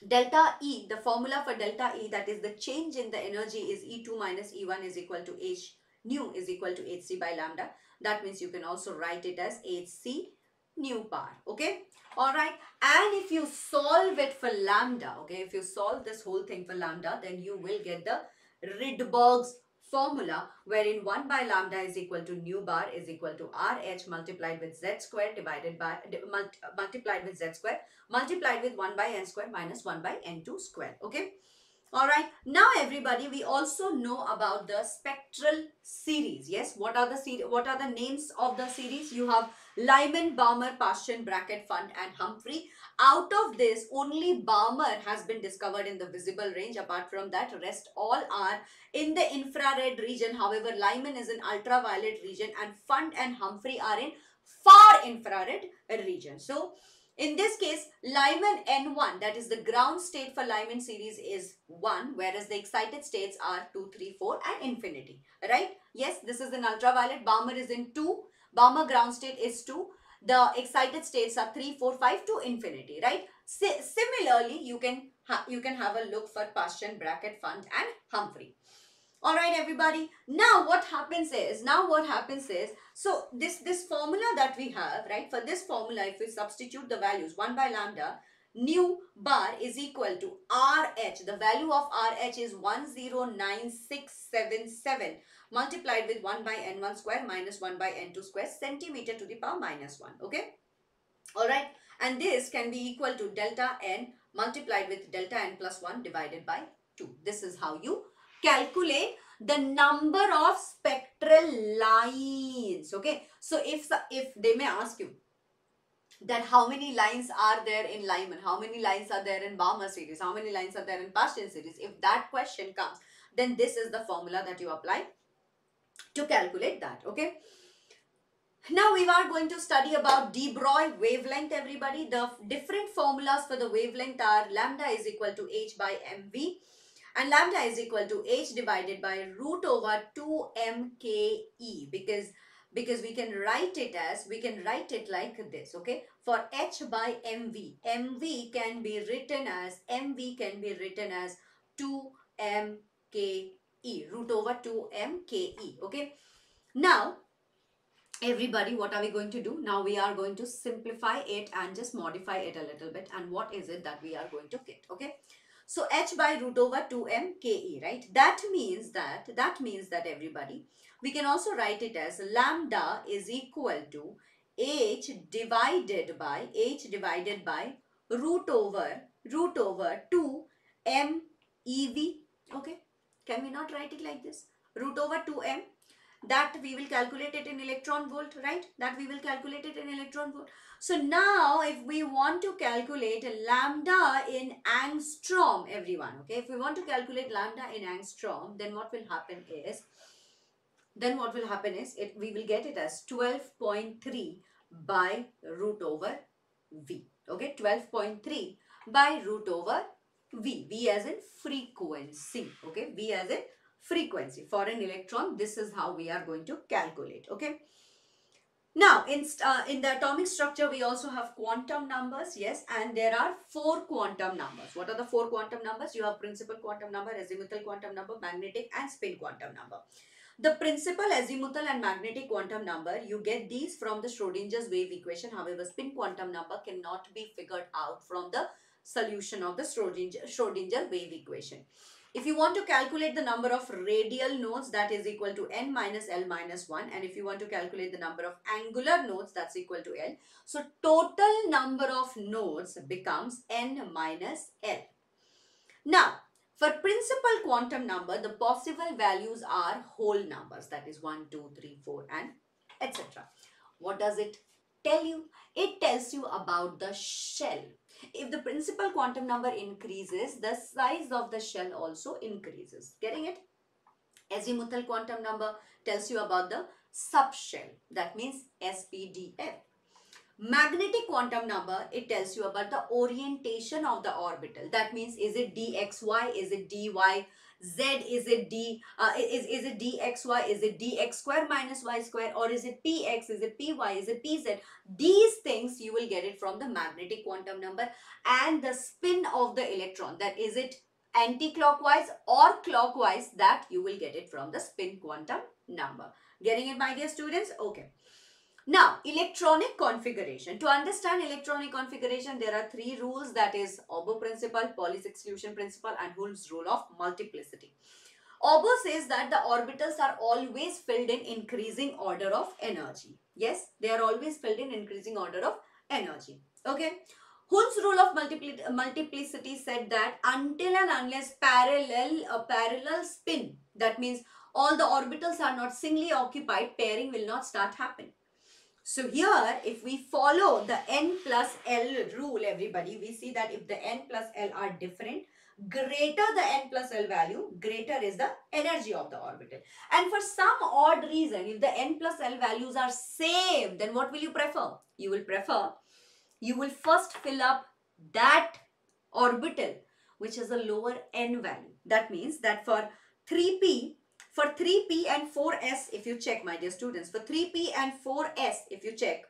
Delta E, the formula for delta E that is the change in the energy is E2 minus E1 is equal to H nu is equal to Hc by lambda. That means you can also write it as Hc nu bar. Okay. Alright. And if you solve it for lambda, okay, if you solve this whole thing for lambda, then you will get the Rydberg's formula wherein 1 by lambda is equal to nu bar is equal to RH multiplied with Z square divided by, multiplied with Z square multiplied with 1 by N square minus 1 by N2 square. Okay. Alright, now everybody, we also know about the spectral series. Yes, what are the? What are the names of the series? You have Lyman, Balmer, Paschen, Brackett, Pfund and Humphrey. Out of this, only Balmer has been discovered in the visible range. Apart from that, rest all are in the infrared region. However, Lyman is in ultraviolet region and Pfund and Humphrey are in far infrared region. So, in this case, Lyman N1, that is the ground state for Lyman series is 1, whereas the excited states are 2, 3, 4 and infinity. Right? Yes, this is in ultraviolet. Balmer is in 2. Balmer ground state is 2. The excited states are 3, 4, 5 to infinity. Right? Si similarly, you can, you can have a look for Paschen, Brackett, Pfund and Humphrey. Alright everybody, now what happens is, now what happens is, so this, this formula that we have, right, for this formula if we substitute the values 1 by lambda, nu bar is equal to RH, the value of RH is 109677 multiplied with 1 by n1 square minus 1 by n2 square centimeter to the power minus 1, okay? Alright, and this can be equal to delta n multiplied with delta n plus 1 divided by 2. This is how you calculate the number of spectral lines okay so if if they may ask you that how many lines are there in Lyman, how many lines are there in Balmer series, how many lines are there in Paschen series. If that question comes, then this is the formula that you apply to calculate that, okay. Now we are going to study about de Broglie wavelength everybody. The different formulas for the wavelength are lambda is equal to h by mv and lambda is equal to h divided by root over 2mke because because we can write it as we can write it like this okay? For h by mv mv can be written as mv can be written as 2mke root over 2mke okay? Now everybody what are we going to do? Now we are going to simplify it and just modify it a little bit. And what is it that we are going to get okay so h by root over 2m ke right? That means that that means that everybody we can also write it as lambda is equal to h divided by h divided by root over root over 2 m ev okay? Can we not write it like this? Root over 2m that we will calculate it in electron volt, right? That we will calculate it in electron volt. So now if we want to calculate lambda in angstrom, everyone, okay? If we want to calculate lambda in angstrom, then what will happen is, then what will happen is, it we will get it as 12.3 by root over V, okay? 12.3 by root over V, V as in frequency, okay? V as in frequency. For an electron, this is how we are going to calculate. Okay. Now, in, uh, in the atomic structure, we also have quantum numbers, yes, and there are four quantum numbers. What are the four quantum numbers? You have principal quantum number, azimuthal quantum number, magnetic and spin quantum number. The principal, azimuthal and magnetic quantum number, you get these from the Schrodinger's wave equation. However, spin quantum number cannot be figured out from the solution of the Schrodinger, Schrodinger wave equation. If you want to calculate the number of radial nodes, that is equal to n minus l minus 1. And if you want to calculate the number of angular nodes, that's equal to l. So total number of nodes becomes n minus l. Now, for principal quantum number, the possible values are whole numbers. That is 1, 2, 3, 4 and etc. What does it tell you? It tells you about the shell. If the principal quantum number increases, the size of the shell also increases. Getting it? Azimuthal quantum number tells you about the subshell. That means SPDF. Magnetic quantum number, it tells you about the orientation of the orbital. That means is it dxy, is it dy, z is it d uh, is is it dxy is it dx square minus y square or is it px is it py is it pz these things you will get it from the magnetic quantum number and the spin of the electron. That is it anti-clockwise or clockwise that you will get it from the spin quantum number. Getting it my dear students? Okay now, electronic configuration. To understand electronic configuration, there are three rules that is Aufbau principle, Pauli's exclusion principle and Hund's rule of multiplicity. Aufbau says that the orbitals are always filled in increasing order of energy. Yes, they are always filled in increasing order of energy. Okay. Hund's rule of multiplicity said that until and unless parallel a parallel spin, that means all the orbitals are not singly occupied, pairing will not start happening. So here, if we follow the n plus L rule, everybody, we see that if the n plus L are different, greater the n plus L value, greater is the energy of the orbital. And for some odd reason, if the n plus L values are same, then what will you prefer? You will prefer, you will first fill up that orbital which has a lower n value. That means that for 3p, for 3P and 4S, if you check, my dear students, for 3P and 4S, if you check,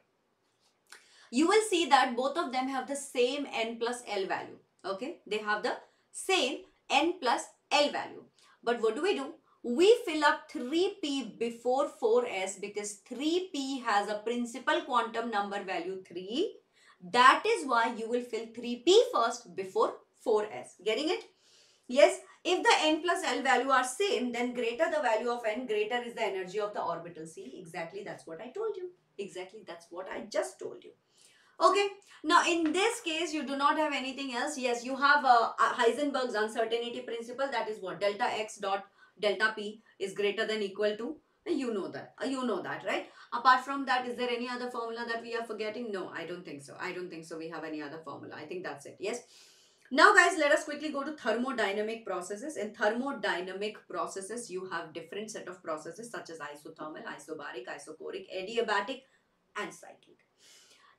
you will see that both of them have the same N plus L value. Okay, they have the same N plus L value. But what do we do? We fill up 3P before 4S because 3P has a principal quantum number value 3. That is why you will fill 3P first before 4S. Getting it? Yes, if the n plus L value are same, then greater the value of n, greater is the energy of the orbital. See, exactly that's what I told you. Exactly that's what I just told you. Okay, now in this case, you do not have anything else. Yes, you have a, a Heisenberg's uncertainty principle. That is what delta x dot delta p is greater than equal to. Uh, you know that. Uh, you know that, right? Apart from that, is there any other formula that we are forgetting? No, I don't think so. I don't think so. We have any other formula. I think that's it. Yes. Now guys, let us quickly go to thermodynamic processes. In thermodynamic processes, you have different set of processes such as isothermal, isobaric, isochoric, adiabatic, and cyclic.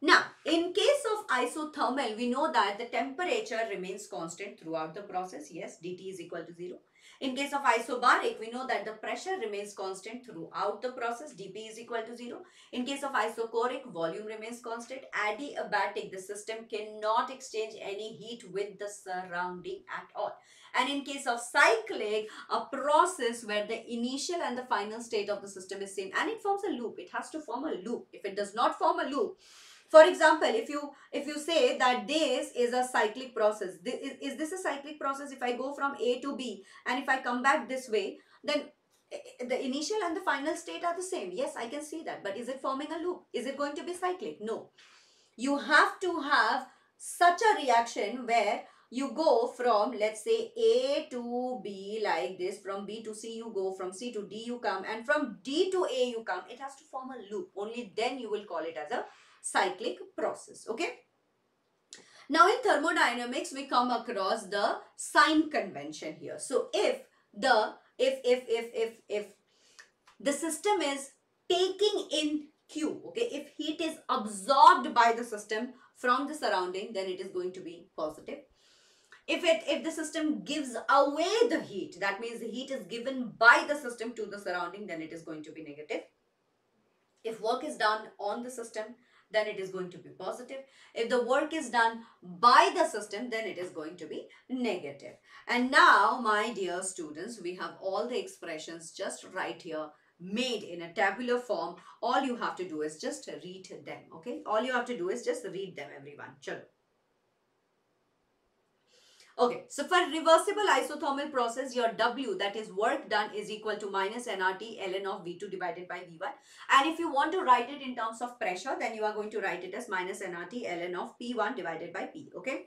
Now, in case of isothermal, we know that the temperature remains constant throughout the process. Yes, dt is equal to 0. In case of isobaric, we know that the pressure remains constant throughout the process. dP is equal to 0. In case of isochoric, volume remains constant. Adiabatic, the system cannot exchange any heat with the surrounding at all. And in case of cyclic, a process where the initial and the final state of the system is same and it forms a loop. It has to form a loop. If it does not form a loop, for example, if you if you say that this is a cyclic process, this, is, is this a cyclic process? If I go from A to B and if I come back this way, then eh, eh, the initial and the final state are the same. Yes, I can see that. But is it forming a loop? Is it going to be cyclic? No. You have to have such a reaction where you go from let's say A to B like this from B to C you go from C to D you come and from D to A you come it has to form a loop only then you will call it as a cyclic process okay? Now in thermodynamics we come across the sign convention here. So if the if if if if if the system is taking in Q okay if heat is absorbed by the system from the surrounding then it is going to be positive. If it if the system gives away the heat that means the heat is given by the system to the surrounding then it is going to be negative. If work is done on the system then it is going to be positive if the work is done by the system then it is going to be negative. and now my dear students we have all the expressions just right here made in a tabular form all you have to do is just read them okay all you have to do is just read them everyone Chalo. Okay, so for reversible isothermal process, your W, that is work done, is equal to minus nRT ln of V2 divided by V1. And if you want to write it in terms of pressure, then you are going to write it as minus nRT ln of P1 divided by P, okay?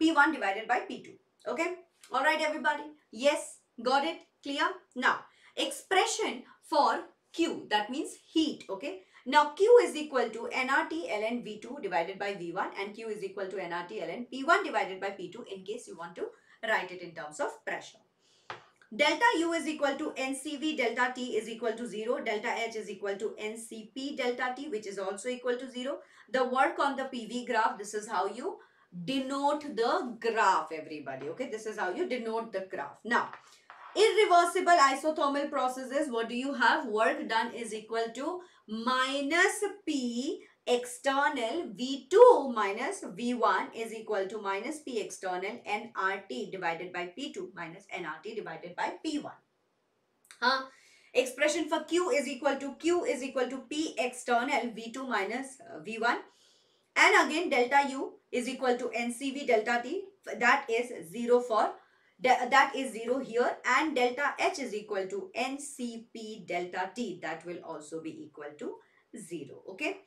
P1 divided by P2, okay? Alright everybody, yes, got it, clear? Now, expression for Q, that means heat, okay? Now Q is equal to nRT ln V2 divided by V1 and Q is equal to nRT ln P1 divided by P2 in case you want to write it in terms of pressure. Delta U is equal to NCV delta T is equal to 0. Delta H is equal to NCP delta T which is also equal to 0. The work on the PV graph, this is how you denote the graph everybody. Okay, this is how you denote the graph. Now, irreversible isothermal processes, what do you have? Work done is equal to minus P external V2 minus V1 is equal to minus P external nRT divided by P2 minus nRT divided by P1. Huh? Expression for Q is equal to Q is equal to P external V2 minus uh, V1 and again delta U is equal to NCV delta T that is 0 for that is 0 here and delta H is equal to NCP delta T. That will also be equal to 0 okay?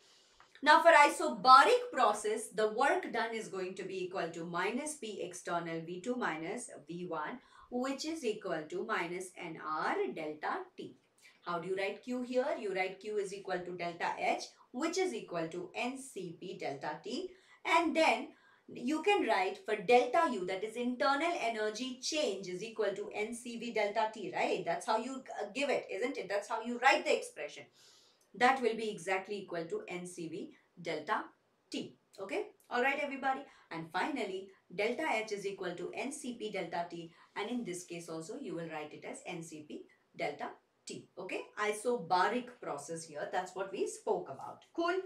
Now for isobaric process the work done is going to be equal to minus P external V2 minus V1 which is equal to minus NR delta T. How do you write Q here? You write Q is equal to delta H which is equal to NCP delta T. And then you can write for delta U that is internal energy change is equal to NCV delta T, right? That's how you uh, give it, isn't it? That's how you write the expression. That will be exactly equal to NCV delta T, okay? All right, everybody. And finally, delta H is equal to NCP delta T. And in this case also, you will write it as NCP delta T, okay? Isobaric process here. That's what we spoke about. Cool?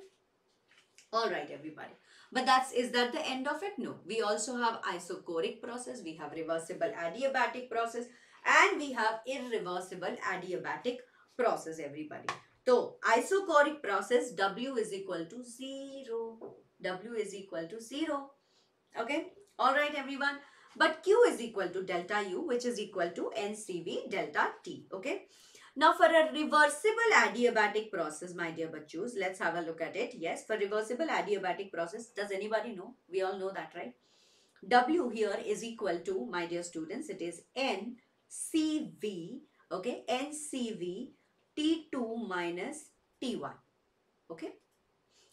All right, everybody. But that's is that the end of it? No. We also have isochoric process, we have reversible adiabatic process and we have irreversible adiabatic process everybody. So isochoric process W is equal to 0. W is equal to 0. Okay. Alright everyone. But Q is equal to delta U which is equal to NCV delta T. Okay. Now for a reversible adiabatic process, my dear bachos, let's have a look at it. Yes, for reversible adiabatic process, does anybody know? We all know that, right? W here is equal to, my dear students, it is NCV, okay, NCV T2 minus T1, okay,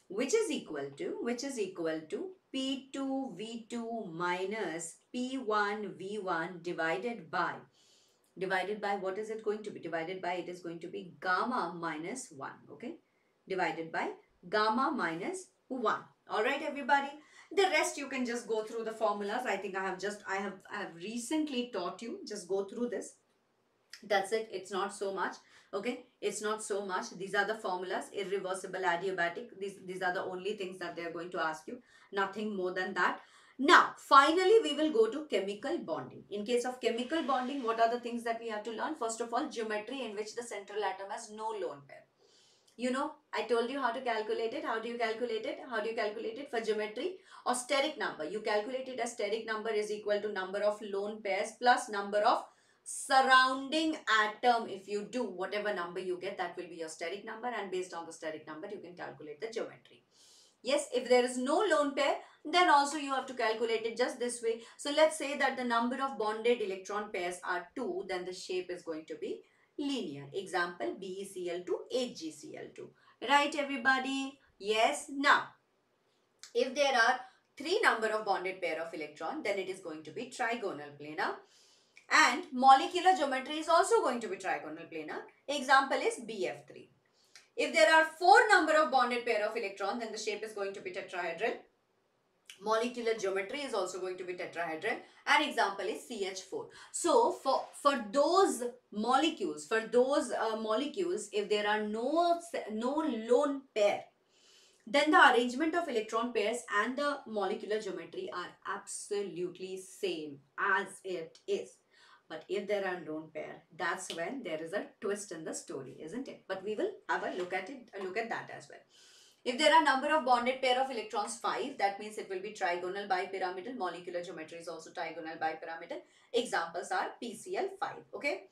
which is equal to, which is equal to P2 V2 minus P1 V1 divided by divided by what is it going to be divided by it is going to be gamma minus 1 okay divided by gamma minus 1. Alright everybody? The rest you can just go through the formulas. I think I have just, I have, I have recently taught you. Just go through this. That's it. It's not so much. Okay. It's not so much. These are the formulas. Irreversible adiabatic. These, these are the only things that they are going to ask you. Nothing more than that. Now, finally, we will go to chemical bonding. In case of chemical bonding, what are the things that we have to learn? First of all, geometry in which the central atom has no lone pair. You know, I told you how to calculate it. How do you calculate it? How do you calculate it for geometry? Or steric number. You calculate it as steric number is equal to number of lone pairs plus number of surrounding atom. If you do whatever number you get, that will be your steric number. And based on the steric number, you can calculate the geometry. Yes, if there is no lone pair, then also you have to calculate it just this way. So let's say that the number of bonded electron pairs are 2, then the shape is going to be linear. Example, BeCl2, HgCl2. Right, everybody? Yes. Now, if there are three number of bonded pair of electron, then it is going to be trigonal planar. And molecular geometry is also going to be trigonal planar. Example is BF3. If there are four number of bonded pair of electron, then the shape is going to be tetrahedral. Molecular geometry is also going to be tetrahedral. An example is CH4. So, for, for those molecules, for those uh, molecules, if there are no, no lone pair, then the arrangement of electron pairs and the molecular geometry are absolutely same as it is. But if there are lone pair, that's when there is a twist in the story, isn't it? But we will have a look at it, a look at that as well. If there are number of bonded pair of electrons 5, that means it will be trigonal bipyramidal. Molecular geometry is also trigonal bipyramidal. Examples are PCl5, okay?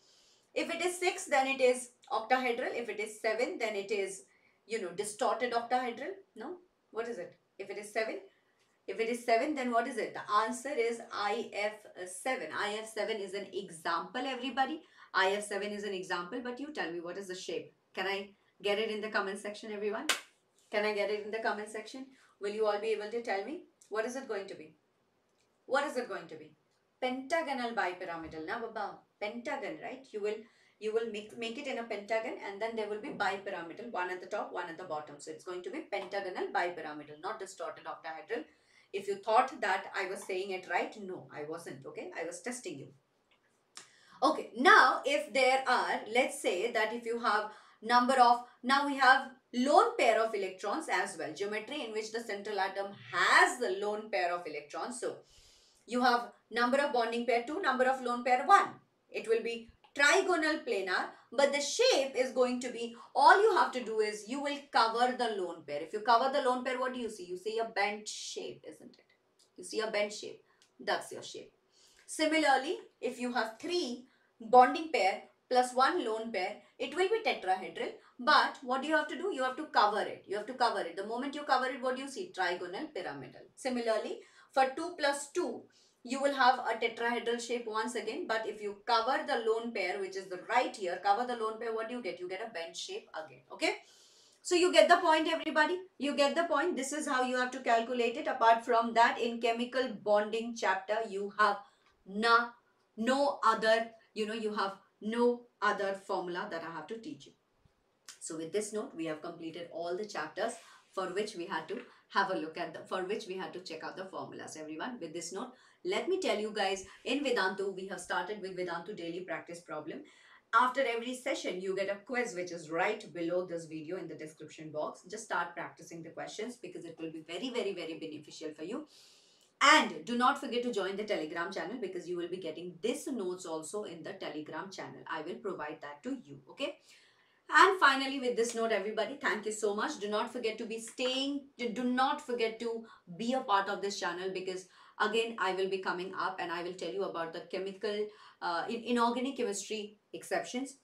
If it is 6, then it is octahedral. If it is 7, then it is, you know, distorted octahedral. No? What is it? If it is 7, if it is 7, then what is it? The answer is IF7. IF7 is an example, everybody. IF7 is an example, but you tell me what is the shape. Can I get it in the comment section, everyone? Can I get it in the comment section? Will you all be able to tell me? What is it going to be? What is it going to be? Pentagonal bipyramidal. Now, Baba, pentagon, right? You will you will make, make it in a pentagon and then there will be bipyramidal, one at the top, one at the bottom. So, it's going to be pentagonal bipyramidal, not distorted octahedral. If you thought that I was saying it right, no, I wasn't, okay? I was testing you. Okay, now if there are, let's say that if you have number of, now we have lone pair of electrons as well. Geometry in which the central atom has the lone pair of electrons. So, you have number of bonding pair 2, number of lone pair 1. It will be trigonal planar but the shape is going to be all you have to do is you will cover the lone pair. If you cover the lone pair what do you see? You see a bent shape isn't it? You see a bent shape. That's your shape. Similarly if you have three bonding pair plus one lone pair it will be tetrahedral but what do you have to do? You have to cover it. You have to cover it. The moment you cover it what do you see? Trigonal pyramidal. Similarly for 2 plus 2 you will have a tetrahedral shape once again but if you cover the lone pair which is the right here cover the lone pair what do you get? You get a bent shape again okay? So you get the point everybody. You get the point. This is how you have to calculate it. Apart from that in chemical bonding chapter you have no no other you know you have no other formula that i have to teach you. So with this note we have completed all the chapters for which we had to have a look at the for which we had to check out the formulas everyone. With this note let me tell you guys, in Vedantu, we have started with Vedantu daily practice problem. After every session, you get a quiz which is right below this video in the description box. Just start practicing the questions because it will be very, very, very beneficial for you. And do not forget to join the Telegram channel because you will be getting this notes also in the Telegram channel. I will provide that to you. Okay. And finally, with this note, everybody, thank you so much. Do not forget to be staying. Do not forget to be a part of this channel because Again, I will be coming up and I will tell you about the chemical, uh, in inorganic chemistry exceptions.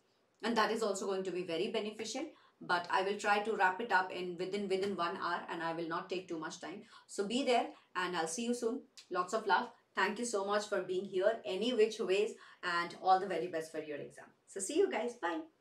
And that is also going to be very beneficial. But I will try to wrap it up in within within one hour and I will not take too much time. So be there and I'll see you soon. Lots of love. Thank you so much for being here any which ways and all the very best for your exam. So see you guys. Bye.